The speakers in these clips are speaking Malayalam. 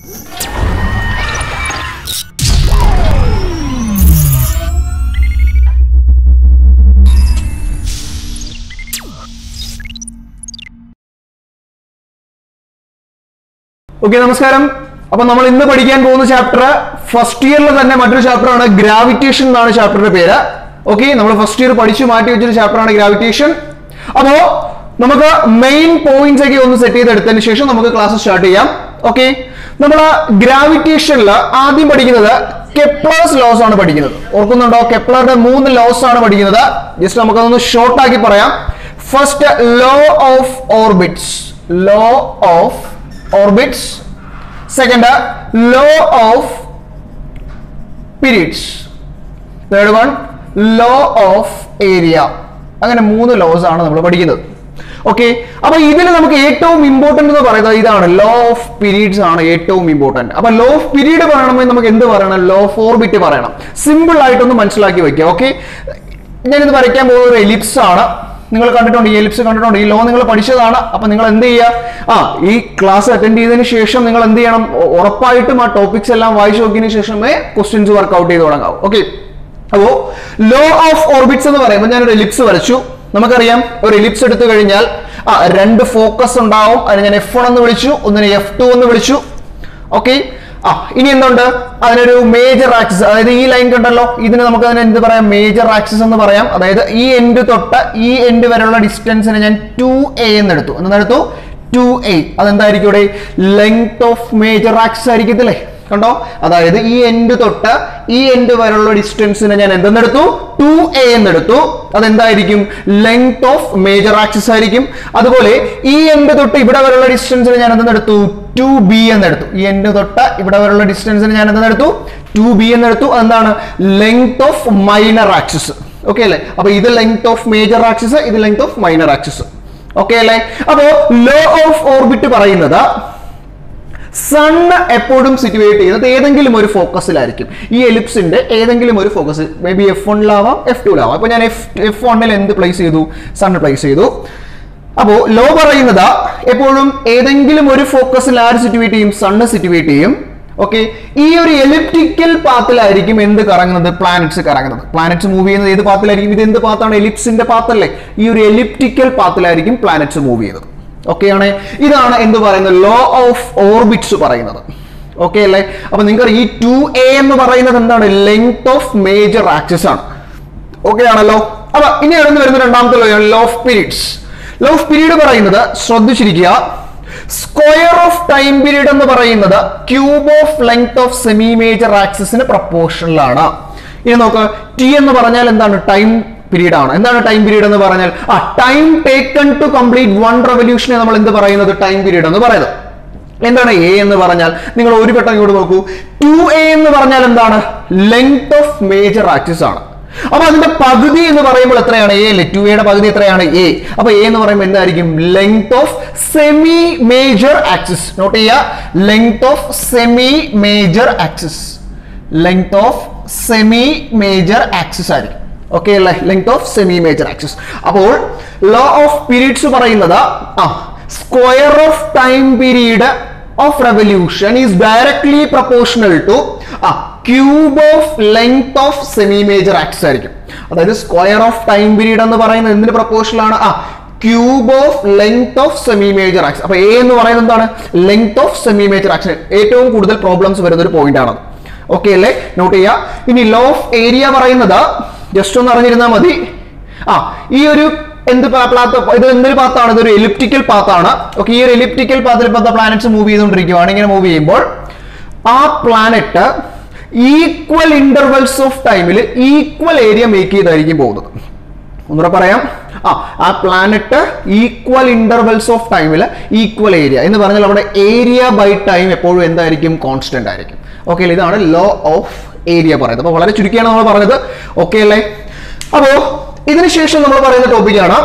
ഓക്കെ നമസ്കാരം. അപ്പൊ നമ്മൾ ഇന്ന് പഠിക്കാൻ പോകുന്ന ചാപ്റ്റർ ഫസ്റ്റ് ഇയറിൽ തന്നെ മറ്റൊരു ചാപ്റ്റർ ആണ് ഗ്രാവിറ്റേഷൻ എന്നാണ് ചാപ്റ്ററിന്റെ പേര്. ഓക്കെ നമ്മൾ ഫസ്റ്റ് ഇയർ പഠിച്ചു മാറ്റി വെച്ചൊരു ചാപ്റ്റർ ആണ് ഗ്രാവിറ്റേഷൻ അപ്പോ നമുക്ക് മെയിൻ പോയിന്റ്സ് ഒക്കെ ഒന്ന് സെറ്റ് ചെയ്തെടുത്തതിന് ശേഷം നമുക്ക് ക്ലാസ് സ്റ്റാർട്ട് ചെയ്യാം. ഓക്കെ നമ്മൾ ആ ഗ്രാവിറ്റേഷനിൽ ആദ്യം പഠിക്കുന്നത് കെപ്ലേഴ്സ് ലോസ് ആണ് പഠിക്കുന്നത്. ഓർക്കുന്നുണ്ടോ? കെപ്ലറുടെ മൂന്ന് ലോസ് ആണ് പഠിക്കുന്നത്. ജസ്റ്റ് നമുക്കതൊന്ന് ഷോർട്ട് ആക്കി പറയാം. First law of orbits law of orbits second law of periods third one law of area അങ്ങനെ മൂന്ന് ലോസ് ആണ് നമ്മൾ പഠിക്കുന്നത്. ഓക്കെ അപ്പൊ ഇതിൽ നമുക്ക് ഏറ്റവും ഇമ്പോർട്ടന്റ് എന്ന് പറയുന്നത് ഇതാണ്. ലോ ഓഫ് പീരീഡ്സ് ആണ് ഏറ്റവും ഇമ്പോർട്ടന്റ് അപ്പൊ ലോ ഓഫ് പീരീഡ് പറയണമെങ്കിൽ നമുക്ക് എന്ത് പറയണം? ലോ ഓഫ് ഓർബിറ്റ് പറയണം. സിമ്പിൾ ആയിട്ടൊന്ന് മനസ്സിലാക്കി വെക്കുക ഓക്കെ ഞാനിത് വരയ്ക്കാൻ പോകുന്ന ഒരു എലിപ്സ് ആണ്. നിങ്ങൾ കണ്ടിട്ടുണ്ട് ഈ എലിപ്സ് കണ്ടിട്ടുണ്ട് ഈ ലോ നിങ്ങൾ പഠിച്ചതാണ്. അപ്പൊ നിങ്ങൾ എന്ത് ചെയ്യുക? ആ ഈ ക്ലാസ് അറ്റൻഡ് ചെയ്തതിന് ശേഷം നിങ്ങൾ എന്ത് ചെയ്യണം? ഉറപ്പായിട്ടും ആ ടോപ്പിക്സ് എല്ലാം വായിച്ചു നോക്കിയതിന് ശേഷമേ ക്വസ്റ്റ്യൻസ് വർക്ക്ഔട്ട് ചെയ്ത് തുടങ്ങാവൂ. ഓക്കെ അപ്പോ ലോ ഓഫ് ഓർബിറ്റ്സ് എന്ന് പറയുമ്പോൾ ഞാനൊരു എലിപ്സ് വരച്ചു. നമുക്കറിയാം ഒരു എലിപ്സ് എടുത്തു കഴിഞ്ഞാൽ ആ രണ്ട് ഫോക്കസ് ഉണ്ടാവും. അതിന് ഞാൻ എഫ് വൺ എന്ന് വിളിച്ചു ഒന്നിനെ എഫ് ടു എന്ന് വിളിച്ചു. ഓക്കെ ആ ഇനി എന്തുണ്ട്? അതിനൊരു മേജർ ആക്സിസ് അതായത് ഈ ലൈൻ കണ്ടല്ലോ? ഇതിന് നമുക്ക് അതിന് എന്ത് പറയാം? മേജർ ആക്സിസ് എന്ന് പറയാം. അതായത് ഈ എൻഡ് തൊട്ട് ഈ എൻഡ് വരെയുള്ള ഡിസ്റ്റൻസിനെ ഞാൻ ടു എ എന്ന് എടുത്തു. എന്നെടുത്തു ടു എ അതെന്തായിരിക്കും ഇവിടെ? ലെങ്ത് ഓഫ് മേജർ ആക്സിസ് ആയിരിക്കത്തില്ലേ? കണ്ടോ? അതായത് ഈ എൻഡ് തൊട്ട് ഈ എൻഡ് വരെയുള്ള ഡിസ്റ്റൻസിനെ ഞാൻ എന്തെന്നെടുത്തു ടു എ എന്നെടുത്തു. അതെന്തായിരിക്കും? ലെങ്ത് ഓഫ് മേജർ ആക്സിസ് ആയിരിക്കും. അതുപോലെ ഈ എൻഡ് തൊട്ട് ഇവിടെ വരെയുള്ള ഡിസ്റ്റൻസിന് ഞാൻ എന്തെടുത്തു ടു ബി എന്നെടുത്തു. ഈ എൻഡ് തൊട്ട് ഇവിടെ വരെയുള്ള ഡിസ്റ്റൻസിന് ഞാൻ എന്തെടുത്തു ടു ബി എന്നെടുത്തു. അതെന്താണ്? Length of minor axis okay അല്ലേ? അപ്പൊ ഇത് ലെങ്ത് ഓഫ് മേജർ ആക്സിസ് ഇത് length of minor axis okay അല്ലേ? അപ്പോ ലോ ഓഫ് ഓർബിറ്റ് പറയുന്നത് സൺ എപ്പോഴും സിറ്റുവേറ്റ് ചെയ്യുന്നത് ഏതെങ്കിലും ഒരു ഫോക്കസിലായിരിക്കും ഈ എലിപ്സിന്റെ ഏതെങ്കിലും ഒരു ഫോക്കസ് മേ ബി എഫ് വണ്ണിലാവാം എഫ് ടുലാവാം അപ്പൊ ഞാൻ എഫ് എഫ് വണ്ണിൽ എന്ത് പ്ലേസ് ചെയ്തു? സണ്ണ് പ്ലേസ് ചെയ്തു. അപ്പോ ലോ പറയുന്നത് എപ്പോഴും ഏതെങ്കിലും ഒരു ഫോക്കസിൽ ആര് സിറ്റുവേറ്റ് ചെയ്യും സണ്ണ് സിറ്റുവേറ്റ് ചെയ്യും. ഓക്കെ ഈ ഒരു എലിപ്റ്റിക്കൽ പാത്തിലായിരിക്കും എന്ത് കറങ്ങുന്നത്? പ്ലാനറ്റ്സ് കറങ്ങുന്നത്. പ്ലാനറ്റ്സ് മൂവ് ചെയ്യുന്നത് ഏത് പാത്തിലായിരിക്കും ഇത് എന്ത് പാത്താണ് എലിപ്സിന്റെ പാത്തല്ലേ ഈ ഒരു എലിപ്റ്റിക്കൽ പാത്തിലായിരിക്കും പ്ലാനറ്റ്സ് മൂവ് ചെയ്യുന്നത്. ഓക്കെ ആണ് ഇതാണ് എന്ത് പറയുന്നത്? ലോ ഓഫ് ഓർബിറ്റ്സ് പറയുന്നത്. ഓക്കെ അല്ലേ? അപ്പൊ നിങ്ങൾക്ക് ഈ ടു എ എന്ന് പറയുന്നത് എന്താണ്? ലെങ്ത് ഓഫ് മേജർ ആക്സിസ് ആണ്. ഓക്കെ ആണല്ലോ അപ്പൊ ഇനി അടുന്ന് വരുന്ന രണ്ടാമത്തെ law law of periods law of period പറയുന്നത് ശ്രദ്ധിച്ചിരിക്കുക സ്ക്വയർ ഓഫ് ടൈം പീരീഡ് എന്ന് പറയുന്നത് cube of length of semi major ആക്സിസിന് പ്രപ്പോർഷനിലാണ് ഇനി നോക്ക് ടി എന്ന് പറഞ്ഞാൽ എന്താണ്? ടൈം പീരീഡ് ആണ് എന്താണ് ടൈം പീരീഡ് എന്ന് പറഞ്ഞാൽ? ആ time taken to complete one റെവല്യൂഷനെ നമ്മൾ എന്ത് പറയുന്നത്? ടൈം പീരീഡ് എന്ന് പറയുന്നത്. എന്താണ് എ എന്ന് പറഞ്ഞാൽ? നിങ്ങൾ ഒരു പെട്ടെന്ന് ഇങ്ങോട്ട് നോക്കൂ. ടു എ എന്ന് പറഞ്ഞാൽ എന്താണ്? ലെങ്ത് ഓഫ് മേജർ ആക്സിസ് ആണ്. അപ്പൊ അതിന്റെ പകുതി എന്ന് പറയുമ്പോൾ എത്രയാണ്? എ അല്ലേ? ടു എയുടെ പകുതി എത്രയാണ്? എ അപ്പൊ എ എന്ന് പറയുമ്പോൾ എന്തായിരിക്കും? Length of semi major axis note ചെയ്യുക. Length of semi major axis length of semi major axis ആയിരിക്കും. ഓക്കെ അല്ലേ length of semi major axis അപ്പോൾ ലോ ഓഫ് പീരീഡ്സ് പറയുന്നത് ആ square of time period of revolution is directly proportional to ആ cube of length of semi major axis ആയിരിക്കും. അതായത് സ്ക്വയർ ഓഫ് ടൈം പീരീഡ് എന്ന് പറയുന്നത് എന്തിന് പ്രപ്പോർഷണൽ ആണ്? ആ cube of length of semi major axis അപ്പൊ എ എന്ന് പറയുന്നത് എന്താണ്? Length of semi major axis ഏറ്റവും കൂടുതൽ പ്രോബ്ലംസ് വരുന്ന ഒരു പോയിന്റ് ആണ് ഓക്കെ അല്ലേ? നോട്ട് ചെയ്യുക. ഇനി ലോ ഓഫ് ഏരിയ പറയുന്നത് ജസ്റ്റ് ഒന്ന് അറിഞ്ഞിരുന്നാൽ മതി. ആ ഈ ഒരു എന്ത് പാത്ത് ഇത് എന്തൊരു പാത്താണ് ഇതൊരു എലിപ്റ്റിക്കൽ പാത്താണ് ഓക്കെ ഈ ഒരു എലിപ്റ്റിക്കൽ പാത്തിൽ ഇപ്പോഴത്തെ പ്ലാനറ്റ്സ് മൂവ് ചെയ്തുകൊണ്ടിരിക്കുകയാണ് ഇങ്ങനെ മൂവ് ചെയ്യുമ്പോൾ ആ പ്ലാനറ്റ് ഈക്വൽ ഇന്റർവെൽസ് ഓഫ് ടൈമിൽ ഈക്വൽ ഏരിയ മേക്ക് ചെയ്തായിരിക്കും പോകുന്നത്. ഒന്നുകൂടെ പറയാം. ആ ആ പ്ലാനറ്റ് ഈക്വൽ ഇന്റർവെൽസ് ഓഫ് ടൈമിൽ ഈക്വൽ ഏരിയ എന്ന് പറഞ്ഞാൽ അവിടെ ഏരിയ ബൈ ടൈം എപ്പോഴും എന്തായിരിക്കും? കോൺസ്റ്റന്റ് ആയിരിക്കും. ഓക്കെ ഇതാണ് ലോ ഓഫ് ഏരിയ പറയുന്നത്. അപ്പോൾ വളരെ ചുരുക്കിയാണ് നമ്മൾ പറഞ്ഞത്. ഓക്കെ അല്ലേ? അപ്പോ ഇതിനുശേഷം നമ്മൾ പറയുന്ന ടോപ്പിക്കാണ്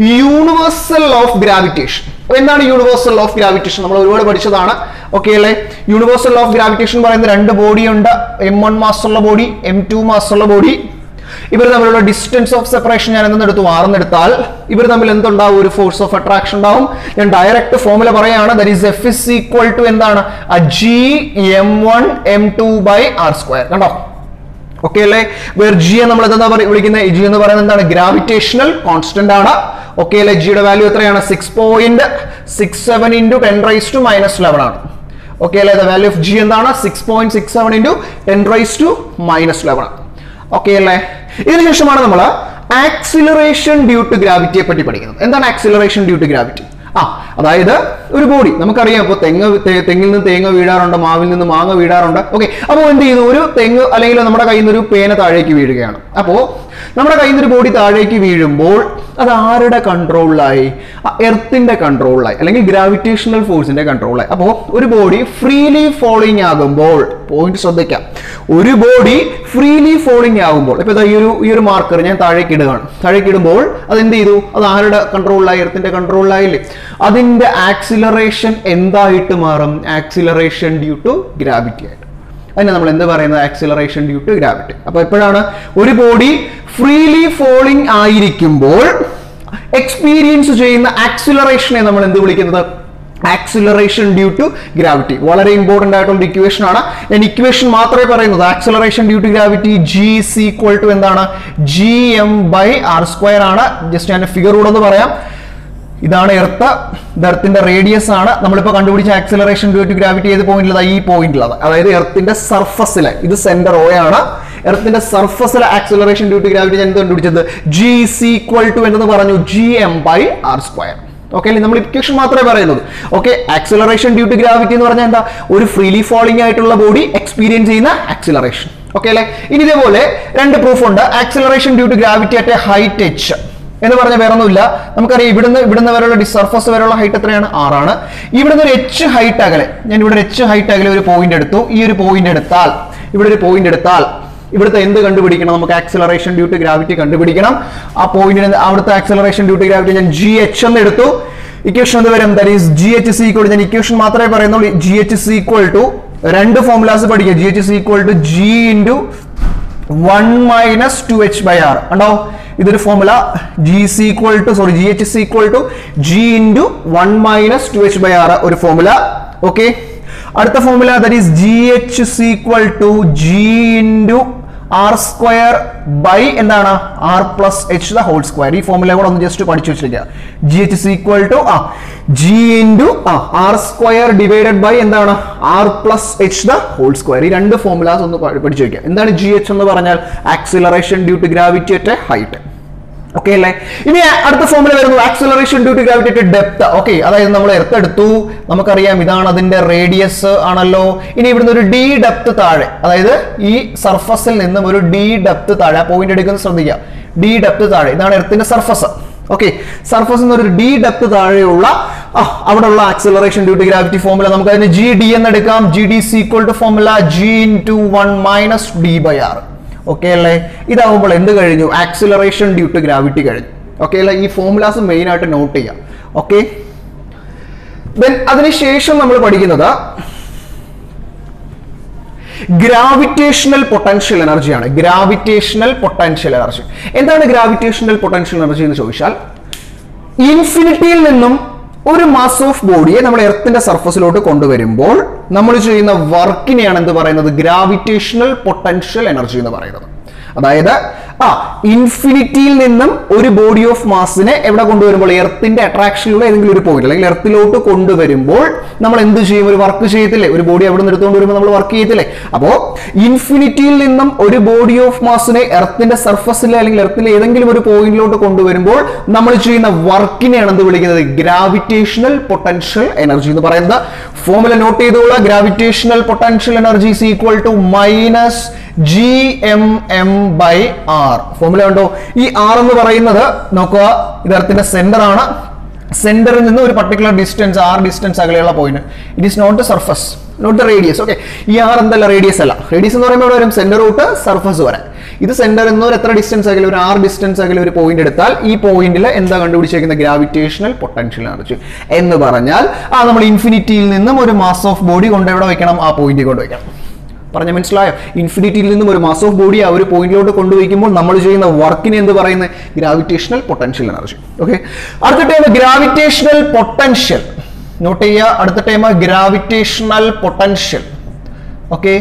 യൂണിവേഴ്സൽ ഓഫ് ഗ്രാവിറ്റേഷൻ എന്താണ് യൂണിവേഴ്സൽ ഓഫ് ഗ്രാവിറ്റേഷൻ നമ്മൾ ഒരുപാട് പഠിച്ചതാണ്. ഓക്കെ അല്ലേ? യൂണിവേഴ്സൽ ഓഫ് ഗ്രാവിറ്റേഷൻ പറയുന്ന രണ്ട് ബോഡി ഉണ്ട്. എം വൺ മാസ് ഉള്ള ബോഡി എം ടു മാസ് ഉള്ള ബോഡി ഇവർ തമ്മിലുള്ള ഡിസ്റ്റൻസ് ഓഫ് സെപ്പറേഷൻ ഞാൻ എന്തെടുത്തു വാർന്നെടുത്താൽ ഇവർ തമ്മിൽ എന്തുണ്ടാവും? ഒരു ഫോഴ്സ് ഓഫ് അട്രാക്ഷൻ ഉണ്ടാവും. ഞാൻ ഡയറക്റ്റ് ഫോമുല പറയാണ് is F is equal to എന്താണ്? G M one M two by R square കണ്ടോ? ഓക്കെ അല്ലേ? വേർ ജി നമ്മൾ എന്താ വിളിക്കുന്നത്? ജി എന്ന് പറയുന്നത് എന്താണ്? ഗ്രാവിറ്റേഷണൽ കോൺസ്റ്റന്റ് ആണ്. ഓക്കെ അല്ലേ? ജിയുടെ വാല്യൂ എത്രയാണ്? Six point six seven into ten raise to minus eleven ആണ്. ഓക്കെ അല്ലേ? ദ വാല്യൂ ഓഫ് ജി എന്താണ്? Six point six seven into ten raise to minus eleven ആണ്. ഓക്കെ അല്ലേ? ഇതിനുശേഷമാണ് നമ്മൾ ആക്സിലറേഷൻ ഡ്യൂ ടു ഗ്രാവിറ്റിയെ പറ്റി പഠിക്കുന്നത്. എന്താണ് ആക്സിലറേഷൻ ഡ്യൂ ടു ഗ്രാവിറ്റി ആ അതായത് ഒരു ബോഡി നമുക്കറിയാം ഇപ്പോൾ തെങ്ങ് തെങ്ങിൽ നിന്ന് തേങ്ങ വീഴാറുണ്ട് മാവിൽ നിന്ന് മാങ്ങ വീഴാറുണ്ട്. ഓക്കെ അപ്പോൾ എന്ത് ചെയ്യുന്നു? ഒരു തെങ്ങ് അല്ലെങ്കിൽ നമ്മുടെ കയ്യിൽ നിന്ന് ഒരു പേന താഴേക്ക് വീഴുകയാണ്. അപ്പോൾ നമ്മുടെ കയ്യിൽ ബോഡി താഴേക്ക് വീഴുമ്പോൾ അത് ആരുടെ കൺട്രോളിലായി? എർത്തിന്റെ കൺട്രോളിലായി. അല്ലെങ്കിൽ ഗ്രാവിറ്റേഷണൽ ഫോഴ്സിന്റെ കൺട്രോളിലായി. അപ്പോൾ ഒരു ബോഡി ഫ്രീലി ഫോളോയിങ് ആകുമ്പോൾ പോയിന്റ് ശ്രദ്ധിക്കാം. ഒരു ബോഡി ഫ്രീലി ഫോളിങ് ആകുമ്പോൾ ഇപ്പൊ ഈ ഒരു ഈ ഒരു മാർക്കർ ഞാൻ താഴേക്ക് ഇടുകയാണ്. താഴേക്ക് ഇടുമ്പോൾ അത് എന്ത് ചെയ്തു? അത് ആരുടെ കൺട്രോളിലായി? എർത്തിന്റെ കൺട്രോളിലായില്ലേ? അതിന്റെ ആക്സിലറേഷൻ എന്തായിട്ട് മാറും? ആക്സിലറേഷൻ ഡ്യൂ ടു ഗ്രാവിറ്റി ആയിട്ട്. അതിനെ നമ്മൾ എന്ത് പറയുന്നത്? ആക്സിലറേഷൻ ഡ്യൂ ടു ഗ്രാവിറ്റി അപ്പൊ എപ്പോഴാണ്? ഒരു ബോഡി ഫ്രീലി ഫോളിങ് ആയിരിക്കുമ്പോൾ എക്സ്പീരിയൻസ് ചെയ്യുന്ന ആക്സിലറേഷനെ നമ്മൾ എന്ത് വിളിക്കുന്നത്? ആക്സിലറേഷൻ ഡ്യൂ ടു ഗ്രാവിറ്റി വളരെ ഇമ്പോർട്ടന്റ് ആയിട്ടുള്ള ഇക്വേഷൻ ആണ്. ഞാൻ ഇക്വേഷൻ മാത്രമേ പറയുന്നത്. Acceleration due to gravity G C equal to എന്താണ്? G M by R square ആണ്. ജസ്റ്റ് ഞാൻ ഫിഗർ കൂടെ ഒന്ന് പറയാം. ഇതാണ് എർത്ത് എർത്തിന്റെ റേഡിയസ് ആണ്. നമ്മളിപ്പോൾ കണ്ടുപിടിച്ച ആക്സിലറേഷൻ ഡ്യൂ ടു ഗ്രാവിറ്റി ഏത് പോയിന്റിലത് ഈ പോയിന്റിലത് അതായത് എർത്തിന്റെ സർഫസിലെ ഇത് സെന്റർ ഓ ആണ്. എർത്തിന്റെ സർഫസിലെ ആക്സിലറേഷൻ ഡ്യൂ ടു ഗ്രാവിറ്റി ഞാൻ കണ്ടുപിടിച്ചത്? ജി സി ഈക്വൽ ടു എന്ന് പറഞ്ഞു? G M by R square okay അല്ലേ നമ്മൾ ഇക്വേഷൻ മാത്രമേ പറയുന്നത്. Okay acceleration due to gravity എന്ന് പറഞ്ഞാൽ എന്താ? ഒരു ഫ്രീലി ഫോളിംഗ് ആയിട്ടുള്ള ബോഡി എക്സ്പീരിയൻസ് ചെയ്യുന്ന ആക്സിലറേഷൻ ഓക്കെ അല്ലേ? ഇനി ഇതേപോലെ രണ്ട് പ്രൂഫ് ഉണ്ട്. Acceleration due to gravity at height H എന്ന് പറഞ്ഞാൽ വേറൊന്നുമില്ല. നമുക്കറിയാം ഇവിടുന്ന് ഇവിടുന്ന് വരെയുള്ള സർഫസ് വരെയുള്ള ഹൈറ്റ് എത്രയാണ്? ആറാണ്. ഇവിടുന്ന് ഒരു എച്ച് ഹൈറ്റ് അകലെ ഞാൻ ഇവിടെ എച്ച് ഹൈറ്റ് അകലെ ഒരു പോയിന്റ് എടുത്തു. ഈ ഒരു പോയിന്റ് എടുത്താൽ ഇവിടെ ഒരു പോയിന്റ് എടുത്താൽ ഇവിടുത്തെ എന്ത് കണ്ടുപിടിക്കണം? നമുക്ക് ആക്സിലറേഷൻ ഡ്യൂ ടു ഗ്രാവിറ്റി കണ്ടുപിടിക്കണം. ആ പോയിന്റിന് അവിടുത്തെ ആക്സിലറേഷൻ ഡ്യൂ ടു ഗ്രാവിറ്റി ഞാൻ ജി എച്ച് എന്ന് എടുത്തു. ഇക്വേഷൻ എന്ത് വരും that is G H C equal ഞാൻ ഇക്വേഷൻ മാത്രമേ പറയുന്നുള്ളൂ. G H C equal to രണ്ട് ഫോർമുലാസ് പഠിക്കുക. G H C equal to G into one minus two H by R ഉണ്ടോ ഇതൊരു formula G C equal to sorry G H C equal to G into one minus two H by R ഒരു ഫോർമുല ഓക്കെ അടുത്ത formula that is G H C equal to G into R square by എന്താണ്? R plus H the whole square ഈ ഫോർമുല കൂടെ ഒന്ന് ജസ്റ്റ് പഠിച്ചു വെച്ചിരിക്കുക. G H C equal to ആ ജി ഇന്റു ആ ആർ സ്ക്വയർ ഡിവൈഡഡ് ബൈ എന്താണ്? R plus H the whole square ഈ രണ്ട് ഫോർമുലാസ് ഒന്ന് പഠിച്ചു വെക്കുക. എന്താണ് ജി എച്ച് എന്ന് പറഞ്ഞാൽ? Acceleration due to gravity at height okay അല്ലേ? ഇനി അടുത്ത ഫോമിൽ വരുന്നു acceleration due to gravity depth okay അതായത് നമ്മൾ എർത്ത് എടുത്തു. നമുക്കറിയാം ഇതാണ് അതിന്റെ റേഡിയസ് ആണല്ലോ. ഇനി ഇവിടുന്ന് ഒരു ഡി ഡെപ്ത് താഴെ അതായത് ഈ സർഫസിൽ നിന്നും ഒരു ഡി ഡെപ്ത് താഴെ. ആ പോയിന്റ് എടുക്കുന്നത് ശ്രദ്ധിക്കുക. ഡി ഡെപ്ത് താഴെ. ഇതാണ് എർത്തിന്റെ സർഫസ് ഓക്കെ സർഫസ് നിന്ന് ഒരു ഡി ഡെപ്ത് താഴെയുള്ള അവിടെ ഉള്ള acceleration due to gravity formula നമുക്ക് അതിന് ജി ഡി എന്ന് എടുക്കാം. G D equal to formula G into one minus D by R okay അല്ലേ? ഇതാവുമ്പോൾ എന്ത് കഴിഞ്ഞു? ആക്സിലറേഷൻ ഡ്യൂ ടു ഗ്രാവിറ്റി കഴിഞ്ഞു. ഓക്കെ അല്ലേ? ഈ ഫോമുലാസ് മെയിൻ ആയിട്ട് നോട്ട് ചെയ്യാം. ഓക്കെ ദെൻ അതിനുശേഷം നമ്മൾ പഠിക്കുന്നത് ഗ്രാവിറ്റേഷണൽ പൊട്ടൻഷ്യൽ എനർജിയാണ് ഗ്രാവിറ്റേഷണൽ പൊട്ടൻഷ്യൽ എനർജി എന്താണ് ഗ്രാവിറ്റേഷണൽ പൊട്ടൻഷ്യൽ എനർജി എന്ന് ചോദിച്ചാൽ? ഇൻഫിനിറ്റിയിൽ നിന്നും ഒരു മാസ് ഓഫ് ബോഡിയെ നമ്മൾ എർത്തിന്റെ സർഫസിലോട്ട് കൊണ്ടുവരുമ്പോൾ നമ്മൾ ചെയ്യുന്ന വർക്കിനെയാണ് എന്ത് പറയുന്നത്? ഗ്രാവിറ്റേഷണൽ പൊട്ടൻഷ്യൽ എനർജി എന്ന് പറയുന്നത്. അതായത് ആ ഇൻഫിനിറ്റിയിൽ നിന്നും ഒരു ബോഡി ഓഫ് മാസിനെ എവിടെ കൊണ്ടുവരുമ്പോൾ എർത്തിന്റെ അട്രാക്ഷനിലുള്ള ഏതെങ്കിലും ഒരു പോയിന്റ് അല്ലെങ്കിൽ എർത്തിലോട്ട് കൊണ്ടുവരുമ്പോൾ നമ്മൾ എന്ത് ചെയ്യും? ഒരു വർക്ക് ചെയ്യത്തില്ലേ? ഒരു ബോഡി അവിടെ നിന്ന് എടുത്തുകൊണ്ട് വരുമ്പോൾ നമ്മൾ വർക്ക് ചെയ്യത്തില്ലേ? അപ്പോ ഇൻഫിനിറ്റിയിൽ നിന്നും ഒരു ബോഡി ഓഫ് മാസിനെ എർത്തിന്റെ സർഫസിലെ അല്ലെങ്കിൽ എർത്തിലെ ഏതെങ്കിലും ഒരു പോയിന്റിലോട്ട് കൊണ്ടുവരുമ്പോൾ നമ്മൾ ചെയ്യുന്ന വർക്കിനെയാണ് എന്ത് വിളിക്കുന്നത്? ഗ്രാവിറ്റേഷണൽ പൊട്ടൻഷ്യൽ എനർജി എന്ന് പറയുന്നത്. ഫോമുല നോട്ട് ചെയ്തോളാം. Gravitational potential energy equal to minus G M M by R formula ഉണ്ടോ? ഈ ആർ എന്ന് പറയുന്നത് നോക്കുക ഇത് എർത്തിന്റെ സെന്റർ ആണ് സെന്ററിൽ നിന്ന് ഒരു പർട്ടിക്കുലർ ഡിസ്റ്റൻസ് ആർ ഡിസ്റ്റൻസ് അകലെയുള്ള point it is not surface not radius okay ഈ ആർ എന്തല്ല? റേഡിയസ് അല്ല. റേഡിയസ് എന്ന് പറയുമ്പോൾ വരും സെന്റർ തൊട്ട് സർഫസ് വരെ. ഇത് സെന്റർ എന്ന് എത്ര ഡിസ്റ്റൻസ് അകലെ ഒരു ആർ ഡിസ്റ്റൻസ് അകലെ ഒരു പോയിന്റ് എടുത്താൽ ഈ പോയിന്റിൽ എന്താ കണ്ടുപിടിച്ചേക്കുന്ന? ഗ്രാവിറ്റേഷണൽ പൊട്ടൻഷ്യൽ എനർജി എന്ന് പറഞ്ഞാൽ ആ നമ്മൾ ഇൻഫിനിറ്റിയിൽ നിന്നും ഒരു മാസ് ഓഫ് ബോഡി കൊണ്ട് എവിടെ വെക്കണം ആ പോയിന്റിൽ കൊണ്ട് വെക്കണം പറഞ്ഞ മനസ്സിലായോ? ഇൻഫിനിറ്റിയിൽ നിന്നും ഒരു മാസ് ഓഫ് ബോഡി ആ ഒരു പോയിന്റിലോട്ട് കൊണ്ടുപോയിക്കുമ്പോൾ നമ്മൾ ചെയ്യുന്ന വർക്കിനെ എന്ത് പറയുന്നത് ഗ്രാവിറ്റേഷണൽ പൊട്ടൻഷ്യൽ എനർജി ഓക്കെ അടുത്ത ടൈം ഗ്രാവിറ്റേഷണൽ പൊട്ടൻഷ്യൽ നോട്ട് ചെയ്യുക അടുത്ത time gravitational potential okay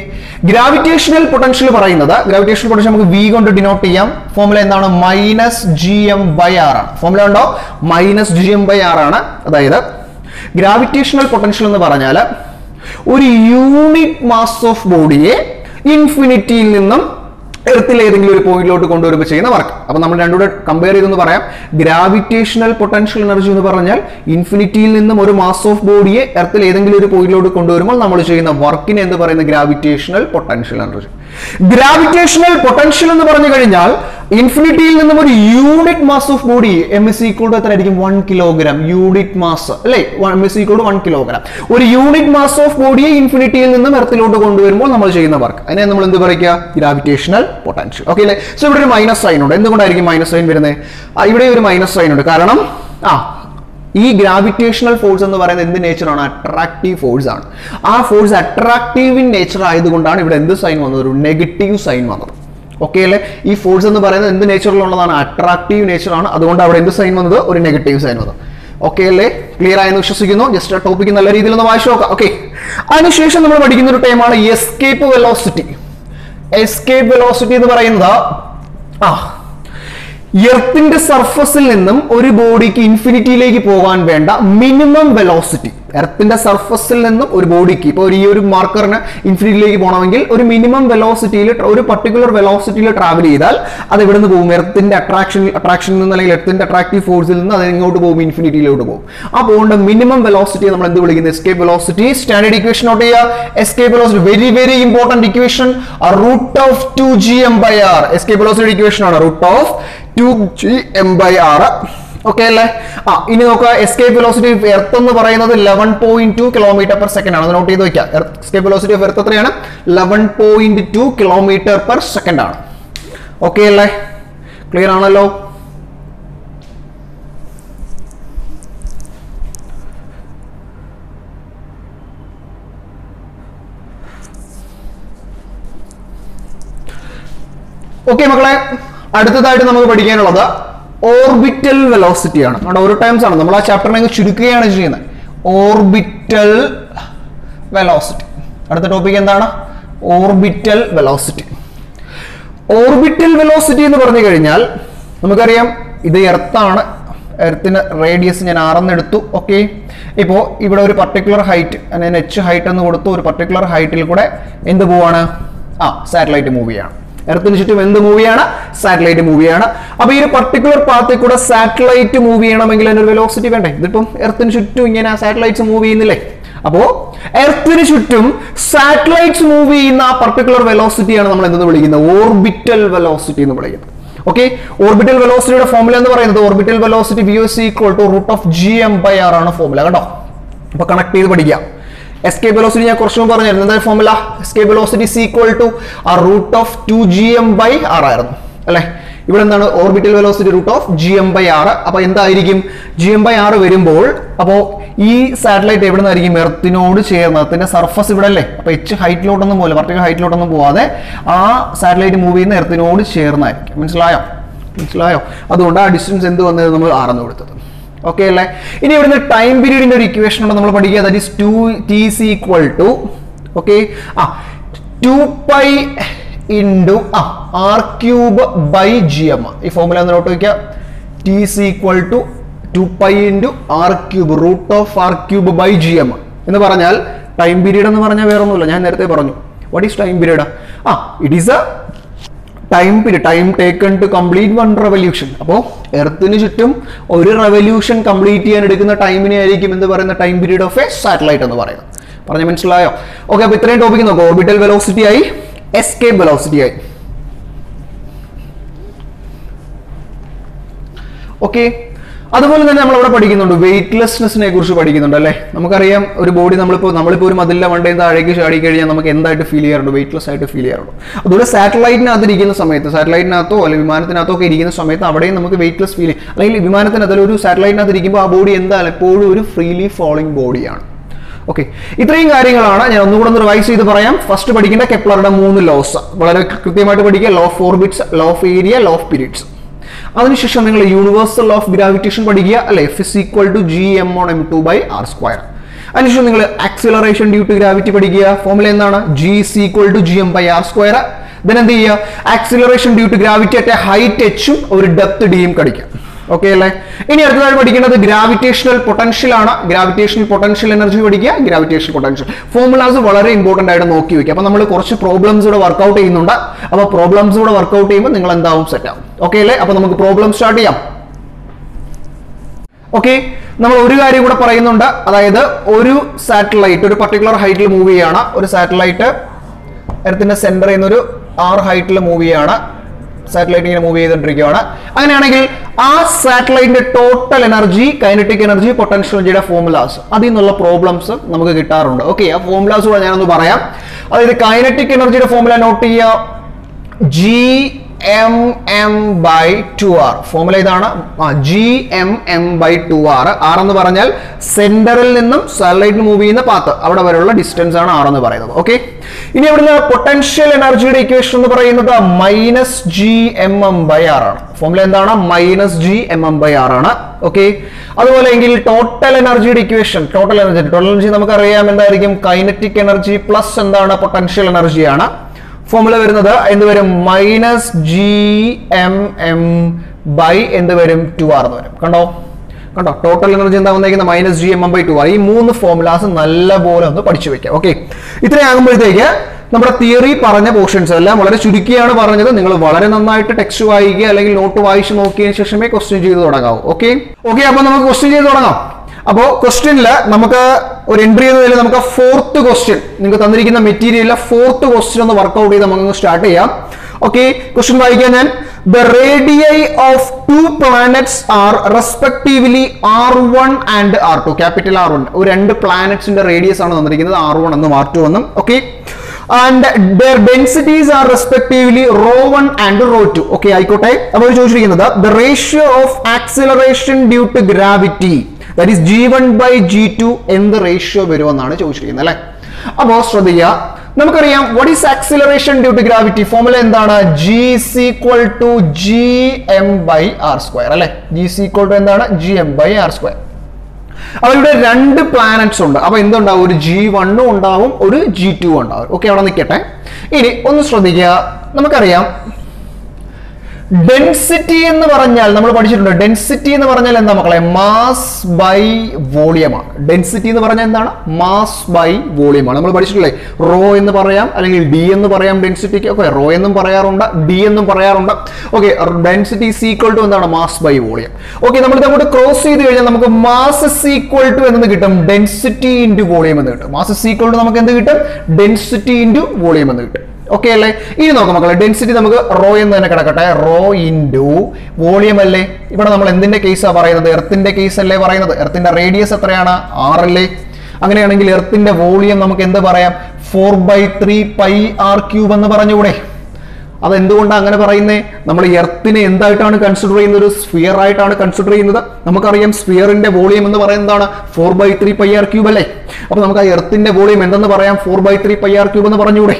gravitational potential പറയുന്നത് ഗ്രാവിറ്റേഷണൽ പൊട്ടൻഷ്യൽ നമുക്ക് വി കൊണ്ട് ഡിനോട്ട് ചെയ്യാം. ഫോർമുല എന്താണ്? Minus G M by R ആണ്. ഫോർമുല ഉണ്ടോ? Minus G M by R ആണ്. അതായത് ഗ്രാവിറ്റേഷണൽ പൊട്ടൻഷ്യൽ എന്ന് പറഞ്ഞാൽ ഒരു യൂണിറ്റ് മാസ് ഓഫ് ബോഡിയെ ഇൻഫിനിറ്റിയിൽ നിന്നും എർത്തിൽ ഏതെങ്കിലും ഒരു പോയിന്റിലോട്ട് കൊണ്ടുവരുമ്പോൾ ചെയ്യുന്ന വർക്ക് അപ്പൊ നമ്മൾ രണ്ടുകൂടെ കമ്പയർ ചെയ്തെന്ന് പറയാം. ഗ്രാവിറ്റേഷണൽ പൊട്ടൻഷ്യൽ എനർജി എന്ന് പറഞ്ഞാൽ ഇൻഫിനിറ്റിയിൽ നിന്നും ഒരു മാസ് ഓഫ് ബോഡിയെ എർത്തിൽ ഏതെങ്കിലും ഒരു പോയിന്റിലോട്ട് കൊണ്ടുവരുമ്പോൾ നമ്മൾ ചെയ്യുന്ന വർക്കിനെ എന്ന് പറയുന്ന? Gravitational potential energy gravitational potential എന്ന് പറഞ്ഞു കഴിഞ്ഞാൽ ഇൻഫിനിറ്റിയിൽ നിന്നും ഒരു unit mass of body M S equal എത്ര ആയിരിക്കും വൺ കിലോഗ്രാം യൂണിറ്റ് മാസ് അല്ലേ? M S equal one kilogram ഒരു യൂണിറ്റ് മാസ് ഓഫ് ബോഡിയെ ഇൻഫിനിറ്റിയിൽ നിന്നും എർത്തിലോട്ട് കൊണ്ടുവരുമ്പോൾ നമ്മൾ ചെയ്യുന്ന വർക്ക് അതിനെ നമ്മൾ എന്ത് പറയുക? ഗ്രാവിറ്റേഷണൽ പൊട്ടൻഷ്യൽ ഓക്കെ അല്ലേ? സോ ഇവിടെ ഒരു മൈനസ് സൈൻ ഉണ്ട്. എന്തുകൊണ്ടായിരിക്കും മൈനസ് സൈൻ വരുന്നത്? ഇവിടെ ഒരു മൈനസ് സൈൻ ഉണ്ട്. കാരണം ആ ഈ ഗ്രാവിറ്റേഷണൽ ഫോഴ്സ് എന്ന് പറയുന്നത് എന്ത് നേച്ചറാണ് അട്രാക്റ്റീവ് ഫോഴ്സ് ആണ്. ആ ഫോഴ്സ് അട്രാക്റ്റീവ് ഇൻ നേച്ചർ ആയതുകൊണ്ടാണ് ഇവിടെ എന്ത് സൈൻ വന്നത്? ഒരു നെഗറ്റീവ് സൈൻ വന്നത്. ഓക്കെ അല്ലേ? ഈ ഫോഴ്സ് എന്ന് പറയുന്നത് എന്ത് നേച്ചറിലുള്ളതാണ് അട്രാക്റ്റീവ് നേച്ചർ ആണ്. അതുകൊണ്ട് അവിടെ എന്ത് സൈൻ വന്നത്? ഒരു നെഗറ്റീവ് സൈൻ വന്നത് ഓക്കെ അല്ലേ? ക്ലിയർ ആയെന്ന് വിശ്വസിക്കുന്നു? ജസ്റ്റ് ആ ടോപ്പിക്ക് നല്ല രീതിയിൽ ഒന്ന് വായിച്ചു നോക്കാം. ഓക്കെ അതിനുശേഷം നമ്മൾ പഠിക്കുന്ന ഒരു ടൈമാണ് എസ്കേപ്പ് വെലോസിറ്റി എസ്കേപ്പ് വെലോസിറ്റി എന്ന് പറയുന്നത് ആ എർത്തിന്റെ സർഫസിൽ നിന്നും ഒരു ബോഡിക്ക് ഇൻഫിനിറ്റിയിലേക്ക് പോകാൻ വേണ്ട മിനിമം വെലോസിറ്റി എർത്തിന്റെ സർഫസിൽ നിന്നും ഒരു ബോഡിക്ക് ഇപ്പോൾ ഈ ഒരു മാർക്കറിന് ഇൻഫിനിറ്റിയിലേക്ക് പോകണമെങ്കിൽ ഒരു മിനിമം വെലോസിറ്റിയിൽ ഒരു പർട്ടിക്കുലർ വെലോസിറ്റിയിൽ ട്രാവൽ ചെയ്താൽ അത് ഇവിടെ നിന്ന് പോകും? എർത്തിന്റെ അട്രാക്ഷൻ അട്രാക്ഷനിൽ നിന്ന് അല്ലെങ്കിൽ എർത്തിന്റെ അട്രാക്റ്റീവ് ഫോഴ്സിൽ നിന്ന് അത് എങ്ങോട്ട് പോകും? ഇൻഫിനിറ്റിയിലോട്ട് പോകും. ആ പോകേണ്ട മിനിമം വെലോസിറ്റി നമ്മൾ എന്ത് വിളിക്കുന്നത് escape velocity standard equation note ചെയ്യുക. Escape velocity very very important equation root of two G M by R escape velocity equation ആണ്. Root of two G M by R okay അല്ലേ? ആ ഇനി നോക്കുക. എസ്കേപ്പ് വെലോസിറ്റി ഓഫ് എർത്ത് എന്ന് പറയുന്നത് eleven point two kilometre per second ആണ്. അത് നോട്ട് ചെയ്ത് വെക്കാം എസ്കേപ്പ് വെലോസിറ്റി ഓഫ് എർത്ത് എത്രയാണ്? Eleven point two kilometre per second ആണ്. ഓക്കെ അല്ലേ? ക്ലിയർ ആണല്ലോ? ഓക്കെ മക്കളെ അടുത്തതായിട്ട് നമുക്ക് പഠിക്കാനുള്ളത് ഓർബിറ്റൽ വെലോസിറ്റി ആണ്. നമ്മുടെ ഒരു ടൈംസ് ആണ്. നമ്മൾ ആ ചാപ്റ്ററിനെ ചുരുക്കുകയാണ് ചെയ്യുന്നത്. Orbital velocity. അടുത്ത ടോപ്പിക് എന്താണ്? Orbital velocity. ഓർബിറ്റൽ വെലോസിറ്റി എന്ന് പറഞ്ഞു കഴിഞ്ഞാൽ നമുക്കറിയാം ഇത് എർത്താണ്. എർത്തിന് റേഡിയസ് ഞാൻ ആറെന്നെടുത്തു ഓക്കെ ഇപ്പോൾ ഇവിടെ ഒരു പർട്ടിക്കുലർ ഹൈറ്റ് ഞാൻ എച്ച് ഹൈറ്റ് എന്ന് കൊടുത്തു ഒരു പർട്ടിക്കുലർ ഹൈറ്റിൽ കൂടെ എന്ത് പോവാണ്? ആ സാറ്റലൈറ്റ് മൂവ് ചെയ്യാണ്. എർത്തിന് ചുറ്റും എന്ത് മൂവിയാണ് സാറ്റലൈറ്റ് മൂവിയാണ് അപ്പൊ ഈ ഒരു പർട്ടിക്കുലർ പാത്തിൽ കൂടെ സാറ്റലൈറ്റ് മൂവ് ചെയ്യണമെങ്കിൽ അതിനൊരു വെലോസിറ്റി വേണ്ടേ? ഇതിപ്പം എർത്തിന് ചുറ്റും ഇങ്ങനെ സാറ്റലൈറ്റ്സ് മൂവ് ചെയ്യുന്നില്ലേ? അപ്പോ എർത്തിന് ചുറ്റും സാറ്റലൈറ്റ്സ് മൂവ് ചെയ്യുന്ന ആ പർട്ടിക്കുലർ വെലോസിറ്റിയാണ് നമ്മൾ എന്തെന്ന് വിളിക്കുന്നത്? ഓർബിറ്റൽ വെലോസിറ്റി എന്ന് വിളിക്കുന്നത്. ഓക്കെ ഓർബിറ്റൽ വെലോസിറ്റിയുടെ ഫോമുല എന്ന് പറയുന്നത് orbital velocity V S equal to root of G M by R ആണ് ഫോമുല കേട്ടോ അപ്പൊ കണക്ട് ചെയ്ത് പഠിക്കാം എസ്കേ വെലോസിറ്റി ഞാൻ കുറച്ചും മുമ്പ് പറഞ്ഞിരുന്നു എന്താ formula escape velocity equal to ah root of two G M by R ആയിരുന്നു. അല്ലെ? ഇവിടെ എന്താണ്? Orbital velocity root of G M by R അപ്പൊ എന്തായിരിക്കും? ജി എം ബൈ ആർ വരുമ്പോൾ അപ്പോൾ ഈ സാറ്റലൈറ്റ് എവിടെ നിന്നായിരിക്കും എർത്തിനോട് ചേർന്ന് എർത്തിന്റെ സർഫസ് ഇവിടെ അല്ലേ അപ്പൊ എച്ച് ഹൈറ്റിലോട്ടൊന്നും പോലെ പർട്ടിക്കുലർ ഹൈറ്റിലോട്ടൊന്നും പോവാതെ ആ സാറ്റലൈറ്റ് മൂവ് ചെയ്യുന്ന എർത്തിനോട് ചേർന്നായിരിക്കും. മനസ്സിലായോ? മനസ്സിലായോ? അതുകൊണ്ട് ആ ഡിസ്റ്റൻസ് എന്ത് വന്നത്? നമ്മൾ ആറെന്ന് കൊടുത്തത്. ഓക്കെ അല്ലേ? ഇനി ഇവിടുന്ന് ടൈം പീരീഡിന്റെ ഒരു ഇക്വേഷൻ ഉണ്ട് നമ്മൾ പഠിക്കുക? That is to T is equal to okay ah two pi into ah R cube by G M ഈ ഫോർമുല ഒന്ന് നോട്ട് വയ്ക്കുക T is equal to two pi into R cube root of R cube by G M എന്ന് പറഞ്ഞാൽ ടൈം പീരീഡ് എന്ന് പറഞ്ഞാൽ വേറെ ഒന്നുമില്ല ഞാൻ നേരത്തെ പറഞ്ഞു. What is time period ah it is a time period time taken to complete one revolution അപ്പോൾ എർത്തിന് ചുറ്റും ഒരു റെവല്യൂഷൻ കംപ്ലീറ്റ് ചെയ്യാൻ എടുക്കുന്ന ടൈമിനെ ആയിരിക്കും എന്ന് പറയുന്ന time period of a satellite എന്ന് പറയുന്നത്. പറഞ്ഞ മനസ്സിലായോ? ഓക്കെ അപ്പൊ ഇത്രയും ടോപ്പിക് നോക്കാം. ഓർബിറ്റൽ വെലോസിറ്റി ആയി എസ്കേപ്പ് വെലോസിറ്റി ആയി. ഓക്കെ അതുപോലെ തന്നെ നമ്മൾ അവിടെ പഠിക്കുന്നുണ്ട്. വെയിറ്റ്ലെസ്നെസ്സിനെ കുറിച്ച് പഠിക്കുന്നുണ്ട് അല്ലേ? നമുക്കറിയാം ഒരു ബോഡി നമ്മളിപ്പോൾ നമ്മളിപ്പോൾ ഒരു മതിലിലെ മണ്ടേ താഴേക്ക് ചാടി കഴിഞ്ഞാൽ നമുക്ക് എന്തായിട്ട് ഫീൽ ചെയ്യാറുണ്ട്? വെയിറ്റ്ലെസ് ആയിട്ട് ഫീൽ ചെയ്യാറുണ്ട്. അതുപോലെ സാറ്റലൈറ്റിനകത്ത് ഇരിക്കുന്ന സമയത്ത് സാറ്റലൈറ്റിനകത്തോ അല്ലെങ്കിൽ വിമാനത്തിനകത്തോ ഒക്കെ ഇരിക്കുന്ന സമയത്ത് അവിടെയും നമുക്ക് വെയിറ്റ്ലെസ് ഫീൽ ചെയ്യും. അല്ലെങ്കിൽ വിമാനത്തിനകത്ത് ഒരു സാറ്റലൈറ്റിനകത്ത് ഇരിക്കുമ്പോൾ ആ ബോഡി എന്താണ് എപ്പോഴും ഒരു ഫ്രീലി ഫോളോയിങ് ബോഡിയാണ് ഓക്കെ ഇത്രയും കാര്യങ്ങളാണ് ഞാൻ ഒന്നുകൂടെ ഒന്ന് റിവൈസ് ചെയ്ത് പറയാം. ഫസ്റ്റ് പഠിക്കേണ്ട കെപ്ലറുടെ മൂന്ന് ലോസ് വളരെ കൃത്യമായിട്ട് പഠിക്കുക. Law of orbits law of area law of periods അതിനുശേഷം നിങ്ങൾ യൂണിവേഴ്സൽ ഓഫ് ഗ്രാവിറ്റേഷൻ പഠിക്കുക. അല്ലെ? F is equal to G M on M two by R square അതിനുശേഷം നിങ്ങൾ ആക്സിലറേഷൻ ഡ്യൂ ടു ഗ്രാവിറ്റി പഠിക്കുക. ഫോമുല എന്താണ്? G is equal to G M by R square then എന്ത് ചെയ്യുക? Acceleration due to gravity at height എച്ചും ഒരു ഡെപ്ത് ഡിയും കടിക്കാം ഓക്കെ അല്ലേ? ഇനി അടുത്തതായി പഠിക്കേണ്ടത് ഗ്രാവിറ്റേഷണൽ പൊട്ടൻഷ്യൽ ആണ്. ഗ്രാവിറ്റേഷണൽ പൊട്ടൻഷ്യൽ എനർജി പഠിക്കുക ഗ്രാവിറ്റേഷണൽ പൊട്ടൻഷ്യൽ ഫോർമുലാസ് വളരെ ഇമ്പോർട്ടന്റ് ആയിട്ട് നോക്കി വയ്ക്കുക അപ്പൊ നമ്മൾ കുറച്ച് പ്രോബ്ലംസ് ഇവിടെ വർക്ക്ഔട്ട് ചെയ്യുന്നുണ്ട്. അപ്പോൾ പ്രോബ്ലംസ് ഇവിടെ വർക്ക്ഔട്ട് ചെയ്യുമ്പോൾ നിങ്ങൾ എന്താവും? സെറ്റ് ആവും. ഓക്കെ അല്ലേ? അപ്പൊ നമുക്ക് പ്രോബ്ലം സ്റ്റാർട്ട് ചെയ്യാം. ഓക്കെ നമ്മൾ ഒരു കാര്യം കൂടെ പറയുന്നുണ്ട്. അതായത് ഒരു സാറ്റലൈറ്റ് ഒരു പർട്ടിക്കുലർ ഹൈറ്റിൽ മൂവ് ചെയ്യാണ്. ഒരു സാറ്റലൈറ്റ് എർത്തിന്റെ സെന്ററിൽ ഒരു ആറ് ഹൈറ്റിൽ മൂവ് ചെയ്യാണ്. സാറ്റലൈറ്റ് ഇങ്ങനെ മൂവ് ചെയ്തുകൊണ്ടിരിക്കുകയാണ് അങ്ങനെയാണെങ്കിൽ ആ സാറ്റലൈറ്റിന്റെ total energy kinetic energy potential എനർജിയുടെ ഫോമുലാസ് അതിൽ നിന്നുള്ള പ്രോബ്ലംസ് നമുക്ക് കിട്ടാറുണ്ട്. ഓക്കെ ആ ഫോമുലാസ് കൂടെ ഞാനൊന്ന് പറയാം. അതായത് കൈനറ്റിക് എനർജിയുടെ ഫോമുല നോട്ട് ചെയ്യുക. G M M by two R formula ഇതാണ്. G M M by two R R എന്ന് പറഞ്ഞാൽ സെന്ററിൽ നിന്നും സാറ്റലൈറ്റിന് മൂവ് ചെയ്യുന്ന പാത്ത് അവിടെ വരെയുള്ള ഡിസ്റ്റൻസ് ആണ് ആർ എന്ന് പറയുന്നത്. ഓക്കെ ഇനി ഇവിടുന്ന് പൊട്ടൻഷ്യൽ എനർജിയുടെ ഇക്വേഷൻ എന്ന് പറയുന്നത് minus G M M by R ആണ്. ഫോർമുല എന്താണ്? Minus G M M by R ആണ്. ഓക്കെ അതുപോലെ എങ്കിൽ ടോട്ടൽ എനർജിയുടെ equation total energy total energy നമുക്കറിയാം. എന്തായിരിക്കും? കൈനറ്റിക് എനർജി പ്ലസ് എന്താണ്? പൊട്ടൻഷ്യൽ എനർജിയാണ് ഫോർമുല വരുന്നത് എന്ത് വരും? Minus G M M by എന്ത് വരും? ടു ആർ എന്ന് വരും. കണ്ടോ? കണ്ടോ? ടോട്ടൽ എനർജി എന്താ വന്നേക്കുന്നത്? Minus G M M by two R ഈ മൂന്ന് ഫോർമുലാസ് നല്ലപോലെ ഒന്ന് പഠിച്ചു വെക്കാം. ഓക്കെ ഇത്രയാകുമ്പോഴത്തേക്ക് നമ്മുടെ തിയറി പറഞ്ഞ പോർഷൻസ് എല്ലാം വളരെ ചുരുക്കിയാണ് പറഞ്ഞത്. നിങ്ങൾ വളരെ നന്നായിട്ട് ടെക്സ്റ്റ് വായിക്കുക അല്ലെങ്കിൽ നോട്ട് വായിച്ച് നോക്കിയതിന് ശേഷമേ ക്വസ്റ്റ്യൻ ചെയ്ത് തുടങ്ങാവൂ. ഓക്കെ ഓക്കെ അപ്പൊ നമുക്ക് ക്വസ്റ്റ്യൻ ചെയ്ത് തുടങ്ങാം. അപ്പോ ക്വസ്റ്റ്യനിൽ നമുക്ക് ഒരു എൻട്രി ചെയ്തതിൽ നമുക്ക് ഫോർത്ത് ക്വസ്റ്റ്യൻ നിങ്ങൾക്ക് തന്നിരിക്കുന്ന മെറ്റീരിയലിലെ ഫോർത്ത് ക്വസ്റ്റ്യൻ ഒന്ന് വർക്ക്ഔട്ട് ചെയ്ത് നമുക്ക് സ്റ്റാർട്ട് ചെയ്യാം. ഓക്കെ ക്വസ്റ്റ്യൻ വായിക്കാൻ ഞാൻ. The radii of two planets are respectively R one and R two capital R one ഒരു രണ്ട് പ്ലാനറ്റ്സിന്റെ റേഡിയസ് ആണ് തന്നിരിക്കുന്നത് ആർ വൺ എന്നും ആർ ടു എന്നും. Okay and their densities are respectively rho one and rho two okay ആയിക്കോട്ടെ. അപ്പോൾ ചോദിച്ചിരിക്കുന്നത് the ratio of acceleration due to gravity that is G one by G two എന്ത് റേഷ്യോ വരുമെന്നാണ് ചോദിച്ചിരിക്കുന്നത് അല്ലെ? അപ്പോ ശ്രദ്ധിക്കുക നമുക്കറിയാം what is acceleration due to gravity formula എന്താണ്? G equal to G M by R square അല്ലെ? ജി ഈക്വൽ ടു എന്താണ്? G M by R square അപ്പൊ ഇവിടെ രണ്ട് പ്ലാനറ്റ്സ് ഉണ്ട്. അപ്പൊ എന്തുണ്ടാവും? ഒരു ജി വണ്ണും ഉണ്ടാവും ഒരു ജി ടു ഉണ്ടാവും. ഓക്കെ അവിടെ നിൽക്കട്ടെ. ഇനി ഒന്ന് ശ്രദ്ധിക്കുക നമുക്കറിയാം ഡെൻസിറ്റി എന്ന് പറഞ്ഞാൽ നമ്മൾ പഠിച്ചിട്ടുണ്ട്. ഡെൻസിറ്റി എന്ന് പറഞ്ഞാൽ എന്താ മക്കളെ? മാസ് ബൈ വോളിയമാണ് ഡെൻസിറ്റി എന്ന് പറഞ്ഞാൽ എന്താണ്? മാസ് ബൈ വോളിയമാണ് നമ്മൾ പഠിച്ചിട്ടില്ലേ? റോ എന്ന് പറയാം അല്ലെങ്കിൽ ഡി എന്ന് പറയാം ഡെൻസിറ്റിക്ക് ഓക്കെ റോ എന്നും പറയാറുണ്ട് ഡി എന്നും പറയാറുണ്ട്. Okay density is equal to എന്താണ്? മാസ് ബൈ വോളിയം ഓക്കെ നമ്മൾ അങ്ങോട്ട് ക്രോസ് ചെയ്ത് കഴിഞ്ഞാൽ നമുക്ക് മാസ് ഈക്വൽ ടു എന്ന് കിട്ടും? ഡെൻസിറ്റി ഇന്റു വോളിയം എന്ന് കിട്ടും. മാസ് ഈക്വൽ ടു നമുക്ക് എന്ത് കിട്ടും? ഡെൻസിറ്റി ഇന്റു വോളിയം എന്ന് കിട്ടും. ഓക്കെ അല്ലേ? ഇനി നോക്കാം മക്കളെ ഡെൻസിറ്റി നമുക്ക് റോ എന്ന് തന്നെ കിടക്കട്ടെ. റോ ഇന്റു വോളിയം അല്ലേ? ഇവിടെ നമ്മൾ എന്തിന്റെ കേസാണ് പറയുന്നത്? എർത്തിന്റെ കേസ് അല്ലേ പറയുന്നത്? എർത്തിന്റെ റേഡിയസ് എത്രയാണ്? ആർ അല്ലേ? അങ്ങനെയാണെങ്കിൽ എർത്തിന്റെ വോളിയം നമുക്ക് എന്ത് പറയാം? Four by three pi R cube എന്ന് പറഞ്ഞുകൂടെ? അതെന്തുകൊണ്ടാണ് അങ്ങനെ പറയുന്നത് നമ്മൾ എർത്തിനെ എന്തായിട്ടാണ് കൺസിഡർ ചെയ്യുന്നത്? ഒരു സ്ഫിയർ ആയിട്ടാണ് കൺസിഡർ ചെയ്യുന്നത്. നമുക്കറിയാം സ്ഫിയറിന്റെ വോളിയം എന്ന് പറയുന്നതാണ് four by three pi R cube അല്ലേ? അപ്പൊ നമുക്ക് ആ എർത്തിന്റെ വോളിയം എന്തെന്ന് പറയാം? Four by three pi R cube എന്ന് പറഞ്ഞുകൂടെ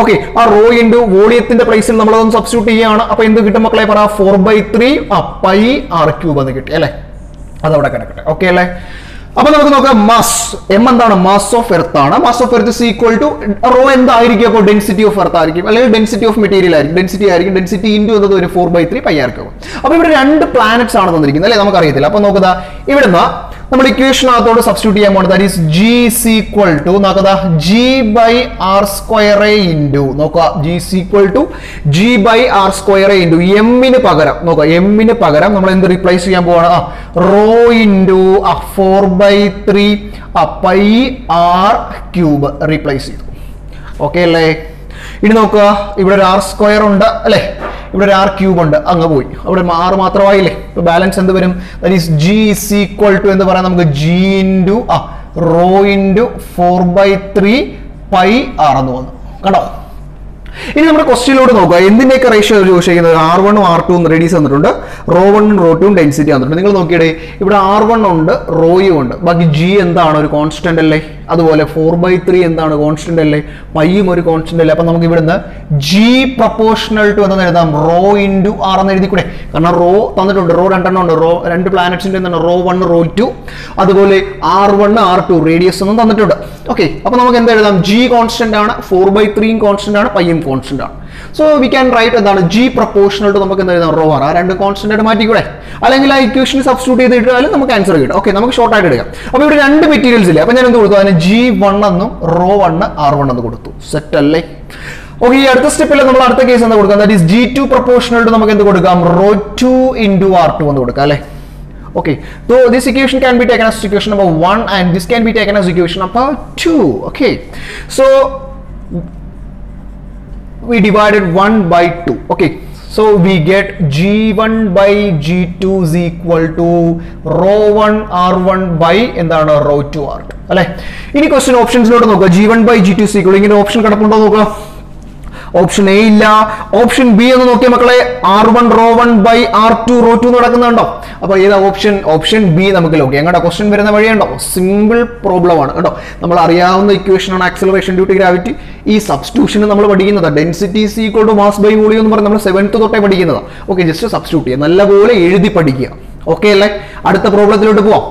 ഓക്കെ ആ റോ ഇൻഡു വോളിയത്തിന്റെ പ്ലേസിൽ നമ്മൾ അതൊന്ന് സബ്സ്റ്റിറ്റ്യൂട്ട് ചെയ്യുകയാണ് അപ്പൊ എന്ത് കിട്ടും മക്കളെ? പറ four by three pi R cube എന്ന് കിട്ടി അല്ലേ? അതവിടെ കിടക്കട്ടെ. ഓക്കെ അല്ലേ? അപ്പൊ നമുക്ക് നോക്കാം മാസ് എം എന്താണ്? മാസ് ഓഫ് എർത്ത് ആണ്. Mass of earth equal to rho എന്തായിരിക്കും? അപ്പോൾ ഡെൻസിറ്റി ഓഫ് എർത്ത് ആയിരിക്കും. അല്ലെങ്കിൽ ഡെൻസിറ്റി ഓഫ് മെറ്റീരിയൽ ആയിരിക്കും. ഡെൻസിറ്റി ആയിരിക്കും. ഡെൻസിറ്റി ഇൻഡു എന്നത് ഒരു ഫോർ ബൈ ത്രീ പൈ അപ്പൊ ഇവിടെ രണ്ട് പ്ലാനറ്റ്സ് ആണ് തന്നിരിക്കുന്നത്. അല്ലേ? നമുക്കറിയത്തില്ല. അപ്പൊ നോക്കുക ഇവിടുന്ന് നമ്മൾ ഇക്വേഷനകത്തോട് സബ്സ്റ്റിറ്റ്യൂട്ട് ചെയ്യാൻ പോകുന്നത് that is G equal to നോക്കുക G by R square into നോക്കുക G equal to G by R square into എമ്മിന് പകരം നോക്കുക എമ്മിന് പകരം നമ്മൾ എന്ത് റീപ്ലേസ് ചെയ്യാൻ പോവാണ്? Rho into four by three ah pi R cube replace ചെയ്തു. ഓക്കെ അല്ലേ? ഇനി നോക്കുക ഇവിടെ ഒരു ആർ സ്ക്വയർ ഉണ്ട് അല്ലേ? ഇവിടെ ഒരു ആർ ക്യൂബ് ഉണ്ട് അങ്ങ് പോയി. അവിടെ ആർ മാത്രമായില്ലേ? ഇപ്പൊ ബാലൻസ് എന്ത് വരും? These G is equal to എന്ന് പറയാൻ നമുക്ക് G into rho into four by three pi R എന്ന് വന്നു. കണ്ടോ? ഇനി നമ്മുടെ ക്വസ്റ്റ്യനിലോട് നോക്കുക. എന്തിന്റെയൊക്കെ റേഷ്യോ ചോദിച്ചിരിക്കുന്നത്? ആർ വണ്ണും ആർ ടു റേഡിയസ് തന്നിട്ടുണ്ട്. റോ വണ്ണും റോ ടു ഡെൻസിറ്റി തന്നിട്ടുണ്ട്. നിങ്ങൾ നോക്കിയിടേ ഇവിടെ ആർ വൺ ഉണ്ട് റോയും ഉണ്ട്. ബാക്കി ജി എന്താണ് ഒരു കോൺസ്റ്റന്റ് അല്ലേ? അതുപോലെ ഫോർ ബൈ ത്രീ എന്താണ് കോൺസ്റ്റന്റ് അല്ലേ? പയ്യും ഒരു കോൺസ്റ്റന്റ് അല്ലേ? അപ്പൊ നമുക്ക് ഇവിടുന്ന് ജി പ്രപ്പോർഷണൽ ടു എന്ന് എഴുതാം. റോ ഇന്റു ആർ എന്ന് എഴുതി കൂടെ കാരണം റോ തന്നിട്ടുണ്ട്. റോ രണ്ടെണ്ണം ഉണ്ട്. റോ രണ്ട് പ്ലാനറ്റ്സിന്റെ എന്താണ്? റോ വൺ റോ ടു അതുപോലെ R one R two radius ഒന്നും തന്നിട്ടുണ്ട്. ഓക്കെ അപ്പൊ നമുക്ക് എന്താ എഴുതാം? ജി കോൺസ്റ്റന്റ് ആണ് ഫോർ ബൈ ത്രീയും കോൺസ്റ്റന്റ് ആണ് പയ്യും കോൺസ്റ്റന്റ് ആണ്. സോ വി ക്യാൻ റൈറ്റ് എന്താണ്? ജി പ്രപ്പോർഷണൽ ടു നമുക്ക് എന്താ എഴുതാം? റോ ആർ ആ രണ്ട് കോൺസ്റ്റന്റ് ആയിട്ട് മാറ്റിക്കൂടെ? അല്ലെങ്കിൽ ആ ഇക്വേഷൻ സബ്സ്റ്റിറ്റ്യൂട്ട് ചെയ്ത് ഇട്ടാലും നമുക്ക് ആൻസർ കിട്ടും. ഓക്കെ നമുക്ക് ഷോർട്ട് ആയിട്ട് എടുക്കാം. അപ്പൊ ഇവിടെ രണ്ട് മെറ്റീരിയൽസ് ഇല്ലേ? അപ്പൊ ഞാൻ എന്ത് കൊടുത്തു? അതിന് ജി വൺ എന്നും റോ വൺ ആർ വൺ എന്ന് കൊടുത്തു. സെറ്റ് അല്ലേ? ഓക്കെ ഈ അടുത്ത സ്റ്റെപ്പിൽ നമ്മൾ അടുത്ത കേസ് എന്താ കൊടുക്കാം that is G two proportional to നമുക്ക് എന്ത് കൊടുക്കാം? Rho two into R two എന്ന് കൊടുക്കാം അല്ലേ? Okay, so this equation can be taken as equation number one, and this can be taken as equation number two. Okay, so we divided 1 by 2 okay. So we get g1 by g2 is equal to rho 1 r1 by എന്താണ്? റോ ടു ആർ ടു അല്ലെ? ഇനി ക്വസ്റ്റ്യൻ ഓപ്ഷൻസിലോട്ട് നോക്കുക. G one by G two is equal ഇങ്ങനെ ഓപ്ഷൻ കിടപ്പുണ്ടോ നോക്കുക. ഓപ്ഷൻ എ ഇല്ല. ഓപ്ഷൻ ബി എന്ന് നോക്കിയ മക്കളെ R one rho one by R two rho two നടക്കുന്നുണ്ടോ? അപ്പൊ ഏതാ ഓപ്ഷൻ ഓപ്ഷൻ ബി നമുക്ക് നോക്കി എങ്ങോട്ടാ ക്വസ്റ്റ്യൻ വരുന്ന വഴിയുണ്ടോ സിമ്പിൾ പ്രോബ്ലം ആണ്. കേട്ടോ നമ്മൾ അറിയാവുന്ന ഇക്വേഷൻ ആണ് ആക്സലറേഷൻ ഡ്യൂ ടു ഗ്രാവിറ്റി ഈ സബ്സ്റ്റിറ്റ്യൂഷൻ നമ്മൾ പഠിക്കുന്നത് density is equal to mass by volume എന്ന് പറഞ്ഞ് നമ്മൾ സെവൻത്ത് തൊട്ടേ പഠിക്കുന്നത്. ഓക്കെ ജസ്റ്റ് സബ്സ്റ്റിറ്റ്യൂട്ട് ചെയ്യുക. നല്ലപോലെ എഴുതി പഠിക്കുക. ഓക്കെ അല്ലേ? അടുത്ത പ്രോബ്ലത്തിലോട്ട് പോവാം.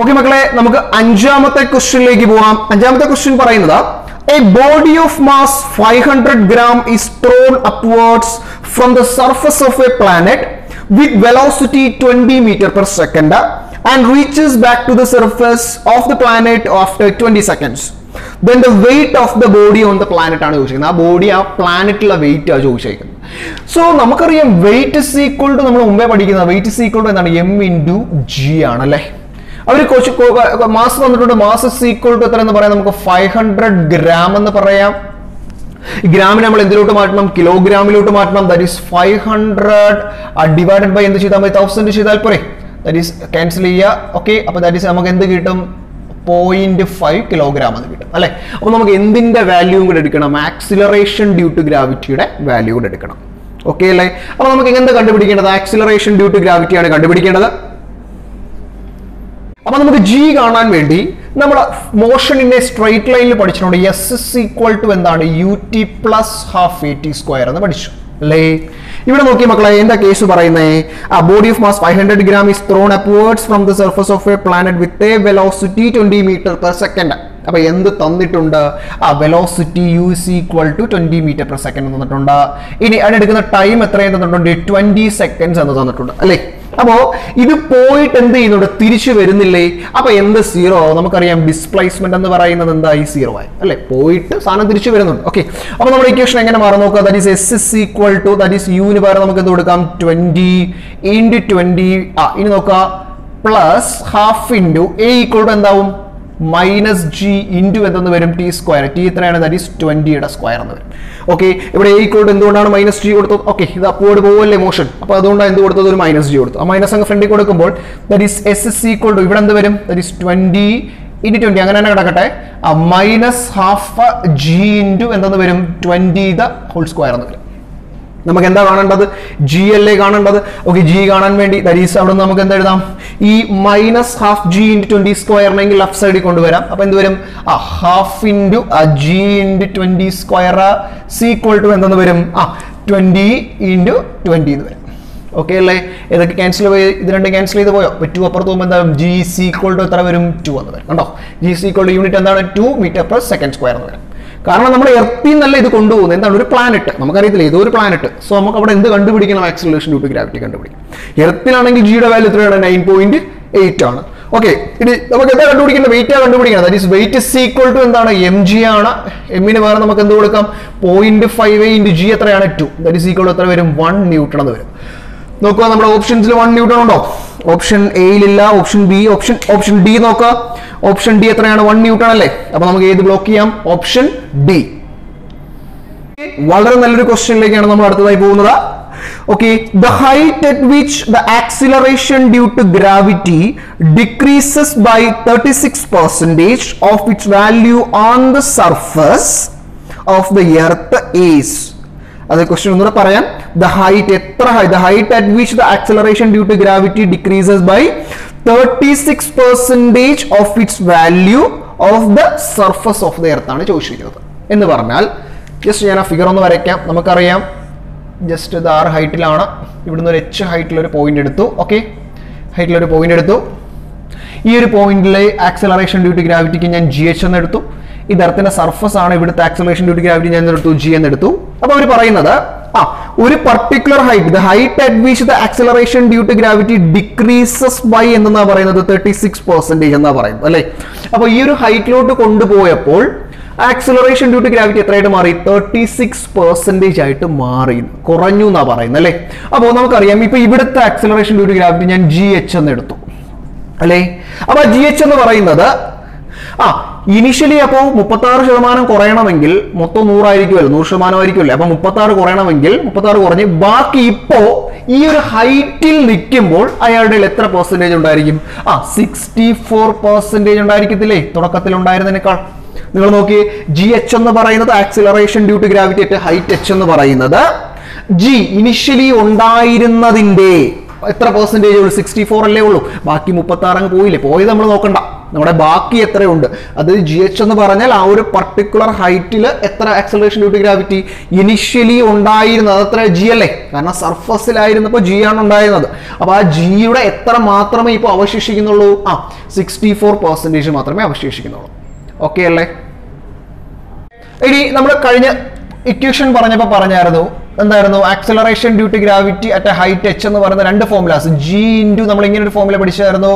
ഓക്കെ മക്കളെ നമുക്ക് അഞ്ചാമത്തെ ക്വസ്റ്റ്യനിലേക്ക് പോവാം. അഞ്ചാമത്തെ ക്വസ്റ്റ്യൻ പറയുന്നത് body of mass five hundred gram is thrown upwards from the surface of a planet with velocity twenty metre per second and reaches back to the surface of the planet after twenty seconds then the weight of the body on the planet ആണ് ചോദിച്ചിരിക്കുന്നത്. ആ ബോഡി ആ പ്ലാനറ്റിലെ വെയിറ്റ് ആണ് ചോദിച്ചിരിക്കുന്നത്. സോ നമുക്കറിയാം വെയിറ്റ് ഇസ് ഈക്വൾ ടു നമ്മൾ മുമ്പേ പഠിക്കുന്ന വെയിറ്റ് ഇസ് ഈക്വൾ ടു എന്താണ്? എം ഇന്റു ജി ആണ് അല്ലേ? അവർ മാസ് തന്നിട്ടുണ്ട് മാസ് ഈക്വൽ ടു എത്ര എന്ന് പറയാം. നമുക്ക് ഫൈവ് ഹൺഡ്രഡ് ഗ്രാം എന്ന് പറയാം. ഗ്രാമിന് നമ്മൾ എന്തിലോട്ട് മാറ്റണം? കിലോഗ്രാമിലോട്ട് മാറ്റണം. That is five hundred divided by എന്ത് ചെയ്താൽ മതി? തൗസൻഡ് ചെയ്താൽ പോരെ. ദാറ്റ് ഈസ് ക്യാൻസൽ ചെയ്യുക. ഓക്കെ അപ്പൊ ദാറ്റ് ഈസ് നമുക്ക് എന്ത് കിട്ടും? പോയിന്റ് ഫൈവ് കിലോഗ്രാം എന്ന് കിട്ടും. അല്ലെ? അപ്പൊ നമുക്ക് എന്തിന്റെ വാല്യൂ കൂടെ എടുക്കണം? ആക്സിലറേഷൻ ഡ്യൂ ടു ഗ്രാവിറ്റിയുടെ വാല്യൂ കൂടെ എടുക്കണം. ഓക്കെ അല്ലേ? അപ്പൊ നമുക്ക് എങ്ങനെ കണ്ടുപിടിക്കേണ്ടത്? ആക്സിലറേഷൻ ഡ്യൂ ടു ഗ്രാവിറ്റിയാണ് കണ്ടുപിടിക്കേണ്ടത്. അപ്പൊ നമുക്ക് ജി കാണാൻ വേണ്ടി നമ്മൾ മോഷനിന്റെ സ്ട്രൈറ്റ് ലൈനിൽ പഠിച്ചിട്ടുണ്ട്. എസ് ഇസ് ഈക്വൽ ടു എന്താണ്? U T plus half A T square എന്ന് പഠിച്ചു. അല്ലേ? ഇവിടെ നോക്കി മക്കളെ എന്താ കേസ് പറയുന്നേ? ആ body of mass five hundred gram is thrown upwards from the surface of a planet with a velocity twenty metre per second അപ്പൊ എന്ത് തന്നിട്ടുണ്ട്? ആ velocity U is equal to twenty metre per second തന്നിട്ടുണ്ട്. ഇനി അതിനെടുക്കുന്ന ടൈം എത്രയും തന്നിട്ടുണ്ട്? ട്വന്റി സെക്കൻഡ്സ് എന്ന് തന്നിട്ടുണ്ട്. അല്ലേ? അപ്പോ ഇത് പോയിട്ട് എന്ത് ചെയ്യുന്നുണ്ട് തിരിച്ചു വരുന്നില്ലേ? അപ്പൊ എന്ത് സീറോ? ആവും നമുക്കറിയാം ഡിസ്പ്ലേസ്മെന്റ് എന്ന് പറയുന്നത് എന്താ എന്തായി? സീറോ ആയി. അല്ലെ? പോയിട്ട് സാധനം തിരിച്ചു വരുന്നുണ്ട്. ഓക്കെ അപ്പൊ നമ്മുടെ ഇക്വേഷൻ എങ്ങനെ മാറും നോക്കുക? That is S equal to that is യുവിന് പകരം നമുക്ക് എന്ത് കൊടുക്കാം? ട്വന്റി ഇന്റു ട്വന്റി ആ ഇനി നോക്കുക. Plus half into A equal to എന്താവും? മൈനസ് ജി ഇന്റു എന്തെന്ന് വരും? ടി സ്ക്വയർ ടി എത്രയാണ്? ദാറ്റ് ഈസ് ട്വന്റിയുടെ സ്ക്വയർ എന്ന് വരും. ഓക്കെ ഇവിടെ എ ഈക്വൾ എന്തുകൊണ്ടാണ് മൈനസ് ജി കൊടുത്തത്? ഓക്കെ ഇത് അപ്പോഴ് പോകുമല്ലേ മോഷൻ അപ്പോൾ അതുകൊണ്ടാണ് എന്ത് കൊടുത്തത്? ഒരു മൈനസ് ജി കൊടുത്തു ആ മൈനസ് അങ്ങ് ഫ്രണ്ടിൽ കൊടുക്കുമ്പോൾ that is S S equal to ഇവിടെ എന്ത് വരും? That is twenty into twenty അങ്ങനെ തന്നെ കിടക്കട്ടെ. മൈനസ് ഹാഫ് ജി ഇന്റു എന്തെന്ന് വരും? ട്വന്റി ദ ഹോൾ സ്ക്വയർ എന്ന് വരും. നമുക്ക് എന്താ കാണേണ്ടത് ജി അല്ലേ കാണേണ്ടത്. ഓക്കെ ജി കാണാൻ വേണ്ടി ദരീസ് അവിടെ നമുക്ക് എന്താ എഴുതാം ഈ minus half G into twenty സ്ക്വയറിനെങ്കിൽ left സൈഡിൽ കൊണ്ടുവരാം. അപ്പൊ എന്ത് വരും? ആ half into G into twenty square is equal to എന്തെന്ന് വരും? ആ ട്വന്റി ഇന്റു ട്വന്റി എന്ന് വരും. ഓക്കെ അല്ലേ? ഇതൊക്കെ ക്യാൻസൽ പോയി? ഇത് രണ്ടും ക്യാൻസൽ ചെയ്ത് പോയോ? ടു അപ്പുറത്ത് പോകുമ്പോൾ എന്താ ജി സീക്വൾ ടു എത്ര വരും? ടു എന്ന് വരും. കണ്ടോ? ജി സീക്വൾ യൂണിറ്റ് എന്താണ്? Two metre per second square എന്ന് വരും. കാരണം നമ്മൾ എർത്തിൽ നിന്നല്ല ഇത് കൊണ്ടുപോകുന്നത്? എന്താണ്? ഒരു പ്ലാനറ്റ് നമുക്കറിയത്തില്ല ഇതൊരു ഒരു പ്ലാനറ്റ് സോ നമുക്ക് അവിടെ എന്ത് കണ്ടുപിടിക്കണം? ആക്സിലേഷൻ ഡ്യൂ ടു ഗ്രാവിറ്റി കണ്ടുപിടിക്കും എർത്തിലാണെങ്കിൽ ജിയുടെ വാല്യൂ എത്രയാണ്? നയൻ പോയിന്റ് എയ്റ്റ് ആണ്. ഓക്കെ ഇനി നമുക്ക് എന്താ കണ്ടുപിടിക്കേണ്ടത്? വെയിറ്റ് കണ്ടുപിടിക്കണം. That is weight is equal to എന്താണ്? എം ജി ആണ്. എമ്മിന് വേറെ നമുക്ക് എന്ത് കൊടുക്കാം? പോയിന്റ് ഫൈവ് ഇന്റു ജി എത്രയാണ്? ടു ദാറ്റ് ഈസ് ഈക്വൽ എത്ര വരും? വൺ ന്യൂട്ടൺ എന്ന് വരും. നോക്കുക നമ്മുടെ ഓപ്ഷൻസിൽ വൺ ന്യൂട്ടൺ ഉണ്ടോ? Option എയിലില്ല option B option option D നോക്കുക ഓപ്ഷൻ ഡി എത്രയാണ്? വൺ ന്യൂട്ടൺ അല്ലേ അപ്പൊ നമുക്ക് ഏത് ബ്ലോക്ക് ചെയ്യാം? ഓപ്ഷൻ ഡി വളരെ നല്ലൊരു ക്വസ്റ്റ്യനിലേക്കാണ് നമ്മൾ അടുത്തതായി പോകുന്നത്. Okay the height at which the acceleration due to gravity decreases by thirty six percentage of its value on the surface of the earth is അത് ക്വസ്റ്റ്യൻ ഒന്നുകൂടെ പറയാം. ദ ഹൈറ്റ് എത്ര high the height at which the acceleration due to gravity decreases by thirty six percentage of its value of the surface of the earth ആണ് ചോദിച്ചിരിക്കുന്നത്. എന്ന് പറഞ്ഞാൽ ജസ്റ്റ് ഞാൻ ആ ഫിഗർ ഒന്ന് വരയ്ക്കാം. നമുക്കറിയാം. ജസ്റ്റ് ഇത് ആറ് ഹൈറ്റിലാണ് ഇവിടുന്ന് ഒരു എച്ച് ഹൈറ്റിലൊരു പോയിന്റ് എടുത്തു. ഓക്കെ ഹൈറ്റിലൊരു പോയിന്റ് എടുത്തു. ഈ ഒരു പോയിന്റിലെ ആക്സലറേഷൻ ഡ്യൂ ടു ഗ്രാവിറ്റിക്ക് ഞാൻ ജി എച്ച് എന്ന് എടുത്തു. ഇത് എർത്തിന്റെ സർഫസ് ആണ് ഇവിടുത്തെ ആക്സലറേഷൻ ഡ്യൂ ടു ഗ്രാവിറ്റി ഞാൻ എടുത്തു ജി എന്ന് എടുത്തു. അപ്പൊ അവർ പറയുന്നത് ആ ഒരു particular height the height at which the acceleration due to gravity decreases by എന്നാ പറയുന്നത്? തേർട്ടി സിക്സ് പെർസെന്റേജ് എന്നാ പറയുന്നത് അല്ലെ? അപ്പൊ ഈ ഒരു ഹൈറ്റിലോട്ട് കൊണ്ടുപോയപ്പോൾ ആക്സിലറേഷൻ ഡ്യൂ ടു ഗ്രാവിറ്റി എത്രയായിട്ട് മാറി? തേർട്ടി സിക്സ് പെർസെന്റേജ് ആയിട്ട് മാറി. കുറഞ്ഞു എന്നാ പറയുന്നത് അല്ലെ? അപ്പോൾ നമുക്കറിയാം ഇപ്പൊ ഇവിടുത്തെ ആക്സിലറേഷൻ ഡ്യൂ ടു ഗ്രാവിറ്റി ഞാൻ ജി എച്ച് എന്ന് എടുത്തു അല്ലേ? അപ്പൊ ജി എച്ച് എന്ന് പറയുന്നത് ആ ഇനിഷ്യലി അപ്പോൾ മുപ്പത്തി ആറ് ശതമാനം കുറയണമെങ്കിൽ മൊത്തം നൂറായിരിക്കുമല്ലോ നൂറ് ശതമാനമായിരിക്കുമല്ലോ? അപ്പൊ മുപ്പത്തി ആറ് കുറയണമെങ്കിൽ മുപ്പത്തി ആറ് കുറഞ്ഞ് ബാക്കി ഇപ്പോ ഈ ഒരു ഹൈറ്റിൽ നിൽക്കുമ്പോൾ അയാളുടെ എത്ര പെർസെന്റേജ് ഉണ്ടായിരിക്കും? ആ സിക്സ്റ്റി ഫോർ പെർസെന്റേജ് ഉണ്ടായിരിക്കത്തില്ലേ? തുടക്കത്തിൽ ഉണ്ടായിരുന്നതിനേക്കാൾ. നിങ്ങൾ നോക്കി ജി എച്ച് എന്ന് പറയുന്നത് acceleration due to gravity at height h എന്ന് പറയുന്നത് ജി ഇനിഷ്യലി ഉണ്ടായിരുന്നതിന്റെ എത്ര പെർസെന്റേജ് ഉള്ളൂ? സിക്സ്റ്റി ഫോർ അല്ലേ ഉള്ളൂ. ബാക്കി മുപ്പത്തി ആറ് അങ്ങ് പോയില്ലേ? പോയത് നമ്മൾ നോക്കണ്ട. നമ്മുടെ ബാക്കി എത്രയുണ്ട്? അത് ജി എച്ച് എന്ന് പറഞ്ഞാൽ ആ ഒരു പർട്ടിക്കുലർ ഹൈറ്റിൽ എത്ര ആക്സലറേഷൻ ഡ്യൂട്ടി ഗ്രാവിറ്റി ഇനിഷ്യലി ഉണ്ടായിരുന്നത് അത്ര ജി അല്ലേ? കാരണം സർഫസിലായിരുന്നപ്പോൾ ജി ആണ് ഉണ്ടായിരുന്നത്. അപ്പോൾ ആ ജിയുടെ എത്ര മാത്രമേ ഇപ്പോൾ അവശേഷിക്കുന്നുള്ളൂ? ആ സിക്സ്റ്റി ഫോർ പെർസെന്റേജ് മാത്രമേ അവശേഷിക്കുന്നുള്ളൂ. ഓക്കെ അല്ലേ? ഇനി നമ്മൾ കഴിഞ്ഞ ഇക്വേഷൻ പറഞ്ഞപ്പോൾ പറഞ്ഞായിരുന്നു എന്തായിരുന്നു? Acceleration due to gravity at height H എന്ന് പറയുന്ന രണ്ട് ഫോമുലാസ് ജി ഇന്റു നമ്മൾ ഇങ്ങനെ ഒരു ഫോമുല പഠിച്ചായിരുന്നു.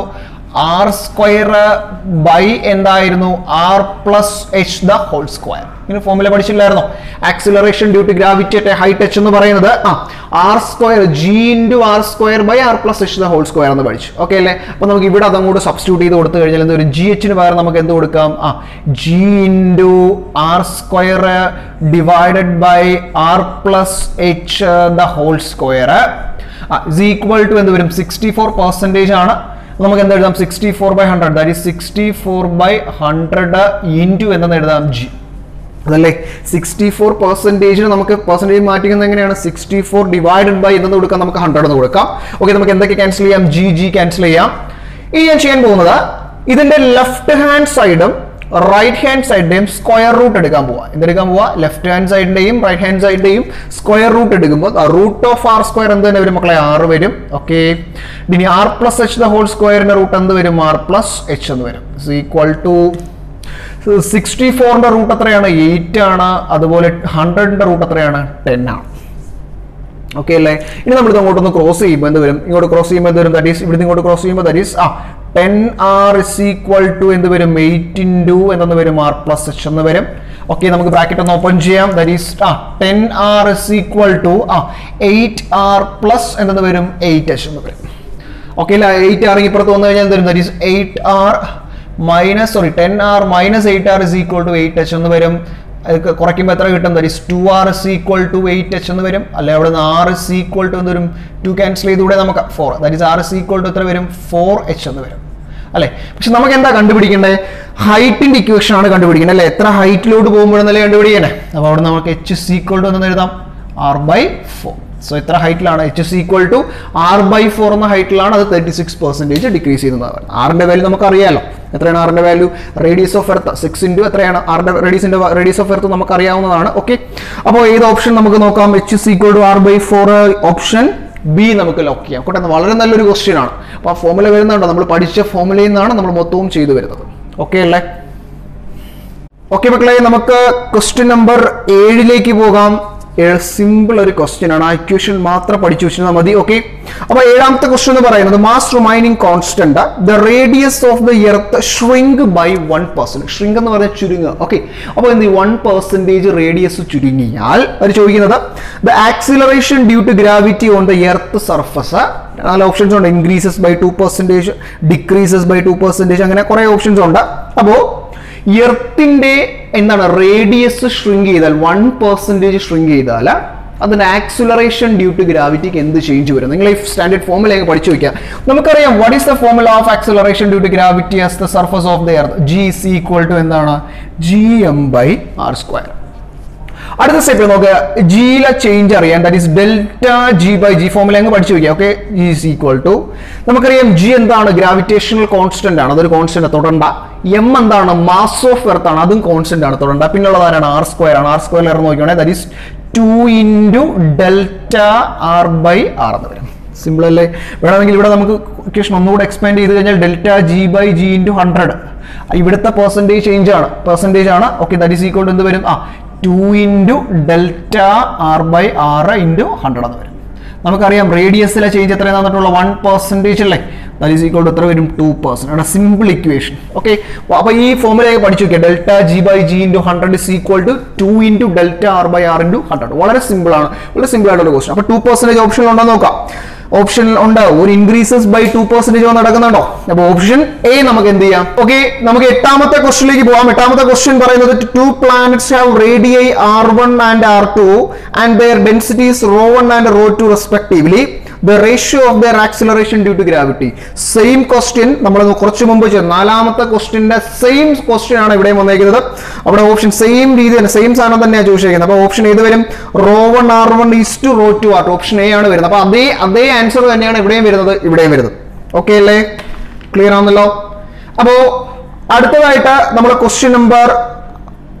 ആർ സ്ക്വയർ ബൈ എന്തായിരുന്നു? R plus h the whole square ഇങ്ങനെ formula പഠിച്ചില്ലായിരുന്നോ acceleration due to gravity at height h എന്ന് പറയുന്നത് ആ r square g into r square by r plus h the whole square എന്ന് പഠിച്ചു. ഓക്കെ അല്ലേ? അപ്പൊ നമുക്ക് ഇവിടെ അതങ്ങോട്ട് സബ്സ്റ്റിറ്റ്യൂട്ട് ചെയ്ത് കൊടുത്തു കഴിഞ്ഞാൽ എന്തൊരു ജി എച്ചിന് പകരം നമുക്ക് എന്ത് കൊടുക്കാം? ആ g into r square divided by r plus h the whole square is equal to എന്ത് വരും? സിക്സ്റ്റി ഫോർ പെർസെന്റേജ് ആണ്. നമുക്ക് എന്ത് എഴുതാം? Sixty four by hundred that is sixty four by hundred into എന്തെന്ന് എഴുതാം ജി അതല്ലേ? സിക്സ്റ്റി ഫോർ പെർസെന്റേജിന് നമുക്ക് പെർസെന്റേജ് മാറ്റിക്കുന്നത് എങ്ങനെയാണ്? സിക്സ്റ്റി ഫോർ ഡിവൈഡഡ് ബൈ എന്ന് കൊടുക്കാം. നമുക്ക് ഹൺഡ്രഡ് എന്ന് കൊടുക്കാം. ഓക്കെ നമുക്ക് എന്തൊക്കെ ക്യാൻസൽ ചെയ്യാം? ജി ജി ക്യാൻസൽ ചെയ്യാം. ഇനി ഞാൻ ചെയ്യാൻ പോകുന്നത് ഇതിന്റെ ലെഫ്റ്റ് ഹാൻഡ് സൈഡും റൈറ്റ് ഹാൻഡ് സൈഡിന്റെയും സ്ക്വയർ റൂട്ട് എടുക്കാൻ പോവാ. എന്തെടുക്കാൻ പോവാ? ലെഫ്റ്റ് ഹാൻഡ് സൈഡിന്റെയും റൈറ്റ് ഹാൻഡ് സൈഡിന്റെയും സ്ക്വയർ റൂട്ട് എടുക്കുമ്പോൾ റൂട്ട് ഓഫ് ആർ സ്ക്വയർ എന്ത് തന്നെ വരും മക്കളെ? ആറ് വരും. ഓക്കെ ഇനി R plus H the whole സ്ക്വയറിന്റെ റൂട്ട് എന്ത് വരും? ആർ പ്ലസ് എച്ച് എന്ന് വരും. ഈക്വൽ ടു സിക്സ്റ്റി ഫോറിന്റെ റൂട്ട് എത്രയാണ്? എയ്റ്റ് ആണ്. അതുപോലെ ഹൺഡ്രഡിന്റെ റൂട്ട് എത്രയാണ്? ടെൻ ആണ്. ഓക്കെ അല്ലേ? ഇനി നമ്മൾ ഇത് അങ്ങോട്ടൊന്ന് ക്രോസ് ചെയ്യുമ്പോൾ എന്ത് വരും? ഇങ്ങോട്ട് ക്രോസ് ചെയ്യുമ്പോൾ എന്ത് വരും? ദാറ്റ് ഈസ് ഇവിടുന്ന് ഇങ്ങോട്ട് ക്രോസ് ചെയ്യുമ്പോൾ ദാറ്റ് ഈസ് ആ ten r is equal to എന്ത് വരും? എയ്റ്റ് ഇന്റു എന്തെന്ന് വരും ആർ പ്ലസ് എച്ച് എന്ന് വരും. ഓക്കെ നമുക്ക് ബ്രാക്കറ്റ് ഒന്ന് ഓപ്പൺ ചെയ്യാം. ദാറ്റ് ഈസ് ആ ten r is equal to ആ എയ്റ്റ് ആർ പ്ലസ് എന്തെന്ന് വരും എയ്റ്റ് എച്ച് എന്ന് വരും. ഓക്കെ അല്ല? എയ്റ്റ് ആർ ഇപ്പുറത്ത് വന്നു കഴിഞ്ഞാൽ എന്ത് വരും? That is eight r minus sorry ten r minus eight r is equal to eight h എന്ന് വരും. കുറയ്ക്കുമ്പോൾ എത്ര കിട്ടും ഒരു two r is equal to eight h എന്ന് വരും. അല്ലെ അവിടെ നിന്ന് ആർ ഇസ് ഈക്വൽ ടു എന്ന് വരും. ടു ക്യാൻസൽ ചെയ്തുകൂടെ നമുക്ക് four that is r is equal to എത്ര വരും? ഫോർ എച്ച് എന്ന് വരും. അല്ലെ? പക്ഷെ നമുക്ക് എന്താ കണ്ടുപിടിക്കേണ്ടത്? ഹൈറ്റിന്റെ ഇക്വേഷൻ ആണ് കണ്ടുപിടിക്കേണ്ടത്. അല്ലെ? എത്ര ഹൈറ്റിലോട്ട് പോകുമ്പോഴെന്നല്ലേ കണ്ടുപിടിക്കണേ? അപ്പോൾ അവിടെ നമുക്ക് എച്ച് ഇസ് ഈക്വൽ ടു എന്ന് എഴുതാം. ആർ ബൈ ഫോർ സോ എത്ര ഹൈറ്റിലാണ് h is equal to r by four എന്ന ഹൈറ്റിലാണ് അത് തേർട്ടി സിക്സ് പെർസെന്റേജ് ഡിക്രീസ് ചെയ്യുന്നത് ആറിന്റെ വാല്യൂ നമുക്ക് അറിയാലോ എത്രയാണ് ആറിന്റെ value radius of earth six into എത്രയാണ്? ആറിന്റെ റേഡിയസിന്റെ റേഡിയസ് ഓഫ് എർത്ത് നമുക്ക് അറിയാവുന്നതാണ് ഓക്കെ അപ്പോൾ ഏത് ഓപ്ഷൻ നമുക്ക് നോക്കാം? H is equal to r by four option B നമുക്ക് ലോക്ക് ചെയ്യാം. കൂട്ടെ വളരെ നല്ലൊരു ക്വസ്റ്റ്യൻ ആണ്. അപ്പോൾ ആ ഫോമുല വരുന്നുണ്ടോ? നമ്മൾ പഠിച്ച ഫോമുലയിൽ നിന്നാണ് നമ്മൾ മൊത്തവും ചെയ്തു വരുന്നത്. ഓക്കെ അല്ലേ? ഓക്കെ മക്കളെ നമുക്ക് ക്വസ്റ്റ്യൻ നമ്പർ ഏഴിലേക്ക് പോകാം. സിമ്പിൾ ഒരു ക്വസ്റ്റ്യൻ ആണ്. ആ ഇക്വേഷൻ മാത്രം പഠിച്ചു വെച്ചാൽ മതി. ഓക്കെ അപ്പൊ ഏഴാമത്തെ ക്വസ്റ്റ്യൻ എന്ന് പറയുന്നത് mass remaining constant the radius of the earth shrink by one percent shrink എന്ന് പറഞ്ഞാൽ ചുരുങ്ങുക. ഓക്കെ അപ്പോൾ എന്ത് വൺ പെർസെന്റേജ് റേഡിയസ് ചുരുങ്ങിയാൽ അവർ ചോദിക്കുന്നത് the acceleration due to gravity on the earth surface നാല് ഓപ്ഷൻസ് ഉണ്ട്. Increases by two percentage decreases by two percentage അങ്ങനെ കുറെ ഓപ്ഷൻസ് ഉണ്ട്. അപ്പോൾ എർത്തിന്റെ എന്താണ് റേഡിയസ് ഷ്രിങ്ക് ചെയ്താൽ വൺ പെർസെന്റേജ് ഷ്രിങ്ക് ചെയ്താൽ അതിന് ആക്സുലറേഷൻ ഡ്യൂ ടു ഗ്രാവിറ്റിക്ക് എന്ത് ചേഞ്ച് വരും? നിങ്ങൾ ഈ സ്റ്റാൻഡേർഡ് ഫോമിലേക്ക് പഠിച്ചു വെക്കുക. നമുക്കറിയാം what is the formula of acceleration due to gravity as the surface of the earth G equal to എന്താണ്? G M by R square അടുത്ത സ്റ്റെപ്പ് നോക്കുക ജിയിലെ ചേഞ്ച് അറിയാൻ that is delta G by G ഫോമിൽ അങ്ങ് പഠിച്ചു വയ്ക്കുക okay G is equal to നമുക്കറിയാം ജി എന്താണ്? ഗ്രാവിറ്റേഷണൽ കോൺസ്റ്റന്റ് ആണ്. അതൊരു കോൺസ്റ്റന്റ് തൊടണ്ട. എം എന്താണ്? മാസ് ഓഫ് എർത്ത് ആണ്. അതും കോൺസ്റ്റന്റ് ആണ്. തൊടണ്ട. പിന്നുള്ളത് ആരാണ്? ആർ സ്ക്വയർ ആണ്. ആർ സ്ക്വയർ ഇറന്ന് നോക്കുകയാണെങ്കിൽ that is two into delta R by R എന്ന് വരും. സിമ്പിൾ അല്ലേ? വേണമെങ്കിൽ ഇവിടെ നമുക്ക് ഇക്വേഷൻ ഒന്നുകൂടെ എക്സ്പാൻഡ് ചെയ്ത് കഴിഞ്ഞാൽ delta g by g into hundred ഇവിടുത്തെ പെർസെന്റേജ് ചേഞ്ച് ആണ്. പെർസെന്റേജ് ആണ്. ഓക്കെ ദാറ്റ് ഈസ് ടു എന്ത് വരും? ആ two into delta r by r into hundred എന്ന് വരും. നമുക്കറിയാം റേഡിയസിലെ ചേഞ്ച് എത്രയാണ് തന്നിട്ടുള്ള വൺ പെർസെന്റേജ് അല്ലേ? ദാറ്റ് ഈസ് ഈക്വൾ ടു എത്ര വരും? ടു പെർസെന്റ് അവിടെ സിമ്പിൾ ഇക്വേഷൻ ഓക്കെ അപ്പോൾ ഈ ഫോമുലയൊക്കെ പഠിച്ചു നോക്കിയാൽ delta g by g into hundred is equal to two into delta r by r into hundred വളരെ സിമ്പിൾ ആണ്. വളരെ സിമ്പിൾ ആയിട്ടുള്ള ക്വസ്റ്റൻ അപ്പോൾ ടു പെർസെന്റേജ് ഓപ്ഷൻ ഉണ്ടോ നോക്കാം. ഓപ്ഷൻ ഉണ്ട്. ഒരു ഇൻക്രീസസ് ബൈ ടു പെർസെന്റേജ് നടക്കുന്നുണ്ടോ? അപ്പൊ ഓപ്ഷൻ എ നമുക്ക് എന്ത് ചെയ്യാം? ഓക്കെ നമുക്ക് എട്ടാമത്തെ ക്വസ്റ്റിലേക്ക് പോവാം. എട്ടാമത്തെ ക്വസ്റ്റ്യൻ പറയുന്നത് two planets have radii r one and r two and their densities rho one and rho two respectively the ratio of their acceleration due to gravity same question നമ്മൾ കുറച്ച് മുമ്പ് ചെയ്തു നാലാമത്തെ ക്വസ്റ്റ്യന്റെ സെയിം ക്വസ്റ്റ്യൻ ആണ് ഇവിടെ വന്നേക്കുന്നത്. അവിടെ ഓപ്ഷൻ സെയിം രീതി തന്നെ സെയിം സാധനം തന്നെയാണ് ചോദിച്ചിരിക്കുന്നത് അപ്പോൾ ഓപ്ഷൻ ഏത് വരും? Rho one r one is two rho two r. Option A ആണ് വരുന്നത്. അപ്പോൾ അതേ അതേ ആൻസർ തന്നെയാണ് ഇവിടെയും വരുന്നത് ഇവിടെയും വരുന്നത്. ഓക്കെ അല്ലേ? ക്ലിയർ ആണല്ലോ? അപ്പോ അടുത്തതായിട്ട് നമ്മുടെ ക്വസ്റ്റ്യൻ നമ്പർ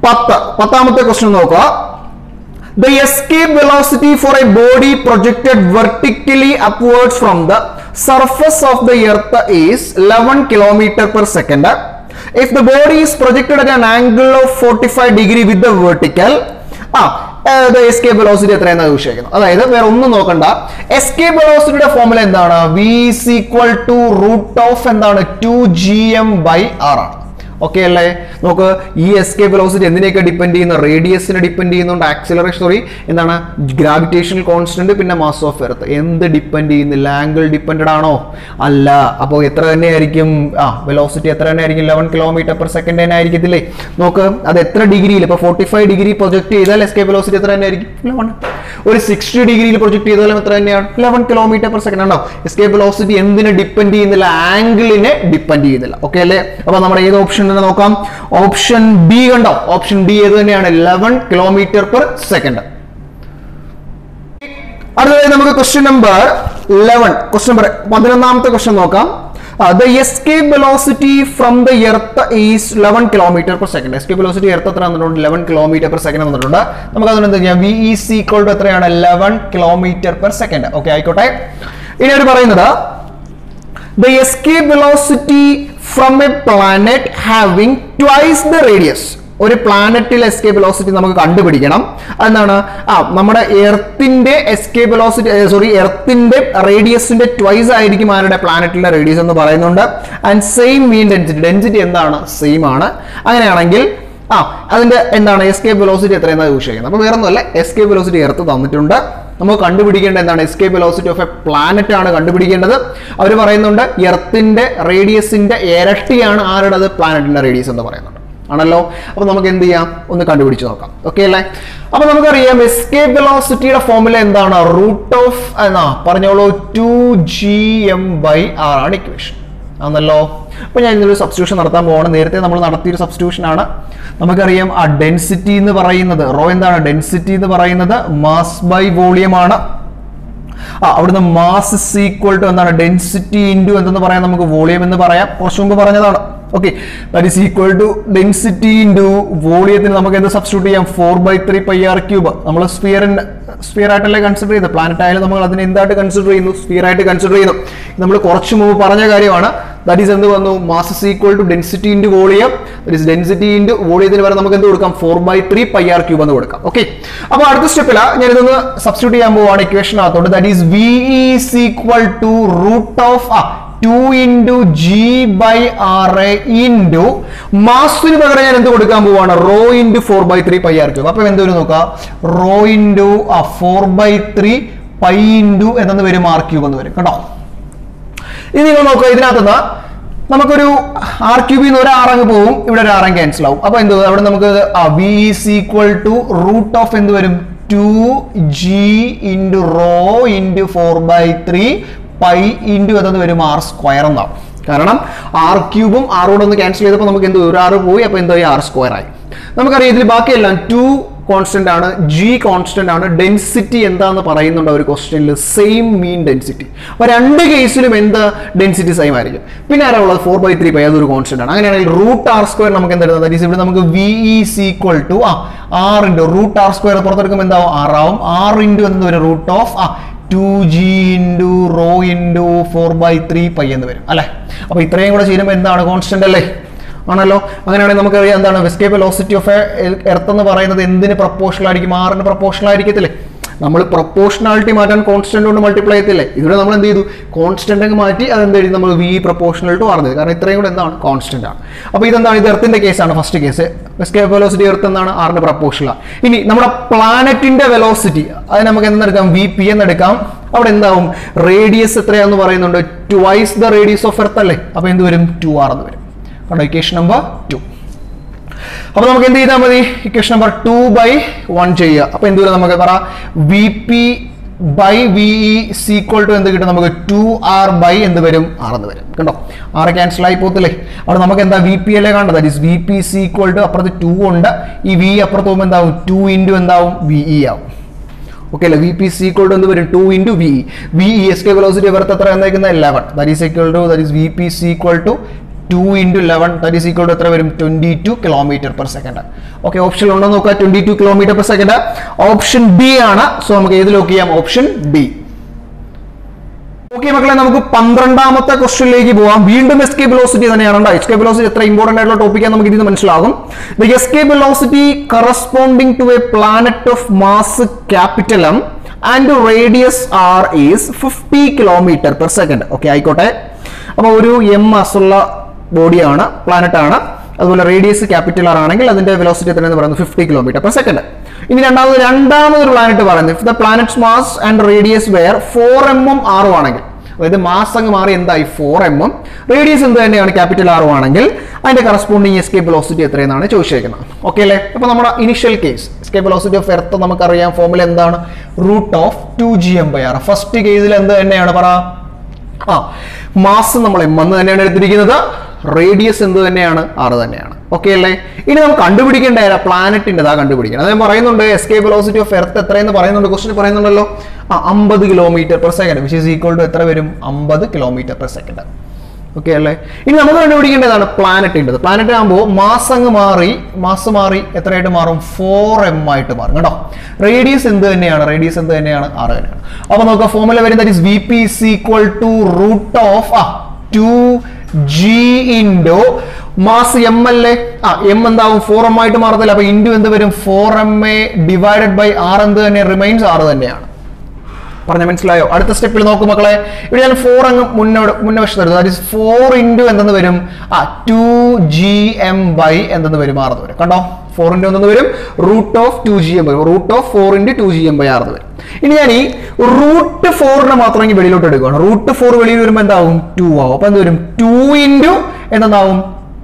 പത്ത്. പത്താമത്തെ ക്വസ്റ്റ്യൻ നോക്കുക. The escape velocity for a body projected vertically upwards from the surface of the earth is 11 km per second. If the body is projected at an angle of 45 degree with the vertical, ആ എസ്കേപ്പ് വെലോസിറ്റി എത്രയെന്ന് ചോദിച്ചേക്കുന്നത് അതായത് വേറെ ഒന്നും നോക്കണ്ട എസ്കേപ്പ് വെലോസിറ്റിയുടെ ഫോർമുല എന്താണ് v equal to root of എന്താണ് two g m by r ആണ് ഓക്കെ അല്ലേ? നോക്ക് ഈ എസ്കേപ്പ് വെലോസിറ്റി എന്തിനെയൊക്കെ ഡിപ്പെൻഡ് ചെയ്യുന്ന? റേഡിയസിനെ ഡിപ്പെൻഡ് ചെയ്യുന്നുണ്ട് ആക്സിലറേഷൻ സോറി എന്താണ്? ഗ്രാവിറ്റേഷണൽ കോൺസ്റ്റന്റ് പിന്നെ മാസ് ഓഫ് എർത്ത് എന്ത് ഡിപ്പെൻഡ് ചെയ്യുന്നില്ല? ആംഗിൾ ഡിപ്പെൻഡഡ് ആണോ? അല്ല. അപ്പോൾ എത്ര തന്നെ ആയിരിക്കും ആ വെലോസിറ്റി എത്ര തന്നെ ആയിരിക്കും ലെവൻ കിലോമീറ്റർ പെർ സെക്കൻഡ് തന്നെ ആയിരിക്കത്തില്ലേ? നോക്ക് അത് എത്ര ഡിഗ്രിയിൽ ഇപ്പോൾ ഫോർട്ടി ഫൈവ് ഡിഗ്രി പ്രൊജക്ട് ചെയ്താൽ എസ്കേപ്പ് വെലോസിറ്റി എത്ര തന്നെ ആയിരിക്കും ലെവൻ ഒരു സിക്സ്റ്റി ഡിഗ്രിയിൽ പ്രൊജക്ട് ചെയ്താലും എത്ര തന്നെയാണ്? ലെവൻ കിലോമീറ്റർ പെർ സെക്കൻഡ് ആണോ എസ്കേപ്പ് വെലോസിറ്റി എന്തിനെ ഡിപ്പെൻഡ് ചെയ്യുന്നില്ല? ആംഗിളിനെ ഡിപ്പെൻഡ് ചെയ്യുന്നില്ല. ഓക്കെ അല്ലേ? അപ്പോൾ നമ്മുടെ ഏത് ഓപ്ഷൻ തന്നെ നോക്കാം. ഓപ്ഷൻ ബി കണ്ടോ? ഓപ്ഷൻ ബി ഏത് തന്നെയാണ്? ലെവൻ കിലോമീറ്റർ പെർ സെക്കൻഡ് അടുത്തതായി നമുക്ക് question number eleven question number പതിനൊന്നാമത്തെ ക്വസ്റ്റ്യൻ നോക്കാം. The escape velocity from the earth is eleven kilometer per second escape velocity earth എത്ര തന്നിട്ടുണ്ട് ലെവൻ കിലോമീറ്റർ പെർ സെക്കൻഡ് തന്നിട്ടുണ്ട് നമുക്ക് അതുകൊണ്ട് എന്ത് ചെയ്യാം? വി ഈസ് ഈക്വൽ ടു എത്രയാണ്? Eleven kilometre per second okay ആയിക്കോട്ടെ. ഇനി അവർ പറയുന്നത് the escape velocity from a planet having twice the radius ഒരു പ്ലാനറ്റിൽ എസ്കേപ്പ് വെലോസിറ്റി നമുക്ക് കണ്ടുപിടിക്കണം. എന്താണ് ആ നമ്മുടെ എർത്തിന്റെ എസ്കേപ്പ് വെലോസിറ്റി സോറി എർത്തിന്റെ റേഡിയസിന്റെ ട്വൈസ് ആയിരിക്കും ആരുടെ പ്ലാനറ്റിലെ റേഡിയസ് എന്ന് പറയുന്നുണ്ട്. And same mean density density എന്താണ്? സെയിം ആണ്. അങ്ങനെയാണെങ്കിൽ ആ അതിന്റെ എന്താണ് എസ്കേപ്പ് വെലോസിറ്റി എത്രയെന്നാണ് ചോദിച്ചിരിക്കുന്നത് അപ്പോൾ വേറെ ഒന്നുമല്ല എസ്കേപ്പ് വെലോസിറ്റി എർത്ത് തന്നിട്ടുണ്ട്. നമുക്ക് കണ്ടുപിടിക്കേണ്ട എന്താണ് escape velocity of a planet ആണ് കണ്ടുപിടിക്കേണ്ടത്. അവർ പറയുന്നുണ്ട് എർത്തിന്റെ റേഡിയസിന്റെ ഇരട്ടിയാണ് ആരുടേത്? പ്ലാനറ്റിന്റെ റേഡിയസ് എന്ന് പറയുന്നുണ്ട്. ആണല്ലോ? അപ്പോൾ നമുക്ക് എന്ത് ചെയ്യാം? ഒന്ന് കണ്ടുപിടിച്ച് നോക്കാം. ഓക്കെ അല്ലേ? അപ്പോൾ നമുക്കറിയാം എസ്കേപ്പ് വെലോസിറ്റിയുടെ ഫോമുല എന്താണ്? റൂട്ട് ഓഫ് എന്നാ പറഞ്ഞോളൂ two g m by r ആണ് ഇക്വേഷൻ ആണല്ലോ. അപ്പൊ ഞാൻ ഇന്നൊരു സബ്സ്റ്റിറ്റ്യൂഷൻ നടത്താൻ പോവാണ്. നേരത്തെ നമ്മൾ നടത്തിയൊരു സബ്സ്റ്റിറ്റ്യൂഷൻ ആണ്. നമുക്കറിയാം ആ ഡെൻസിറ്റി എന്ന് പറയുന്നത് റോ എന്താണ്? ഡെൻസിറ്റി എന്ന് പറയുന്നത് മാസ് ബൈ വോളിയം ആണ്. ആ അവിടുന്ന് മാസ് ഇസ് ഈക്വൽ ടു എന്താണ്? ഡെൻസിറ്റി ഇന്റു എന്തെന്ന് പറയാം നമുക്ക്? വോളിയം എന്ന് പറയാം. കുറച്ച് മുമ്പ് പറഞ്ഞതാണ്. Okay that is equal to density into വോളിയത്തിന് നമുക്ക് എന്ത് സബ്സ്റ്റിറ്റ്യൂട്ട് ചെയ്യാം? Four by three pi r cube നമ്മൾ സ്ഫിയറിന്റെ സ്ഫിയർ ആയിട്ടല്ലേ കൺസിഡർ ചെയ്യുന്നത് പ്ലാനറ്റ് ആയാലും നമ്മൾ അതിനെ എന്തായിട്ട് കൺസിഡർ ചെയ്യുന്നു? സ്ഫിയർ ആയിട്ട് കൺസിഡർ ചെയ്യുന്നു. നമ്മൾ കുറച്ച് മുമ്പ് പറഞ്ഞ കാര്യമാണ്. ദാറ്റ് ഈസ് എന്ത് വന്നു? Mass is equal to density into volume this density into വോളിയത്തിന് വരെ നമുക്ക് എന്ത് കൊടുക്കാം? Four by three pi r cube എന്ന് കൊടുക്കാം. ഓക്കെ അപ്പോൾ അടുത്ത സ്റ്റെപ്പില ഞാൻ ഇതൊന്ന് സബ്സ്റ്റിറ്റ്യൂട്ട് ചെയ്യാൻ പോവാണ് ഇക്വേഷനകത്തോട്ട് that is v is equal to root of ആ two into g by a into മാസിന് പകരം ഞാൻ എന്ത് കൊടുക്കാൻ പോവാണ്? Rho into four by three pi r cube അപ്പൊ എന്ത് വരും നോക്കാം റോ ഇന്റു ആ four by three pi into എന്നു വരും ആർ ക്യൂബ് എന്ന് വരും. കേട്ടോ ഇനി നിങ്ങൾ നോക്കുക ഇതിനകത്തുനിന്ന് നമുക്കൊരു ആർ ക്യൂബിൽ നിന്ന് ഒരു ആറങ്ങ് പോവും ഇവിടെ ഒരു ആറങ്ങ് ക്യാൻസൽ ആവും. അപ്പൊ എന്ത് അവിടെ നമുക്ക് v equal to root of എന്ത് വരും? Two g into rho into four by three pi into എന്നത് വരും ആർ സ്ക്വയർ എന്നാവും കാരണം ആർ ക്യൂബും ആറോട് ഒന്ന് ക്യാൻസൽ ചെയ്തപ്പോൾ നമുക്ക് എന്ത് ഒരു ആറ് പോയി അപ്പോൾ എന്തായി ആർ സ്ക്വയർ ആയി. നമുക്കറിയാം ഇതിൽ ബാക്കിയെല്ലാം ടു കോൺസ്റ്റന്റ് ആണ് ജി കോൺസ്റ്റന്റ് ആണ്. ഡെൻസിറ്റി എന്താന്ന് പറയുന്നുണ്ട് ഒരു ക്വസ്റ്റ്യനിൽ സെയിം മീൻ ഡെൻസിറ്റി അപ്പൊ രണ്ട് കേസിലും എന്ത് ഡെൻസിറ്റി സെയിം ആയിരിക്കും. പിന്നെ ആരാ ഉള്ളത്? ഫോർ ബൈ ത്രീ പൈ അതൊരു കോൺസ്റ്റന്റ് ആണ്. അങ്ങനെയാണെങ്കിൽ റൂട്ട് ആർ സ്ക്വയർ നമുക്ക് എന്താ ദാറ്റ് ഈസ് ഇവിടെ നമുക്ക് വി ഇ ഈക്വൽ ടു ആ r into root r square പുറത്തെടുക്കുമ്പോൾ എന്താവും? ആറാവും ആർ ഇന്റു എന്ന് ഒരു റൂട്ട് ഓഫ് ആ two g into rho into four by three pi എന്ന് വരും. അല്ലേ? അപ്പോൾ ഇത്രയും കൂടെ ചെയ്യുമ്പോൾ എന്താണ് കോൺസ്റ്റന്റ് അല്ലേ? ആണല്ലോ? അങ്ങനെയാണെങ്കിൽ നമുക്കറിയാം എന്താണ് എസ്കേപ്പ് വെലോസിറ്റി ഓഫ് എർത്ത് എന്ന് പറയുന്നത് എന്തിന് പ്രപ്പോർഷണൽ ആയിരിക്കും? ആറിന് പ്രപ്പോർഷണൽ ആയിരിക്കത്തില്ലേ? നമ്മൾ പ്രപ്പോർഷണാലിറ്റി മാറ്റാൻ കോൺസ്റ്റന്റ് കൊണ്ട് മൾട്ടിപ്ലൈ ചെയ്യത്തില്ലേ? ഇവിടെ നമ്മൾ എന്ത് ചെയ്തു? കോൺസ്റ്റന്റ് അങ്ങ് മാറ്റി അത് എന്ത് ചെയ്തു? നമ്മൾ വി പ്രപ്പോർഷണൽ ടു ആർന്നത് കാരണം ഇത്രയും കൂടെ എന്താണ്? കോൺസ്റ്റന്റ് ആണ്. അപ്പോൾ ഇതെന്താണ്? ഇത് എർത്തിന്റെ കേസാണ് first case escape velocity earth എന്താണ് ആറിന്റെ പ്രപ്പോർഷണൽ ഇനി നമ്മുടെ പ്ലാനറ്റിന്റെ വെലോസിറ്റി അത് നമുക്ക് എന്തെടുക്കാം വി പി എന്നെടുക്കാം അവിടെ എന്താവും? റേഡിയസ് എത്രയാന്ന് പറയുന്നുണ്ട്? Twice the radius of earth അല്ലേ? അപ്പോൾ എന്ത് വരും? ടു ആർ എന്ന് വരും. കണ്ടോ ഇക്വേഷൻ നമ്പർ ടു അപ്പൊ നമുക്ക് എന്ത് ചെയ്താൽ മതി? Equation number two by one ചെയ്യുക. അപ്പൊ എന്ത് വരും നമുക്ക്? പറ v p by v is equal to എന്ത് കിട്ടും? നമുക്ക് ടു ആർ ബൈ എന്ത് വരും? ആർ എന്ന് വരും. കണ്ടോ? ആർ ക്യാൻസൽ ആയി പോകത്തില്ലേ? അവിടെ നമുക്ക് എന്താ വി പി അല്ലേ കണ്ടത് that is v p is equal to അപ്പുറത്ത് ടു ഉണ്ട്. ഈ വി അപ്പുറത്ത് പോകുമ്പോൾ എന്താവും? ടു ഇന്റു എന്താവും? വി ഇ ആവും. ഓക്കെ അല്ലേ? V p is equal to എന്ത് വരും? Two into v v e s k velocity വെറുതെ എത്ര എന്നേക്കുന്നത്? Eleven that is equal to that is v p is equal to two into eleven that is equal to എത്ര വരും? Twenty two kilometer per second okay option ഉണ്ടോ നോക്കുക. Twenty two kilometer per second option B ആണ്. സോ നമുക്ക് ഏത് ലോക്ക് ചെയ്യാം? ഓപ്ഷൻ ബി ഓക്കെ മക്കളെ നമുക്ക് പന്ത്രണ്ടാമത്തെ ക്വസ്റ്റ്യനിലേക്ക് പോവാം. വീണ്ടും എസ്കേപ്പ് വെലോസിറ്റി തന്നെയാണ് എസ്കേപ്പ് വെലോസിറ്റി എത്ര ഇമ്പോർട്ടന്റ് ആയിട്ടുള്ള ടോപ്പിക്കാണ് നമുക്ക് ഇതിന് മനസ്സിലാകും. The escape velocity corresponding to a planet of mass capital M and radius r is fifty kilometer per second okay ആയിക്കോട്ടെ. അപ്പൊ ഒരു എം മാസ് ഉള്ള ബോഡിയാണ് പ്ലാനറ്റ് ആണ് അതുപോലെ റേഡിയസ് ക്യാപിറ്റൽ ആർ ആണെങ്കിൽ അതിന്റെ വെലോസിറ്റി എത്രയെന്ന് പറയുന്നത് ഫിഫ്റ്റി കിലോമീറ്റർ പെർ സെക്കൻഡ് ഇനി രണ്ടാമത് രണ്ടാമത് ഒരു പ്ലാനറ്റ് പറയുന്നത്. If the planet's mass and radius were four M M ആറും ആണെങ്കിൽ അതായത് മാസ് അങ്ങ് മാറി എന്തായി? ഫോർ എമ്മും റേഡിയസ് എന്ത് തന്നെയാണ്? ക്യാപിറ്റൽ ആറും ആണെങ്കിൽ അതിന്റെ കറസ്പോണ്ടിങ് എസ്കേപ്പ് വെലോസിറ്റി എത്രയെന്നാണ് ചോദിച്ചേക്കുന്നത്. ഓക്കെ അല്ലേ? അപ്പൊ നമ്മുടെ initial case escape velocity of Earth നമുക്കറിയാം. ഫോമുല എന്താണ്? Root of two G M by R first കേസിൽ എന്ത് തന്നെയാണ് പറ? ആ മാസ് നമ്മൾ എം എന്ന് തന്നെയാണ് എടുത്തിരിക്കുന്നത്. റേഡിയസ് എന്ത് തന്നെയാണ്? ആറ് തന്നെയാണ്. ഓക്കെ അല്ലേ? ഇനി നമുക്ക് കണ്ടുപിടിക്കേണ്ട പ്ലാനറ്റിന്റെ ഇതാ കണ്ടുപിടിക്കണം. അതായത് പറയുന്നുണ്ട് എസ്കേപ്പ് വെലോസിറ്റി ഓഫ് എർത്ത് എത്രയെന്ന് പറയുന്നുണ്ട്? ക്വസ്റ്റിന് പറയുന്നുണ്ടല്ലോ. ആ അമ്പത് kilometre per second which is equal to എത്ര വരും? അമ്പത് കിലോമീറ്റർ പെർ സെക്കൻഡ് ഓക്കെ അല്ലേ? ഇനി നമുക്ക് കണ്ടുപിടിക്കേണ്ടതാണ് പ്ലാനറ്റിന്റെത് പ്ലാനറ്റ് ആകുമ്പോൾ മാസ് അങ്ങ് മാറി മാസ് മാറി എത്രയായിട്ട് മാറും? ഫോർ എം ആയിട്ട് മാറും. കേട്ടോ റേഡിയസ് എന്ത് തന്നെയാണ്? റേഡിയസ് എന്ത് തന്നെയാണ്? ആറ് തന്നെയാണ്. അപ്പൊ നമുക്ക് that is V P is equal to root of ah two G into. Mass M അല്ലേ? ആ എം എന്താവും? ഫോർ എം ആയിട്ട് മാറത്തില്ല അപ്പൊ ഇൻഡു എന്ത് വരും? Four M A divided by R എന്ത് തന്നെ? റിമൈൻസ് ആറ് തന്നെയാണ്. പറഞ്ഞ മനസ്സിലായോ? അടുത്ത സ്റ്റെപ്പിൽ നോക്കും മക്കളെ. ഇവിടെ ഞാൻ ഫോർ അങ്ങ് മുന്നോട് മുന്നേ വശത്ത് എടുത്തു ദാറ്റ് ഫോർ ഇൻഡു എന്തെന്ന് വരും? ആ ടു ജി എം ബൈ എന്തെന്ന് വരും? ആറെന്ന് വരും. കണ്ടോ? ഫോർ ഇന്റു എന്തെന്ന് വരും. Root of two G M root of four into two G M by ആറെന്ന് വരും. ഇനി ഞാൻ ഈ റൂട്ട് ഫോറിനെ മാത്രം ഇങ്ങനെ വെളിയിലോട്ട് എടുക്കുകയാണ് റൂട്ട് ഫോർ വെളിയിൽ വരുമ്പോൾ എന്താവും? ടു ആവും. അപ്പൊ എന്ത് വരും? ടു ഇന്റു എന്താവും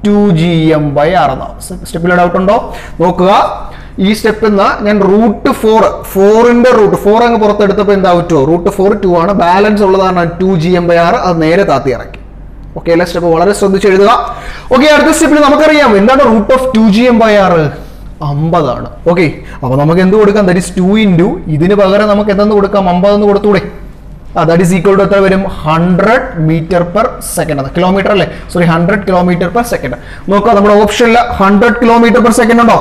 two G M by R എന്നാവും. സ്റ്റെപ്പിൽ ഡൗട്ട് ഉണ്ടോ? നോക്കുക. ഈ സ്റ്റെപ്പ് നിന്ന് ഞാൻ റൂട്ട് ഫോർ ഫോറിന്റെ റൂട്ട് ഫോർ അങ്ങ് പുറത്തെടുത്തപ്പോൾ എന്താവും ടു റൂട്ട് ഫോർ ടു ആണ്. ബാലൻസ് ഉള്ളതാണ് two G M by R അത് നേരെ താത്തി ഇറക്കി. ഓക്കെ എല്ലാ സ്റ്റെപ്പ് വളരെ ശ്രദ്ധിച്ച് എഴുതുക. ഓക്കെ അടുത്ത സ്റ്റെപ്പിൽ നമുക്കറിയാം എന്താണ് root of two G M by R അമ്പതാണ്. Okay അപ്പൊ നമുക്ക് എന്ത് കൊടുക്കാം? ദാറ്റ് ഇസ് ടു ഇന്റു ഇതിന് പകരം നമുക്ക് എന്തെന്ന് കൊടുക്കാം? അമ്പതെന്ന് കൊടുത്തൂടെ? ദാറ്റ് ഈസ് ഈക്വൽ ടു എത്ര വരും? Hundred metre per second kilometre അല്ലേ? Sorry hundred kilometre per second നോക്കുക നമ്മുടെ ഓപ്ഷനിൽ ഹൺഡ്രഡ് കിലോമീറ്റർ പെർ സെക്കൻഡ് ഉണ്ടോ?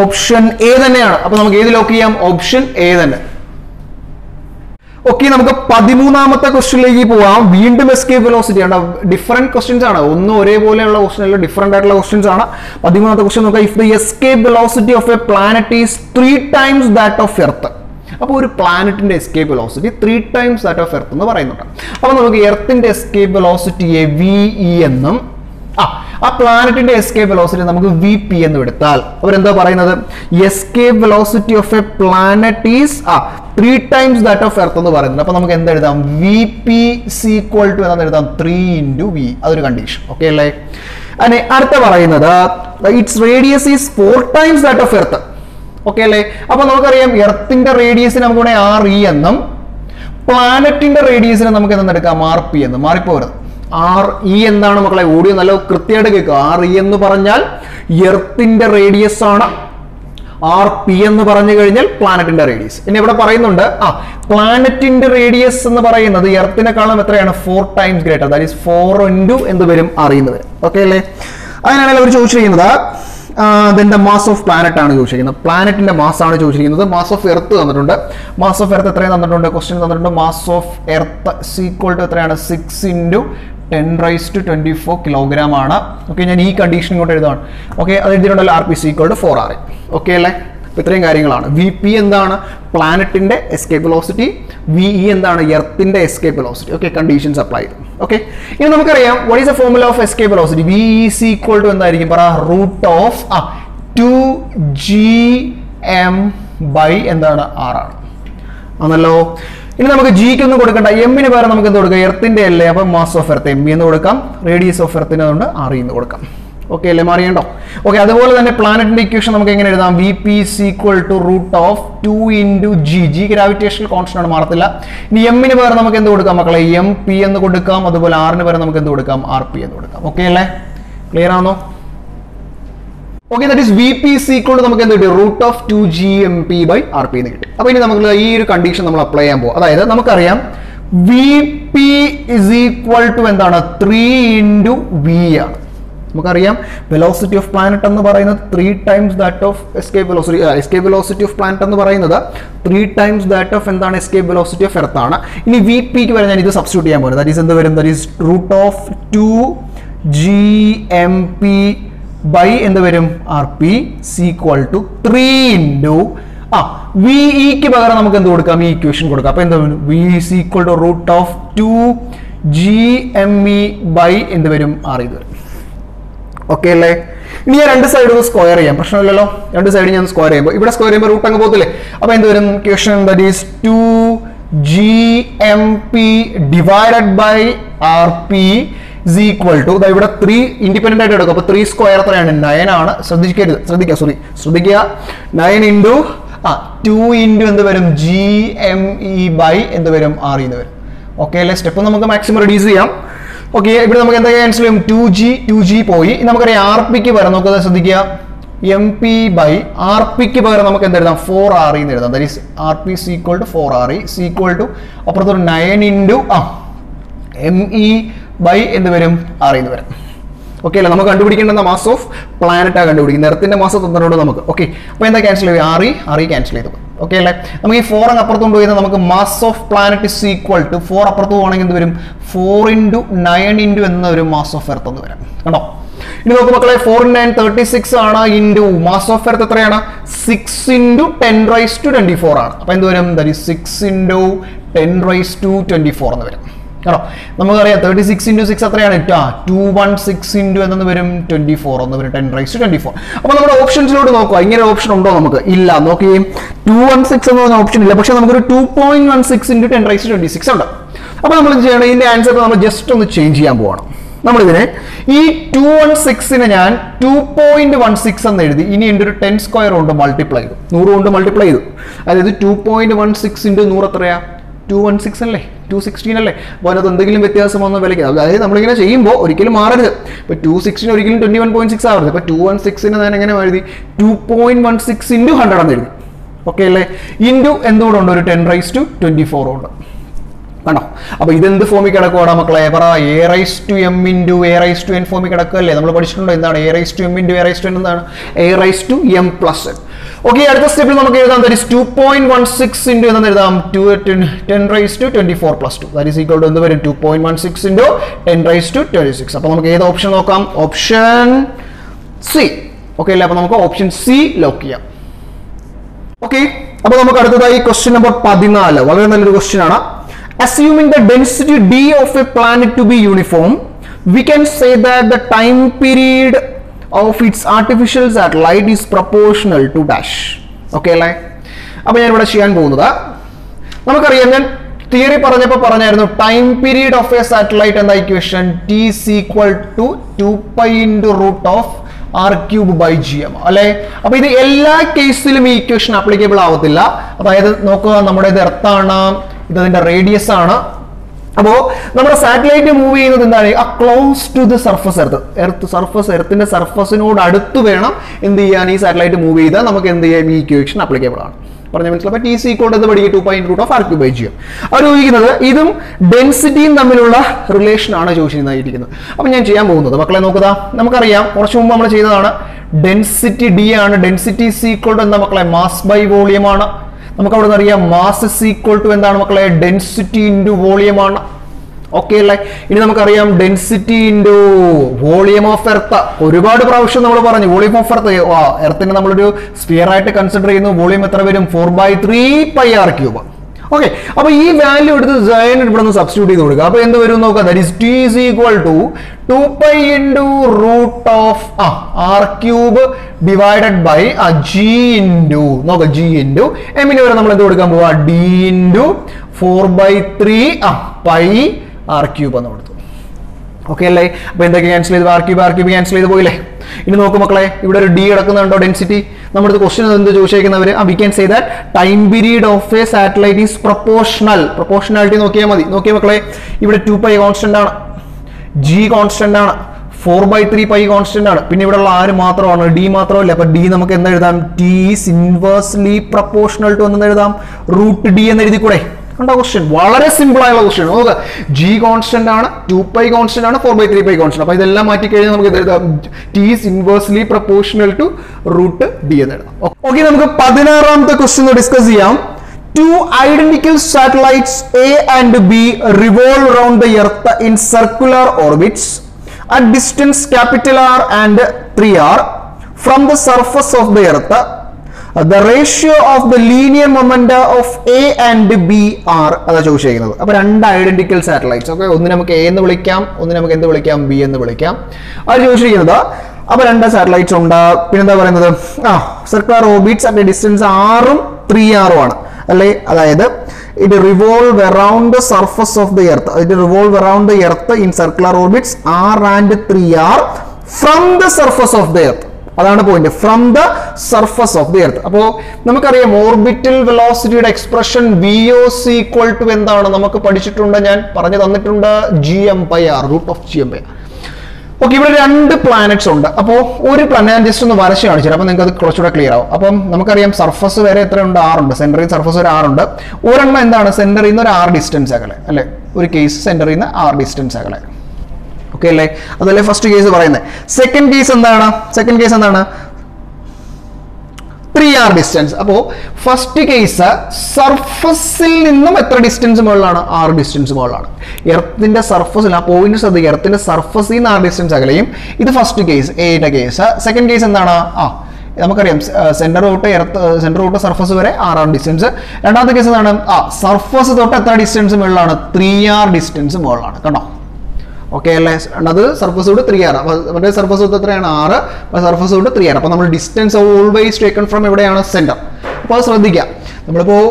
ഓപ്ഷൻ എ തന്നെയാണ്. അപ്പൊ നമുക്ക് ഏത് ലോക്ക് ചെയ്യാം? ഓപ്ഷൻ എ തന്നെ. ഓക്കെ നമുക്ക് പതിമൂന്നാമത്തെ ക്വസ്റ്റ്യനിലേക്ക് പോവാം. വീണ്ടും എസ്കേപ്പ് വെലോസിറ്റി ആണ്. ഡിഫറെന്റ് ക്വസ്റ്റ്യൻസ് ആണ്. ഒന്നും ഒരേപോലെയുള്ള ക്വസ്റ്റ്യൻ അല്ല ഡിഫറെന്റ് ആയിട്ടുള്ള ക്വസ്റ്റ്യൻസ് ആണ്. പതിമൂന്നാമത്തെ ക്വസ്റ്റ്യൻ നോക്കാം. If the escape velocity of a planet is three times that of Earth അപ്പോൾ ഒരു പ്ലാനറ്റിന്റെ escape velocity three times that of Earth എന്ന് പറയുന്നുണ്ട്. അപ്പോൾ നമുക്ക് എർത്തിന്റെ എസ്കേപ്പ് വെലോസിറ്റിയെ വി ഇ എന്നും ആ ആ പ്ലാനറ്റിന്റെ എസ്കേപ്പ് വെലോസിറ്റി നമുക്ക് വി പി എന്ന് എടുത്താൽ അവരെന്താ പറയുന്നത്? Escape velocity of a planet is uh three times that of earth എന്ന് പറയുന്നത് അപ്പൊ നമുക്ക് എന്ത് എഴുതാം വി പി സീക്വൽ ടു എന്താണെന്ന് എഴുതാം? ത്രീ ഇന്റു വി അതൊരു കണ്ടീഷൻ ഓക്കെ അല്ലേ? അതെ അടുത്ത പറയുന്നത് its radius is four times that of Earth okay അല്ലേ? അപ്പൊ നമുക്കറിയാം എർത്തിന്റെ റേഡിയസ് നമുക്ക് ഇവിടെ ആർ ഇ എന്നും പ്ലാനറ്റിന്റെ റേഡിയസിന് നമുക്ക് എന്തെടുക്കാം ആർ പി എന്ന്. മാറിപ്പോരുത്. ആർ ഇ എന്താണ് മക്കളെ ഓഡിയോ നല്ല കൃത്യമായിട്ട് കേൾക്കുക. ആർ ഇ എന്ന് പറഞ്ഞാൽ എർത്തിന്റെ റേഡിയസ് ആണ്. ആർ പി എന്ന് പറഞ്ഞു കഴിഞ്ഞാൽ പ്ലാനറ്റിന്റെ റേഡിയസ് ഇനി ഇവിടെ പറയുന്നുണ്ട് ആ പ്ലാനറ്റിന്റെ റേഡിയസ് എന്ന് പറയുന്നത് എർത്തിനെക്കാളും എത്രയാണ്? Four times greater that is four into എന്ന് വരും. അറിയുന്നത് ഓക്കെ അല്ലേ? അങ്ങനെയാണെങ്കിൽ അവർ ചോദിച്ചിരിക്കുന്നത്. ഇതിന്റെ മാസ് ഓഫ് പ്ലാനറ്റ് ആണ് ചോദിച്ചിരിക്കുന്നത്. പ്ലാനറ്റിന്റെ മാസ് ആണ് ചോദിച്ചിരിക്കുന്നത്. മാസ് ഓഫ് എർത്ത് തന്നിട്ടുണ്ട്. മാസ് ഓഫ് എർത്ത് എത്രയാണ് തന്നിട്ടുണ്ട്? ക്വസ്റ്റ്യൻ തന്നിട്ടുണ്ട്. Mass of Earth is equal to എത്രയാണ്? Six into ten raise to twenty four kilogram ആണ്. ഓക്കെ ഞാൻ ഈ കണ്ടീഷൻ കൊണ്ട് എഴുതാണ് ഓക്കെ അത് എഴുതിയിട്ടുണ്ടല്ലോ R P is to four R okay അല്ലേ? ഇത്രയും കാര്യങ്ങളാണ്. വി പി എന്താണ്? പ്ലാനറ്റിന്റെ എസ്കേപ്പ് വെലോസിറ്റി വി ഇ എന്താണ്? എർത്തിന്റെ escape velocity okay conditions apply ചെയ്തു. ഓക്കെ ഇനി നമുക്കറിയാം what is a formula of escape velocity V E is equal to എന്തായിരിക്കും? പറ root of ah two G M by എന്താണ്? ആർ ആണ്. ആണല്ലോ. ഇനി നമുക്ക് ജിക്ക് ഒന്നും കൊടുക്കണ്ട. എമ്മിന് പകരം നമുക്ക് എന്ത് കൊടുക്കാം? എർത്തിന്റെ അല്ലേ? അപ്പം മാസ് ഓഫ് എർത്ത് എം എന്ന് കൊടുക്കാം? റേഡിയസ് ഓഫ് എർത്തിന് അതുകൊണ്ട് ആർ എന്ന് കൊടുക്കാം. ഓക്കെ അല്ലേ? മാറിയണ്ടോ ഓക്കെ അതുപോലെ തന്നെ പ്ലാനറ്റിന്റെ ഇക്വേഷൻ നമുക്ക് എങ്ങനെ എഴുതാം? V P equal to root of two into G G gravitational constant ആണ് മാറത്തില്ല. ഇനി എമ്മിന് പകരം നമുക്ക് എന്ത് കൊടുക്കാം മക്കളെ? എം പി എന്ന് കൊടുക്കാം. അതുപോലെ ആറിന് പകരം നമുക്ക് എന്ത് കൊടുക്കാം? ആർ പി എന്ന് കൊടുക്കാം. ഓക്കെ അല്ലേ? ക്ലിയർ ആണോ? Okay that is V P is equal നമുക്ക് എന്ത് കിട്ടി? Root of two G M P by R P എന്ന് കിട്ടി. അപ്പോൾ ഇനി നമുക്ക് ഈ ഒരു കണ്ടീഷൻ നമ്മൾ അപ്ലൈ ചെയ്യാൻ പോകും അതായത് നമുക്കറിയാം V P is equal to എന്താണ്? ത്രീ ഇന്റു വി ആണ്. നമുക്കറിയാം വെലോസിറ്റി ഓഫ് പ്ലാനറ്റ് എന്ന് പറയുന്നത് three times that of escape velocity escape velocity of planet എന്ന് പറയുന്നത് ത്രീ ടൈംസ് ദാറ്റ് ഓഫ് എന്താണ്? എസ്കേപ്പ് വെലോസിറ്റി ഓഫ് എർത്ത് ആണ്. ഇനി വി പിക്ക് വരെ ഞാൻ ഇത് സബ്സ്റ്റിറ്റ്യൂട്ട് ചെയ്യാൻ പോകുന്നത് ദാറ്റ് ഈസ് എന്ത് വരും? That is root of two G M P by എന്ത് വരും? R P is equal to three into ah V ഇക്ക് പകരം നമുക്ക് എന്ത് കൊടുക്കാം? ഈ ഇക്വേഷൻ കൊടുക്കാം. അപ്പൊ എന്ത് വരും? V is equal to root of two G M E by എന്ത് വരും? ആർ ഇത് വരും. ഓക്കെ അല്ലേ? ഇനി ഞാൻ രണ്ട് സൈഡും സ്ക്വയർ ചെയ്യാം. പ്രശ്നമില്ലല്ലോ. രണ്ട് സൈഡ് ഞാൻ സ്ക്വയർ ചെയ്യുമ്പോൾ ഇവിടെ സ്ക്വയർ ചെയ്യുമ്പോൾ റൂട്ട് അങ്ങ് പോകത്തില്ലേ? അപ്പൊ എന്ത് വരും? Question that is two G M P divided by R P is equal to ഇവിടെ ത്രീ ഇൻഡിപെൻഡന്റ് ആയിട്ട് എടുക്കും. അപ്പൊ ത്രീ സ്ക്വയർ എത്രയാണ് നയൻ ആണ്. ശ്രദ്ധിക്കരുത്. ശ്രദ്ധിക്കുക സോറി ശ്രദ്ധിക്കുക nine into ah two into എന്ത് വരും? ജി എം ഇ ബൈ എന്ത് വരും? ആർ എന്ന് വരും. ഓക്കെ അല്ലേ സ്റ്റെപ്പ് നമുക്ക് മാക്സിമം റെഡ്യൂസ് ചെയ്യാം. ഓക്കെ ഇവിടെ നമുക്ക് എന്താ ക്യാൻസൽ ചെയ്യും? ടു ജി ടു ജി പോയി. നമുക്കറിയാം ആർ പിക്ക് പകരം നമുക്ക് ശ്രദ്ധിക്കുക എം പി ബൈ ആർ പിക്ക് പകരം നമുക്ക് എന്ത് എഴുതാം? ഫോർ ആർ എന്ന് എഴുതാം. That is R P is equal to four R E is equal to അപ്പുറത്തൊരു nine into ah M E by എന്ത് വരും? ആർ എന്ന് വരും. ഓക്കെ അല്ല? നമുക്ക് കണ്ടുപിടിക്കേണ്ട മാസ് ഓഫ് പ്ലാനറ്റാണ് കണ്ടുപിടിക്കുന്നത്. എർത്തിന്റെ മാസം തന്നിട്ടുണ്ട് നമുക്ക്. ഓക്കെ അപ്പോൾ എന്താ ക്യാൻസൽ ചെയ്യും ആർ ഇ ക്യാൻസൽ ചെയ്തു ഓക്കെ അല്ലേ? നമുക്ക് ഈ ഫോർ അങ്ങ് അപ്പുറത്ത് കൊണ്ടുപോയി നമുക്ക് mass of planet is equal to four അപ്പുറത്ത് പോകണമെങ്കിൽ എന്ത് വരും? ഫോർ ഇന്റു നയൻ ഇന്റു എന്ന ഒരു മാസ് ഓഫ് എർത്ത് എന്ന് വരാം. കണ്ടോ? ഇനി നോക്ക് മക്കളെ ഫോർ നയൻ തേർട്ടി സിക്സ് ആണ് ഇന്റു മാസ് ഓഫ് എർത്ത് എത്രയാണ്? Six into ten raise to twenty four ആണ്. അപ്പോൾ എന്ത് വരും? Six into ten raise to twenty four എന്ന് വരും. കേട്ടോ? നമുക്കറിയാം തേർട്ടി സിക്സ് ഇന്റു സിക്സ് എത്രയാണ് ടു വൺ സിക്സ് ഇന്റു എന്നു വരും ട്വന്റി ഫോർ എന്ന് വരും ടെൻ റൈസ് ട്വന്റി ഫോർ അപ്പോൾ നമ്മുടെ ഓപ്ഷൻസിലോട്ട് നോക്കുക ഇങ്ങനെ ഓപ്ഷൻ ഉണ്ടോ നമുക്ക്? ഇല്ല. നോക്കി ടു വൺ സിക്സ് എന്ന് പറഞ്ഞ ഓപ്ഷൻ ഇല്ല. പക്ഷേ നമുക്കൊരു two point one six into ten raise twenty six ഉണ്ട്. അപ്പോൾ നമ്മൾ ചെയ്യണം? ഇതിന്റെ ആൻസർ നമ്മൾ ജസ്റ്റ് ഒന്ന് ചേഞ്ച് ചെയ്യാൻ പോകണം നമ്മളിതിനെ ഈ ടു വൺ സിക്സിനെ ഞാൻ ടു പോയിന്റ് വൺ സിക്സ് എന്ന് എഴുതി. ഇനി എന്റെ ഒരു ടെൻ സ്ക്വയർ കൊണ്ട് മൾട്ടിപ്ലൈ ചെയ്തു. നൂറ് കൊണ്ട് മൾട്ടിപ്ലൈ ചെയ്തു. അതായത് two point one six into നൂറ് എത്രയാ? ടു വൺ സിക്സ് അല്ലേ? ടു സിക്സ്റ്റീൻ അല്ലേ? അപ്പോൾ അതിനകത്ത് എന്തെങ്കിലും വ്യത്യാസം വന്ന വിലയ്ക്ക്. അതായത് നമ്മളിങ്ങനെ ചെയ്യുമ്പോൾ ഒരിക്കലും മാറരുത്. ഇപ്പോൾ ടു സിക്സ്റ്റീൻ ഒരിക്കലും ട്വന്റി വൺ പോയിന്റ് സിക്സ് ആവരുത്. അപ്പോൾ ടു വൺ സിക്സിന് ഞാൻ എങ്ങനെ എഴുതി? Two point one six into hundred എന്ന് എഴുതി. ഓക്കെ അല്ലേ? ഇന്റു എന്തുകൊണ്ടുണ്ട് ഒരു ten raise to twenty four ഉണ്ട് കണ്ടോ? അപ്പൊ ഇതെന്ത് ഫോമിൽ കിടക്കുവാടാ മക്കളെ? പറ. A raise to M into A raise to N ഫോമിൽ കിടക്കുകയല്ലേ നമ്മൾ പഠിച്ചിട്ടുണ്ടോ? എന്താണ്? A raise to M into A raise to N എന്താണ്? A raise to M plus N okay അടുത്ത സ്റ്റെപ്പിൽ നമുക്ക് എഴുതാം. That is two point one six into എന്ന് എഴുതാം two ten raise to twenty four plus two that is equal to എന്ത് വരും? Two point one six into ten raise to twenty six അപ്പൊ നമുക്ക് ഏത് ഓപ്ഷൻ നോക്കാം? ഓപ്ഷൻ സി ഓക്കെ അല്ലേ? അപ്പോൾ നമുക്ക് ഓപ്ഷൻ സി ലോക്ക് ചെയ്യാം. ഓക്കെ അപ്പോൾ നമുക്ക് അടുത്തതായി ക്വസ്റ്റ്യൻ നമ്പർ പതിനാല്. വളരെ നല്ലൊരു ക്വസ്റ്റ്യൻ ആണ്. Assuming the density D of a planet to be uniform we can say that the time period of its artificial satellite is proportional to dash okay അല്ലേ? അപ്പൊ ഞാൻ ഇവിടെ ചെയ്യാൻ പോകുന്നത് നമുക്കറിയാം ഞാൻ തിയറി പറഞ്ഞപ്പോൾ പറഞ്ഞായിരുന്നു time period of a satellite എന്ന equation T is equal to two pi into root of R cube by G M അല്ലെ? അപ്പൊ ഇത് എല്ലാ കേസിലും ഈ ഇക്വേഷൻ ആപ്ലിക്കബിൾ ആവത്തില്ല. അതായത് നോക്കുക നമ്മുടെ ഇത് എർത്താണ് ഇത് അതിന്റെ റേഡിയസ് ആണ്. അപ്പോൾ നമ്മുടെ സാറ്റലൈറ്റ് മൂവ് ചെയ്യുന്നത് എന്താണ്? ആ close to the surface Earth Earth surface എർത്തിന്റെ സർഫസിനോട് അടുത്ത് വേണം എന്ത് ചെയ്യാൻ ഈ സാറ്റലൈറ്റ് മൂവ് ചെയ്താൽ നമുക്ക് എന്ത് ചെയ്യാം? ഈ ഇക്വേഷൻ അപ്ലിക്കബിൾ ആണ്. പറഞ്ഞ മനസ്സിലായി? ടി സി കോട്ട് എന്ന് പഠിക്കുക two point root of R cube by ജിയും അവർ ചോദിക്കുന്നത് ഇതും ഡെൻസിറ്റിയും തമ്മിലുള്ള റിലേഷൻ ആണ് ചോദിച്ചിരുന്നതായിരിക്കുന്നത് അപ്പൊ ഞാൻ ചെയ്യാൻ പോകുന്നത്. മക്കളെ നോക്കുക നമുക്കറിയാം. കുറച്ച് മുമ്പ് നമ്മൾ ചെയ്തതാണ്. ഡെൻസിറ്റി ഡി ആണ്. ഡെൻസിറ്റി സി എന്താ മക്കളെ? മാസ് ബൈ വോളിയം ആണ്. നമുക്ക് അവിടെ നിന്ന് അറിയാം മാസ് ഈക്വൽ ടു എന്താണ് മക്കളെ? ഡെൻസിറ്റി ഇന്റു വോളിയം ആണ്. ഓക്കെ അല്ലേ? ഇനി നമുക്കറിയാം density into volume of Earth ഒരുപാട് പ്രാവശ്യം നമ്മൾ പറഞ്ഞു വോളിയം ഓഫ് എർത്ത് എർത്തിനെ നമ്മളൊരു സ്പിയർ ആയിട്ട് കൺസിഡർ ചെയ്യുന്നു. വോളിയം എത്ര വരും? Four by three pi R cube okay അപ്പൊ ഈ വാല്യൂ എടുത്ത് സൈൻ ഇവിടെ നിന്ന് സബ്സ്റ്റിറ്റ്യൂട്ട് ചെയ്ത് കൊടുക്കുക. അപ്പൊ എന്ത് വരും നോക്കുക? That is T is equal to two pi into root of ah R cube divided by ah G into നോക്കുക ജി ഇന്റു എമ്മിന് വരെ നമ്മൾ എന്ത് കൊടുക്കാൻ പോവാ? D into four by three ah pi R cube എന്ന് കൊടുത്തു. ഓക്കെ അല്ലേ? അപ്പോൾ എന്തൊക്കെ ക്യാൻസൽ ചെയ്ത്? R cube R cube cancel ചെയ്ത് പോയില്ലേ? ഇനി നോക്കൂ മക്കളെ ഇവിടെ ഒരു ഡി കിടക്കുന്നുണ്ടോ ഡെൻസിറ്റി നമ്മുടെ ക്വസ്റ്റ്യൻ എന്ത് ചോദിച്ചേക്കുന്നവർ we can say that time period of a satellite is proportional proportionality നോക്കിയാൽ മതി. നോക്കിയാൽ മക്കളെ ഇവിടെ ടു പൈ കോൺസ്റ്റന്റ് ആണ്. ജി കോൺസ്റ്റന്റ് ആണ്. Four by three pi constant ആണ്. പിന്നെ ഇവിടെ ഉള്ള ആര് മാത്രമാണ്. ഡി മാത്രമല്ല. അപ്പൊ ഡി നമുക്ക് എന്ത് എഴുതാം? T is inversely proportional to എന്ന് എഴുതാം. റൂട്ട് ഡി എന്ന് എഴുതി കൂടെ കണ്ട ക്വസ്റ്റ്യൻ വളരെ സിമ്പിൾ ആയുള്ള ക്വസ്റ്റ്യൻ നോക്കുക ജി കോൺസ്റ്റന്റ് ആണ് ടു പൈ കോൺസ്റ്റന്റ് ആണ് four by three pi constant അപ്പൊ ഇതെല്ലാം മാറ്റി കഴിഞ്ഞാൽ നമുക്ക് T is inversely proportional to root D എന്ന് എഴുതാം. ഓക്കെ നമുക്ക് പതിനാറാമത്തെ ക്വസ്റ്റ്യൻ ഡിസ്കസ് ചെയ്യാം. Two identical satellites A and B revolve around the Earth in circular orbits. At distance capital R and 3R from the surface of the Earth. The ratio of the linear moment of A and B are അതാ ചോദിച്ചിരിക്കുന്നത് അപ്പൊ രണ്ട് ഐഡന്റിക്കൽ സാറ്റലൈറ്റ്സ് ഓക്കെ ഒന്ന് നമുക്ക് എ എന്ന് വിളിക്കാം ഒന്ന് നമുക്ക് എന്ത് വിളിക്കാം? ബി എന്ന് വിളിക്കാം. അത് ചോദിച്ചിരിക്കുന്നത് അപ്പൊ രണ്ട് സാറ്റലൈറ്റ്സ് ഉണ്ട്. പിന്നെന്താ പറയുന്നത്? ആ സർക്കുലർ ഓബിറ്റ്സ് അതിന്റെ ഡിസ്റ്റൻസ് ആറും ത്രീ ആറും ആണ്. അല്ലെ? അതായത് it revolve around the surface of the earth it revolve around the earth in circular orbits R and three R from the surface of the earth അതാണ് point from the surface of the earth അപ്പോൾ നമുക്കറിയാം orbital വെലോസിറ്റിയുടെ expression V O C equal to എന്താണ്? നമുക്ക് പഠിച്ചിട്ടുണ്ട് ഞാൻ പറഞ്ഞു തന്നിട്ടുണ്ട് G M by R root of G M by R okay ഇവിടെ രണ്ട് പ്ലാനറ്റ്സ് ഉണ്ട്. അപ്പോൾ ഒരു പ്ലാനറ്റ് ജസ്റ്റ് ഒന്ന് വരച്ച് കാണിച്ചു അപ്പോൾ നിങ്ങൾക്ക് അത് കുറച്ചുകൂടെ ക്ലിയർ ആവും. അപ്പം നമുക്കറിയാം സർഫസ് വരെ എത്ര എത്രയുണ്ട് ആറുണ്ട് സെന്ററിൽ സർഫസ് വരെ ആറുണ്ട് ഒരെണ്ണം എന്താണ്? സെന്ററിൽ നിന്ന് ഒരു ആറ് ഡിസ്റ്റൻസ് അകലെ അല്ലേ? ഒരു കേസ് സെന്ററിൽ നിന്ന് ആറ് ഡിസ്റ്റൻസ് അകലെ. ഓക്കെ അല്ലേ? അതല്ലേ ഫസ്റ്റ് കേസ് പറയുന്നത്. സെക്കൻഡ് കേസ് എന്താണ്? സെക്കൻഡ് കേസ് എന്താണ്? ത്രീ ആർ ഡിസ്റ്റൻസ് അപ്പോൾ ഫസ്റ്റ് കേസ് സർഫസിൽ നിന്നും എത്ര ഡിസ്റ്റൻസ് മുകളിലാണ്? ആർ ഡിസ്റ്റൻസ് മുകളിലാണ്. എർത്തിന്റെ സർഫസിൽ ആ പോയിന്റ് ശ്രദ്ധിക്കുക. എർത്തിന്റെ സർഫസിൽ നിന്ന് ആർ ഡിസ്റ്റൻസ് അകലെയും. ഇത് ഫസ്റ്റ് കേസ് എയുടെ കേസ് സെക്കൻഡ് കേസ് എന്താണ്? ആ നമുക്കറിയാം സെന്റർ തൊട്ട് എർത്ത് സെന്റർ തൊട്ട് സർഫസ് വരെ ആറാം ഡിസ്റ്റൻസ് രണ്ടാമത്തെ കേസ് എന്താണ്? ആ സർഫസ് തൊട്ട് എത്ര ഡിസ്റ്റൻസ് മുകളിലാണ്? ത്രീ ആർ ഡിസ്റ്റൻസ് മുകളിലാണ്. കണ്ടോ? ഓക്കെ അല്ലേ അത് സർഫസ് തൊട്ട് ത്രീ ആർ അപ്പോൾ മറ്റേ സർഫസ് തൊട്ട് എത്രയാണ്? ആറ്. അപ്പോൾ സർഫസ് തൊട്ട് ത്രീ ആർ അപ്പോൾ നമ്മൾ ഡിസ്റ്റൻസ് ഓൾവേസ് ടേക്കൺ ഫ്രം എവിടെയാണ്? സെന്റർ അപ്പോൾ അത് ശ്രദ്ധിക്കാം. നമ്മളിപ്പോൾ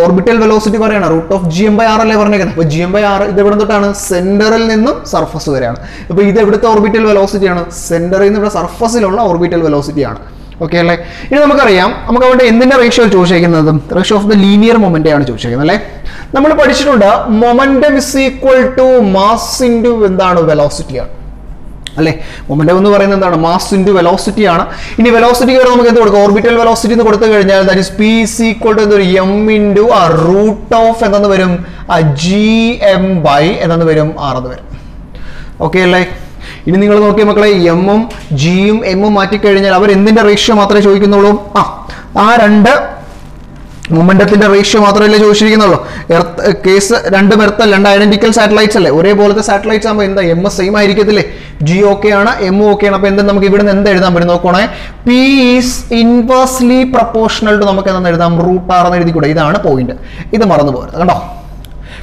ഓർബിറ്റൽ വെലോസിറ്റി പറയണം root of G M by R അല്ലേ പറഞ്ഞേക്കുന്നത്? അപ്പോൾ ജി എം ബൈ ആർ ഇത് എവിടെ തൊട്ടാണ്? സെന്ററിൽ നിന്നും സർഫസ് വരെയാണ്. അപ്പോൾ ഇത് എവിടുത്തെ ഓർബിറ്റൽ വെലോസിറ്റിയാണ് സെന്ററിൽ നിന്ന് ഇവിടെ സർഫസിലുള്ള ഓർബിറ്റൽ വെലോസിറ്റിയാണ് ഓക്കെ അല്ലേ? ഇനി നമുക്കറിയാം നമുക്ക് അവിടെ എന്തിന്റെ ratio ചോദിച്ചേക്കുന്നത് ratio of the linear moment ആണ് ചോദിച്ചേക്കുന്നത് അല്ലേ? നമ്മൾ പഠിച്ചിട്ടുണ്ട് momentum is equal to mass into എന്താണ്? വെലോസിറ്റി ആണ്. അല്ലേ? മൊമെന്റം എന്ന് പറയുന്നത് എന്താണ്? മാസ് ഇന്റു വെലോസിറ്റി ആണ്. ഇനി വെലോസിറ്റിക്ക് വരെ നമുക്ക് എന്ത് കൊടുക്കാം? ഓർബിറ്റൽ വെലോസിറ്റി എന്ന് കൊടുത്തു കഴിഞ്ഞാൽ that is P is equal to എന്തൊരു? എം ഇന്റു ആ റൂട്ട് ഓഫ് എന്തെന്ന് വരും? ജി എം ബൈ എന്നു വരും? എന്ന് വരും. ഓക്കെ അല്ലേ? ഇനി നിങ്ങൾ നോക്കിയ മക്കളെ എമ്മും ജിയും എമ്മും മാറ്റിക്കഴിഞ്ഞാൽ അവർ എന്തിന്റെ റേഷ്യോ മാത്രമേ ചോദിക്കുന്നുള്ളൂ? ആ ആ രണ്ട് മൊമെന്റത്തിന്റെ റേഷ്യോ മാത്രമല്ലേ ചോദിച്ചിരിക്കുന്നുള്ളൂ. എർത്ത് കേസ് രണ്ടും എർത്ത് രണ്ട് ഐഡന്റിക്കൽ സാറ്റലൈറ്റ്സ് അല്ലേ? ഒരേപോലത്തെ സാറ്റലൈറ്റ്സ് ആകുമ്പോൾ എന്താ എം എസ് സെയിം ആയിരിക്കത്തില്ലേ? ജി ഓക്കെ ആണ് എം ഓക്കെ ആണ്. അപ്പൊ എന്താ നമുക്ക് ഇവിടെ നിന്ന് എന്ത് എഴുതാൻ പറ്റും നോക്കണേ P is inversely proportional to നമുക്ക് എന്താ എഴുതാം? റൂട്ട് ആർ എന്ന് എഴുതി കൂടെ ഇതാണ് പോയിന്റ് ഇത് മറന്നു പോകരുത് കണ്ടോ?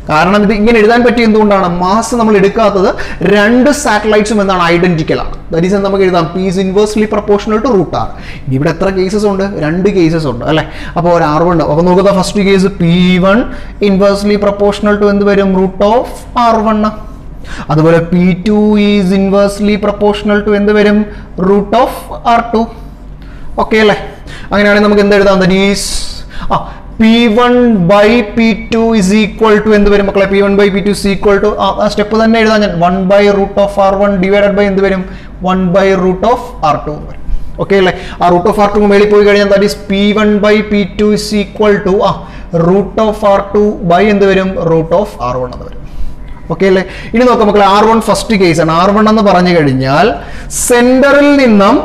കാരണം ഇത് ഇങ്ങനെ എഴുതാൻ പറ്റിയ എന്തുകൊണ്ടാണ്? മാസ് നമ്മൾ എടുക്കാത്തത് രണ്ട് സാറ്റലൈറ്റ്സും എന്താണ്? ഐഡന്റിക്കൽ ആണ്. ദാറ്റ് ഈസ് നമുക്ക് എഴുതാം. P is inversely proportional to root R ഇവിടെ എത്ര കേസസ് ഉണ്ട്? രണ്ട് കേസസ് ഉണ്ട് അല്ലേ? അപ്പോൾ ഒരു ആർ വൺ അപ്പോൾ നോക്കുക first case P one inversely proportional to എന്ത് വരും? റൂട്ട് ഓഫ് ആർ വൺ അതുപോലെ P two is inversely proportional to എന്ത് വരും? Root of R two okay അല്ലേ? അങ്ങനെയാണെങ്കിൽ നമുക്ക് എന്ത് എഴുതാം ദറ്റ് ഈസ് ആ P one by P two is equal to എന്ത് വരും മക്കളെ? P one by P two is equal to ആ സ്റ്റെപ്പ് തന്നെ എഴുതാൻ ഞാൻ. One by root of R one divided by എന്ത് വരും? One by root of R two വരും. ഓക്കെ അല്ലേ? ആ റൂട്ട് ഓഫ് ആർ ടു മേളിൽ പോയി കഴിഞ്ഞാൽ that is P one by P two is equal to ആ root of R two by എന്ത് വരും? റൂട്ട് ഓഫ് ആർ വൺ എന്ന് വരും. ഓക്കെ അല്ലേ? ഇനി നോക്കാം മക്കളെ ആർ വൺ ഫസ്റ്റ് കേസ് ആണ്. ആർ വൺ എന്ന് പറഞ്ഞു കഴിഞ്ഞാൽ സെന്ററിൽ നിന്നും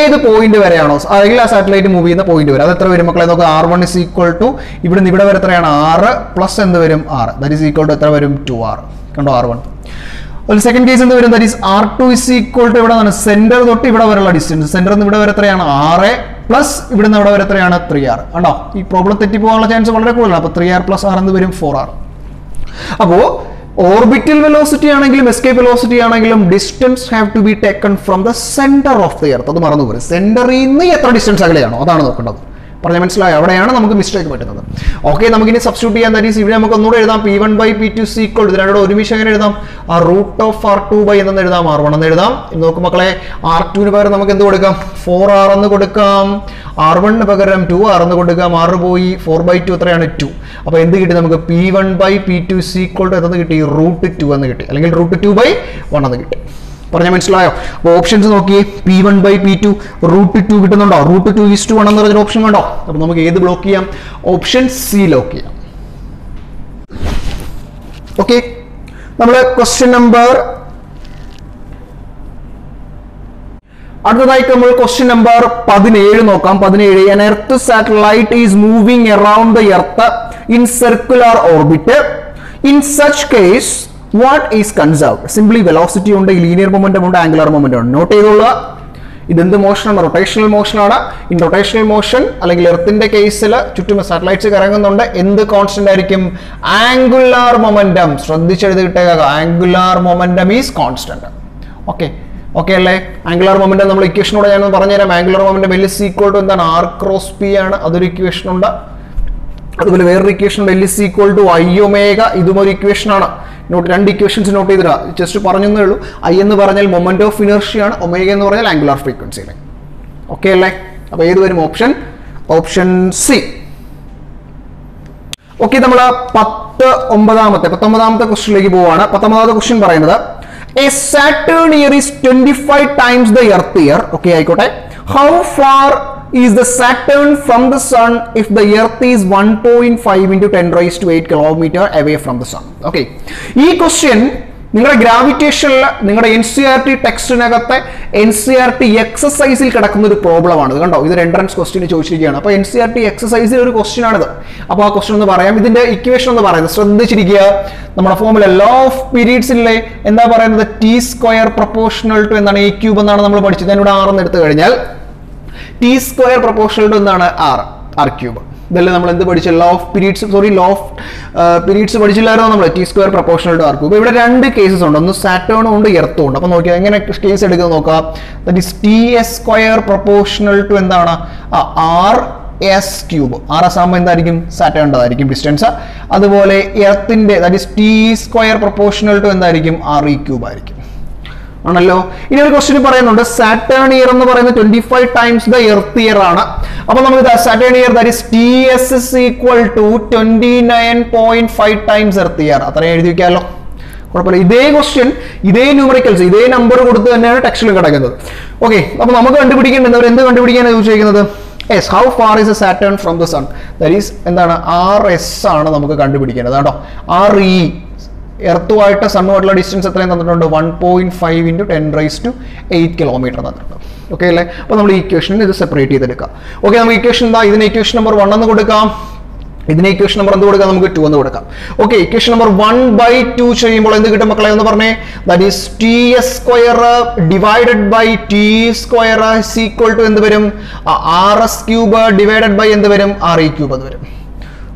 ഏത് പോയിന്റ് വരെയാണോ? അല്ലെങ്കിൽ ആ സാറ്റലൈറ്റ് മൂവ് ചെയ്യുന്ന പോയിന്റ് വരെ. അത് എത്ര വരും മക്കളെ? നോക്കുക R one is equal to ഇവിടെ നിന്ന് ഇവിടെ വരെ എത്രയാണ്? ആറ് പ്ലസ് എന്ത് വരും? ആറ് ദാറ്റ് ഈസ് ഈക്വൽ ടു എത്ര വരും? ടു ആർ കണ്ടോ ആർ വൺ ഒരു സെക്കൻഡ് കേസ് എന്ത് വരും? That is R two is equal to ഇവിടെ നിന്ന് സെന്റർ തൊട്ട് ഇവിടെ വരെയുള്ള ഡിസ്റ്റൻസ് സെന്ററിൽ നിന്ന് ഇവിടെ വരെ എത്രയാണ്? ആറ് പ്ലസ് ഇവിടെ നിന്ന് ഇവിടെ വരെ എത്രയാണ്? ത്രീ ആർ കണ്ടോ? ഈ പ്രോബ്ലം തെറ്റി പോകാനുള്ള ചാൻസ് വളരെ കൂടുതലാണ്. അപ്പോൾ ത്രീ ആർ പ്ലസ് ആർ എന്ന് വരും? ഫോർ ആർ അപ്പോ ഓർബിറ്റൽ വെലോസിറ്റി ആണെങ്കിലും എസ്കേപ്പ് വെലോസിറ്റി ആണെങ്കിലും distance have to be taken from the centre of the earth അത് മറന്നു പോലും സെന്ററിൽ നിന്ന് എത്ര ഡിസ്റ്റൻസ് അകലെയാണോ? അതാണ് നോക്കേണ്ടത്. പറഞ്ഞ മനസ്സിലായോ? അവിടെയാണ് നമുക്ക് മിസ്റ്റേക്ക് പറ്റുന്നത്. ഓക്കെ നമുക്കിനി സബ്സ്റ്റിറ്റ്യൂട്ട് ചെയ്യാൻ ദാറ്റ് ഈസ് ഇവിടെ നമുക്ക് ഒന്നുകൂടെ എഴുതാം. P one by P two is equal ഇത് ഇതിനോട് ഒരുമിച്ച് എങ്ങനെ എഴുതാം? ആ root of R two by എന്ന് എഴുതാം. ആർ വൺ എന്ന് എഴുതാം. നോക്ക് മക്കളെ ആർ ടുവിന് പകരം നമുക്ക് എന്ത് കൊടുക്കാം? ഫോർ ആർ എന്ന് കൊടുക്കാം. ആർ വണ്ണിന് പകരം ടു ആർ എന്ന് കൊടുക്കാം. ആറ് പോയി ഫോർ ബൈ ടു എത്രയാണ്? ടു അപ്പോൾ എന്ത് കിട്ടി നമുക്ക്? P one by P two is equal എന്ന് കിട്ടി? റൂട്ട് ടു എന്ന് കിട്ടി. അല്ലെങ്കിൽ റൂട്ട് ടു ബൈ വൺ എന്ന് കിട്ടി. പറഞ്ഞ മനസ്സിലായോ? അപ്പോൾ ഓപ്ഷൻസ് നോക്കിയേ P one by P two root two കിട്ടുന്നുണ്ടോ? റൂട്ട് ടു ഈസ് ടു എന്ന് പറഞ്ഞൊരു ഓപ്ഷൻ കണ്ടോ? അപ്പോൾ നമുക്ക് ഏത് ബ്ലോക്ക് ചെയ്യാം? ഓപ്ഷൻ സി ലോക്ക് ചെയ്യാം. ഓക്കെ നമ്മൾ ക്വസ്റ്റ്യൻ നമ്പർ അടുത്തതായിട്ട് നമ്മൾ ക്വസ്റ്റ്യൻ നമ്പർ പതിനേഴ് നോക്കാം. പതിനേഴ് an earth satellite is moving around the earth in circular orbit in such case what is conserve simply velocity ഉണ്ട് ലീനിയർ മൊമെന്റം ഉണ്ട് ആംഗുലർ മൊമെന്റം ഉണ്ട്. നോട്ട് ചെയ്തോളുക ഇതെന്ത് മോഷനാണ് റൊട്ടേഷണൽ മോഷനാണ് ഇൻ റൊട്ടേഷണൽ മോഷൻ അല്ലെങ്കിൽ എർത്തിന്റെ കേസിൽ ചുറ്റും സാറ്റലൈറ്റ്സ് കറങ്ങുന്നുണ്ട്. എന്ത് കോൺസ്റ്റന്റ് ആയിരിക്കും? Angular momentum ശ്രദ്ധിച്ചെഴുതിയിട്ടേക്കുക. Angular momentum is constant okay okay അല്ലേ? ആംഗുലാർ മൊമെന്റം നമ്മൾ ഇക്വേഷനോട് ഞാനൊന്ന് പറഞ്ഞുതരാം. Angular momentum L is to എന്താണ്? ആർ ക്രോസ് പി ആണ്. അതൊരു ഇക്വേഷൻ ഉണ്ട്. അതുപോലെ വേറൊരു equation L is equal to I omega ഇതും ഒരു ഇക്വേഷനാണ് നോട്ട് രണ്ട് ഇക്വേഷൻസ് നോട്ട് ചെയ്തിടാ. ജസ്റ്റ് പറഞ്ഞേ ഉള്ളൂ. ഐ എന്ന് പറഞ്ഞാൽ മൊമെന്റ് ഓഫ് ഇനർഷിയാണ് ഒമേഗ എന്ന് പറഞ്ഞാൽ ആംഗുലാർ ഫ്രീക്വൻസിയിലെ ഓക്കെ അല്ലേ? അപ്പൊ ഏത് വരും? ഓപ്ഷൻ ഓപ്ഷൻ സി ഓക്കെ നമ്മൾ പത്ത് ഒമ്പതാമത്തെ പത്തൊമ്പതാമത്തെ ക്വസ്റ്റിനിലേക്ക് പോവാണ്. പത്തൊമ്പതാമത്തെ ക്വസ്റ്റ്യൻ പറയുന്നത് a Saturn year is twenty five times the earth year okay ആയിക്കോട്ടെ. How far Saturn from the sun if the earth is one point five into ten raise to eight kilometre away from the sun okay ഈ ക്വസ്റ്റ്യൻ നിങ്ങളുടെ ഗ്രാവിറ്റേഷനിൽ നിങ്ങളുടെ എൻ സി ആർ ടി ടെക്സ്റ്റിനകത്തെ എൻ സി ആർ ടി എക്സസൈസിൽ കിടക്കുന്ന ഒരു പ്രോബ്ലമാണ് ഇത് കണ്ടോ? ഇത് എൻട്രൻസ് ക്വസ്റ്റിന് ചോദിച്ചിരിക്കുകയാണ്. അപ്പോൾ എൻ സി ആർ ടി എക്സസൈസിൽ ഒരു ക്വസ്റ്റ്യൻ ആണിത്. അപ്പോൾ ആ ക്വസ്റ്റ്യൻ ഒന്ന് പറയാം. ഇതിന്റെ ഇക്വേഷൻ എന്ന് പറയുന്നത്. ശ്രദ്ധിച്ചിരിക്കുക. നമ്മുടെ ഫോമിലെ ലോ ഓഫ് പീരീഡ്സിലെ എന്താ പറയുന്നത്? ടി സ്ക്വയർ പ്രൊപ്പോർഷണൽ ടു എന്താണ്? എ ക്യൂബ് എന്നാണ് നമ്മൾ പഠിച്ചത്. ഞാനിവിടെ ആറെന്ന് എടുത്തു കഴിഞ്ഞാൽ ടി സ്ക്വയർ പ്രൊപ്പോർഷണൽ ടു എന്താണ്? ആർ ആർ ക്യൂബ് ഇതല്ലേ നമ്മൾ എന്ത് പഠിച്ച law of periods sorry law of periods പഠിച്ചില്ലായിരുന്നു നമ്മൾ? T square proportional to R cube ഇവിടെ രണ്ട് കേസസ് ഉണ്ട്. ഒന്ന് സാറ്റേണും ഉണ്ട് എർത്തും ഉണ്ട്. അപ്പോൾ നോക്കിയാൽ എങ്ങനെ കേസ് എടുക്കുന്നത് നോക്കാം. That is T S square proportional to എന്താണ്? R S cube R S ആകുമ്പോൾ എന്തായിരിക്കും? സാറ്റേണ്ടതായിരിക്കും ഡിസ്റ്റൻസ് അതുപോലെ എർത്തിന്റെ that is T square proportional to എന്തായിരിക്കും? ആർ ഇ ക്യൂബ് ആയിരിക്കും. ആണല്ലോ? ഇനി ഒരു ക്വസ്റ്റ്യൻ പറയുന്നുണ്ട് സാറ്റേൺ ഇയർ എന്ന് പറയുന്നത് twenty five times the earth year ആണ്. അപ്പൊ നമുക്ക് Saturn year that is T S equal to twenty nine point five times earth year അത്രയും എഴുതി വെക്കാമല്ലോ. കുഴപ്പമില്ല. ഇതേ ക്വസ്റ്റ്യൻ ഇതേ ന്യൂമറിക്കൽസ് ഇതേ നമ്പർ കൊടുത്ത് തന്നെയാണ് ടെക്സ്റ്റിൽ കിടക്കുന്നത്. ഓക്കെ അപ്പൊ നമുക്ക് കണ്ടുപിടിക്കേണ്ടത് അവർ എന്ത് കണ്ടുപിടിക്കാനാണ് ചോദിച്ചിരിക്കുന്നത് S how far is a Saturn from the sun that is എന്താണ്? ആർ എസ് ആണ് നമുക്ക് കണ്ടുപിടിക്കേണ്ടത്. കേട്ടോ ആർ ഇ എർത്തുമായിട്ട് സണ്ണുമായിട്ടുള്ള ഡിസ്റ്റൻസ് എത്രയും തന്നിട്ടുണ്ട്? One point five into ten raise to eight kilometre തന്നിട്ടുണ്ട്. ഓക്കെ അല്ലേ? അപ്പോൾ നമ്മൾ ഇക്വേഷനിൽ ഇത് സെപ്പറേറ്റ് ചെയ്തെടുക്കാം. ഓക്കെ നമുക്ക് ഇക്വേഷൻ എന്താ ഇതിന് ഇക്വേഷൻ നമ്പർ വൺ എന്ന് കൊടുക്കാം. ഇതിന് ഇക്വേഷൻ നമ്പർ എന്ത് കൊടുക്കാം? നമുക്ക് ടു എന്ന് കൊടുക്കാം. Okay equation number one by two ചെയ്യുമ്പോൾ എന്ത് കിട്ടും മക്കളെ എന്ന് പറഞ്ഞേ? That is T S square divided by T square equal to എന്ത് വരും? R S cube divided by എന്ത് വരും? ആർ ഇ ക്യൂബ് അത് വരും.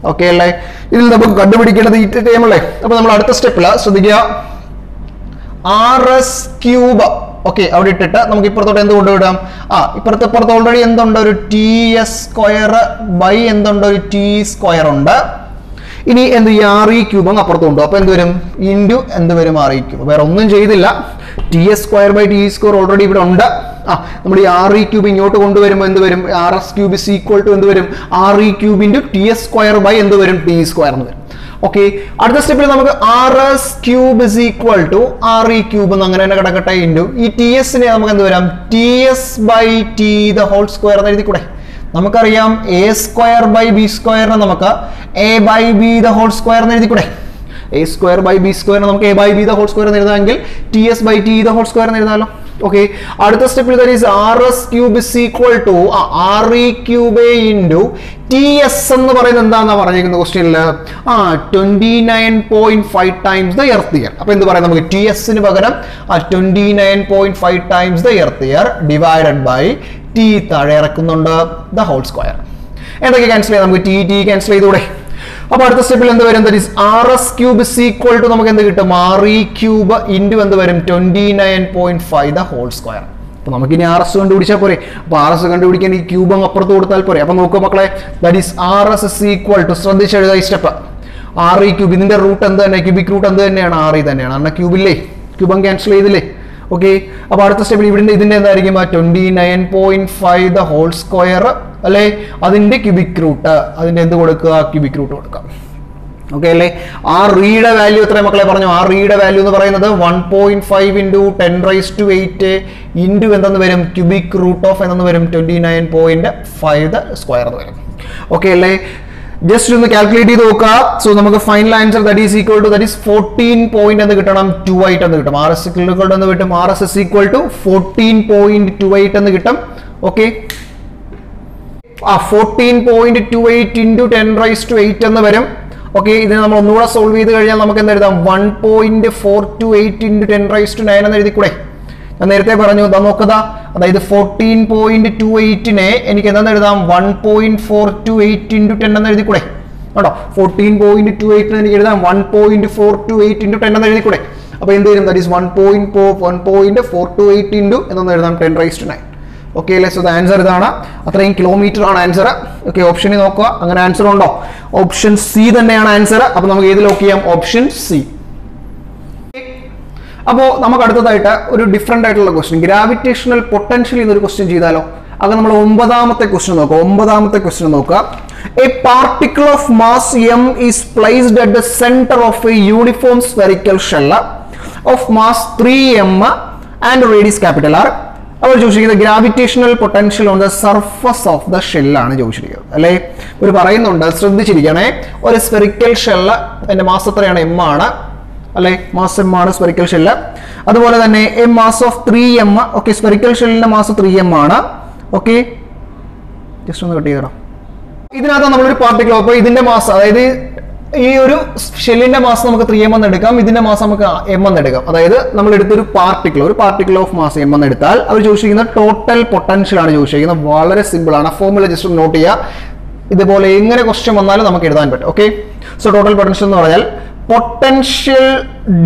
ഓക്കെ അല്ലേ? ഇതിൽ നമുക്ക് കണ്ടുപിടിക്കേണ്ടത് ഈ ടൈം അല്ലേ? അപ്പൊ നമ്മൾ അടുത്ത സ്റ്റെപ്പിൽ ശ്രദ്ധിക്കുക. ആർ എസ് ക്യൂബ് ഓക്കെ അവിടെ ഇട്ടിട്ട് നമുക്ക് ഇപ്പുറത്തോട്ട് എന്ത് കൊണ്ടുവിടാം? ആ ഇപ്പുറത്ത് ഇപ്പുറത്ത് ഓൾറെഡി എന്തുണ്ട്? ഒരു ടി എസ് സ്ക്വയർ ബൈ എന്തുണ്ട്? ഒരു ടി സ്ക്വയർ ഉണ്ട്. ഇനി എന്ത് ആർ ഇ ക്യൂബ് അങ്ങ് അപ്പുറത്ത് അപ്പൊ എന്ത് വരും? ഇൻഡു എന്ത് വരും? ആർ ഇ ക്യൂബ് വേറെ ഒന്നും ചെയ്തില്ല. T S square by T square already ഇവിടെ ഉണ്ട്. ആ നമ്മൾ ഈ ആർ ഇ ക്യൂബ് ഇങ്ങോട്ട് കൊണ്ടുവരുമ്പോൾ എന്ത് വരും? R S cube is equal to എന്ത് വരും? ആർ ഇ ക്യൂബിന്റെ ടി എസ് സ്ക്വയർ ബൈ എന്ത് വരും? ടി സ്ക്വയർ എന്ന് വരും. ഓക്കെ അടുത്ത സ്റ്റെപ്പിൽ നമുക്ക് R S cube is equal to R E cube എന്ന് അങ്ങനെ തന്നെ കിടക്കട്ടെ ഇന്റു ഈ ടി എസിനെ നമുക്ക് എന്ത് വരാം? T S by T the whole square എന്ന് എഴുതി കൂടെ നമുക്കറിയാം എ സ്ക്വയർ ബൈ ബി സ്ക്വയറിനെ നമുക്ക് A by B the whole square എന്ന് എഴുതി കൂടെ A square by B square നമുക്ക് A by B the whole square എന്ന് എഴുതാമെങ്കിൽ T S by T the whole square എന്ന് എഴുതാമല്ലോ ഓക്കെ അടുത്ത സ്റ്റെപ്പിൽ that is R S cube is equal to R E cube into T S എന്ന് പറയുന്നത് എന്താണെന്ന് പറഞ്ഞിരിക്കുന്ന ക്വസ്റ്റ്യനിൽ ആ twenty nine point five times the earth year അപ്പൊ എന്ത് പറയാം നമുക്ക് ടി എസിന് പകരം ആ twenty nine point five times the earth year divided by T താഴെ ഇറക്കുന്നുണ്ട് ദ ഹോൾ സ്ക്വയർ എന്തൊക്കെ ക്യാൻസൽ ചെയ്യാം? നമുക്ക് ടി ടി ക്യാൻസൽ ചെയ്തൂടെ അപ്പൊ അടുത്ത സ്റ്റെപ്പിൽ എന്ത് വരും? R S cube is equal to നമുക്ക് എന്ത് കിട്ടും? ആർ ഇ ക്യൂബ് ഇന്റു എന്ത് വരും? Twenty nine point five the whole square അപ്പൊ നമുക്ക് ഇനി ആർ എസ് കണ്ടുപിടിച്ചാൽ പോരെ. അപ്പൊ ആർ എസ് കണ്ടുപിടിക്കാൻ ഈ ക്യൂബ് അങ്ങ് അപ്പുറത്ത് കൊടുത്താൽ പോരെ. അപ്പൊ നോക്കുക മക്കളെ. That is R S is equal to ശ്രദ്ധിച്ചെഴുതുക ഈ സ്റ്റെപ്പ് ആർ ഇ ക്യൂബ് ഇതിന്റെ റൂട്ട് എന്ത് തന്നെ? ക്യൂബിക് റൂട്ട് എന്ത് തന്നെയാണ്? ആർ ഇ തന്നെയാണ്. കാരണം ക്യൂബില്ലേ ക്യൂബം ക്യാൻസൽ ചെയ്തില്ലേ? ഓക്കെ അപ്പൊ അടുത്ത സ്റ്റെപ്പിൽ ഇവിടെ ഇതിന്റെ എന്തായിരിക്കും? ആ twenty nine point five the whole square അല്ലെ? അതിന്റെ ക്യൂബിക് റൂട്ട് അതിന്റെ എന്ത് കൊടുക്കുക? ക്യൂബിക് റൂട്ട് കൊടുക്കാം. ഓക്കെ അല്ലേ? ആ റീയുടെ വാല്യൂ എത്ര മക്കളെ പറഞ്ഞു? ആ റീയുടെ വാല്യൂ എന്ന് പറയുന്നത് one point five into ten raise to eight into എന്തെന്ന് വരും? ക്യൂബിക് റൂട്ട് ഓഫ് എന്തെന്ന് വരും? Twenty nine point five square എന്ന് വരും. ഓക്കെ അല്ലേ? ജസ്റ്റ് ഒന്ന് കാൽക്കുലേറ്റ് ചെയ്ത് നോക്കുക സോ നമുക്ക് final answer that is equal to that is fourteen point എന്ന് കിട്ടണം ടു ആയിട്ട് എന്ന് കിട്ടും. ആർ എസ് എന്ന് കിട്ടും. R S S equal to fourteen point two eight എന്ന് കിട്ടും. ഓക്കെ ആ fourteen point two eight into ten raise to eight എന്ന് വരും. ഓക്കെ ഇതിനെ നമ്മൾ ഒന്നുകൂടെ സോൾവ് ചെയ്ത് കഴിഞ്ഞാൽ നമുക്ക് എന്ത് എഴുതാം one point four two eight into ten raise to nine എന്ന് എഴുതിക്കൂടെ? ഞാൻ നേരത്തെ പറഞ്ഞു ഇതാ നോക്കുക അതായത് ഫോർട്ടീൻ പോയിന്റ് ടു എയ്റ്റിനെ എനിക്ക് എന്താണെന്ന് എഴുതാം? One point four two eight into ten എന്ന് എഴുതിക്കൂടെ? കേട്ടോ ഫോർട്ടീൻ പോയിന്റ് ടു എയ്റ്റിന് എനിക്ക് എഴുതാം. One point four two eight into ten എന്ന് എഴുതിക്കൂടെ? അപ്പോൾ എന്ത് വരും? That is one point four one point four two eight into എന്നൊന്ന് എഴുതാം. Ten rise to nine okay അല്ലേ സോ ദ ആൻസർ ഇതാണ്. അത്രയും കിലോമീറ്റർ ആണ് ആൻസർ ഓക്കെ ഓപ്ഷനിൽ നോക്കുക. അങ്ങനെ ആൻസർ ഉണ്ടോ? ഓപ്ഷൻ സി തന്നെയാണ് ആൻസർ അപ്പോൾ നമുക്ക് ഏത് ലോക്ക് ചെയ്യാം? ഓപ്ഷൻ സി അപ്പോൾ നമുക്ക് അടുത്തതായിട്ട് ഒരു ഡിഫറെന്റ് ആയിട്ടുള്ള ക്വസ്റ്റ്യൻ ഗ്രാവിറ്റേഷണൽ പൊട്ടൻഷ്യൽ എന്നൊരു ക്വസ്റ്റ്യൻ ചെയ്താലോ? അത് നമ്മൾ ഒമ്പതാമത്തെ ക്വസ്റ്റ്യൻ നോക്കുക. ഒമ്പതാമത്തെ ക്വസ്റ്റ്യൻ നോക്കുക. A particle of mass M is placed at the centre of a uniform spherical shell of mass three M and radius capital R അവർ ചോദിച്ചിരിക്കുന്നത് gravitational potential on the surface of the ഷെല്ലാണ് ചോദിച്ചിരിക്കുന്നത് അല്ലെ? ഒരു പറയുന്നുണ്ട് ശ്രദ്ധിച്ചിരിക്കണേ. ഒരു സ്പെറിക്കൽ ഷെല്ല് അതിന്റെ മാസ് എത്രയാണ്? എം ആണ്. അല്ലെ? മാസ് എം ആണ് സ്പെറിക്കൽ ഷെല്ല് അതുപോലെ തന്നെ a mass of three M okay spherical ഷെല്ലിന്റെ മാസ് ത്രീ എം ആണ്. ഓക്കെ ജസ്റ്റ് ഒന്ന് കട്ട് ചെയ്തോ ഇതിനകത്ത് നമ്മളൊരു പാർട്ടിക്കിൾ അപ്പോൾ ഇതിന്റെ മാസ് അതായത് ഈ ഒരു ഷെല്ലിന്റെ മാസ് നമുക്ക് ത്രീ എം എന്ന് എടുക്കാം. ഇതിന്റെ മാസം നമുക്ക് എം എന്ന് എടുക്കാം. അതായത് നമ്മൾ എടുത്തൊരു പാർട്ടിക്കിൾ ഒരു പാർട്ടിക്കിൾ ഓഫ് മാസ് എം എന്ന് എടുത്താൽ അവർ ചോദിച്ചിരിക്കുന്ന ടോട്ടൽ പൊട്ടൻഷ്യൽ ആണ് ചോദിച്ചിരിക്കുന്നത് വളരെ സിമ്പിൾ ആണ്. ഫോർമുല ജസ്റ്റ് നോട്ട് ചെയ്യുക. ഇതുപോലെ എങ്ങനെ ക്വസ്റ്റ്യൻ വന്നാലും നമുക്ക് എഴുതാൻ പറ്റും. ഓക്കെ സോ ടോട്ടൽ പൊട്ടൻഷ്യൽ എന്ന് പറഞ്ഞാൽ potential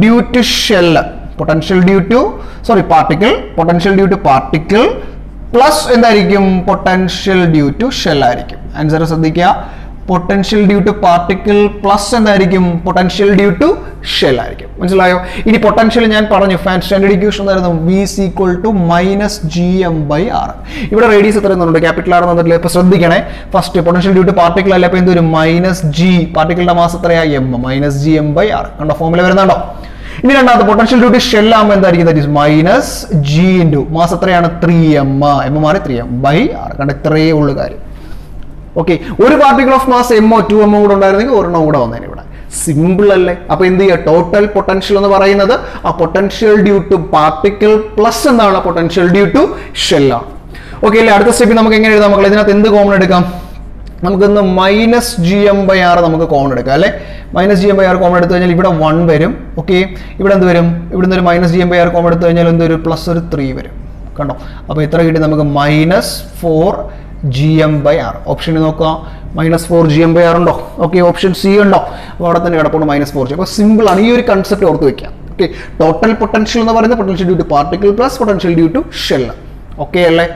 due to shell potential due to sorry particle potential due to particle plus എന്തായിരിക്കും? പൊട്ടൻഷ്യൽ ഡ്യൂ ടു ഷെൽ ആയിരിക്കും. ആൻസർ ശ്രദ്ധിക്കുക. Potential due to particle plus എന്തായിരിക്കും? പൊട്ടൻഷ്യൽ ഡ്യൂ ടു ഷെൽ ആയിരിക്കും. മനസ്സിലായോ? ഇനി പൊട്ടൻഷ്യൽ ഞാൻ പറഞ്ഞു. ഫാൻ സ്റ്റാൻഡേർഡ് ഇക്വേഷൻ എന്തായിരുന്നു V is equal to minus G M by R ഇവിടെ റേഡിയസ് എത്ര എന്നുണ്ട് ക്യാപിറ്റൽ ആർ എന്നിട്ടില്ല ഇപ്പൊ ശ്രദ്ധിക്കണേ. First potential due to particle അല്ല? അപ്പോൾ എന്തൊരു മൈനസ് ജി പാർട്ടിക്കിളിന്റെ മാസം എത്രയാ M minus G M by R കണ്ടോ? ഫോമിൽ വരുന്നുണ്ടോ? ഇനി രണ്ടാമത്തെ പൊട്ടൻഷ്യൽ ഡ്യൂ ടു ഷെൽ ആകുമ്പോൾ എന്തായിരിക്കും? That is minus G into മാസം എത്രയാണ്? ത്രീ എം എം മാറി ത്രീ എം ബൈ ആർ കണ്ട? ഇത്രയേ ഉള്ളു കാര്യം. ഓക്കെ ഒരു പാർട്ടിക്കിൾ ഓഫ് മാസ് എമ്മോ ടു എമ്മോ കൂടെ ഉണ്ടായിരുന്നെങ്കിൽ ഒരെണ്ണം കൂടെ വന്നേനെ ഇവിടെ. സിമ്പിൾ അല്ലേ? അപ്പൊ എന്ത് ചെയ്യുക? ടോട്ടൽ പൊട്ടൻഷ്യൽ എന്ന് പറയുന്നത് ആ potential due to particle plus എന്താണ് പൊട്ടൻഷ്യൽ ഡ്യൂ ടു ഷെല്ലാണ് ഓക്കെ അല്ലേ അടുത്ത സ്റ്റെപ്പിൽ നമുക്ക് എങ്ങനെ എഴുതാം മക്കളെ? ഇതിനകത്ത് എന്ത് കോമൺ എടുക്കാം? നമുക്കിന്ന് minus G M by R നമുക്ക് കോമൺ എടുക്കാം അല്ലെ? Minus G M by R common എടുത്തു കഴിഞ്ഞാൽ ഇവിടെ വൺ വരും ഓക്കെ ഇവിടെ എന്ത് വരും? ഇവിടെ നിന്ന് ഒരു minus G M by R common എടുത്തു കഴിഞ്ഞാൽ എന്തൊരു പ്ലസ് ഒരു ത്രീ വരും. കണ്ടോ? അപ്പോൾ ഇത്ര കിട്ടി നമുക്ക്? Minus four G M by R option നോക്കുക. Minus four G M by R ഉണ്ടോ? ഓക്കെ ഓപ്ഷൻ സി ഉണ്ടോ? അപ്പോൾ അവിടെ തന്നെ കിടപ്പുണ്ട് മൈനസ് ഫോർ ജി അപ്പോൾ സിമ്പിൾ ആണ്. ഈ ഒരു കൺസെപ്റ്റ് ഓർത്ത് വെക്കാം ഓക്കെ ടോട്ടൽ പൊട്ടൻഷ്യൽ എന്ന് പറയുന്നത് potential due to particle plus potential due to shell okay അല്ലേ?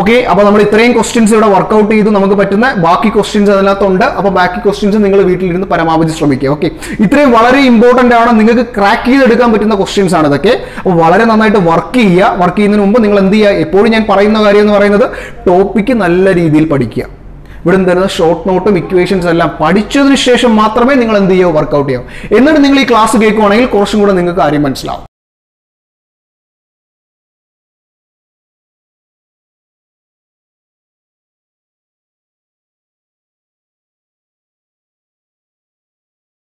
ഓക്കെ അപ്പോൾ നമ്മൾ ഇത്രയും ക്വസ്റ്റ്യൻസ് ഇവിടെ വർക്കൗട്ട് ചെയ്ത്. നമുക്ക് പറ്റുന്ന ബാക്കി ക്വസ്റ്റ്യൻസ് അതിനകത്തുണ്ട്. അപ്പോൾ ബാക്കി ക്വസ്റ്റ്യൻസ് നിങ്ങൾ വീട്ടിലിരുന്ന് പരമാവധി ശ്രമിക്കുക. ഓക്കെ ഇത്രയും വളരെ ഇമ്പോർട്ടന്റ് ആണ്. നിങ്ങൾക്ക് ക്രാക്ക് ചെയ്തെടുക്കാൻ പറ്റുന്ന ക്വസ്റ്റ്യൻസ് ആണ് ഇതൊക്കെ. അപ്പോൾ വളരെ നന്നായിട്ട് വർക്ക് ചെയ്യുക. വർക്ക് ചെയ്യുന്നതിന് മുമ്പ് നിങ്ങൾ എന്ത് ചെയ്യുക? എപ്പോഴും ഞാൻ പറയുന്ന കാര്യം എന്ന് പറയുന്നത് ടോപ്പിക്ക് നല്ല രീതിയിൽ പഠിക്കുക. ഇവിടെ തരുന്ന ഷോർട്ട് നോട്ടും ഇക്വേഷൻസ് എല്ലാം പഠിച്ചതിന് ശേഷം മാത്രമേ നിങ്ങൾ എന്ത് ചെയ്യുമോ വർക്കൗട്ട് ചെയ്യൂ എന്നിട്ട് നിങ്ങൾ ഈ ക്ലാസ് കേൾക്കുവാണെങ്കിൽ കുറച്ചും കൂടെ നിങ്ങൾക്ക് കാര്യം മനസ്സിലാവും.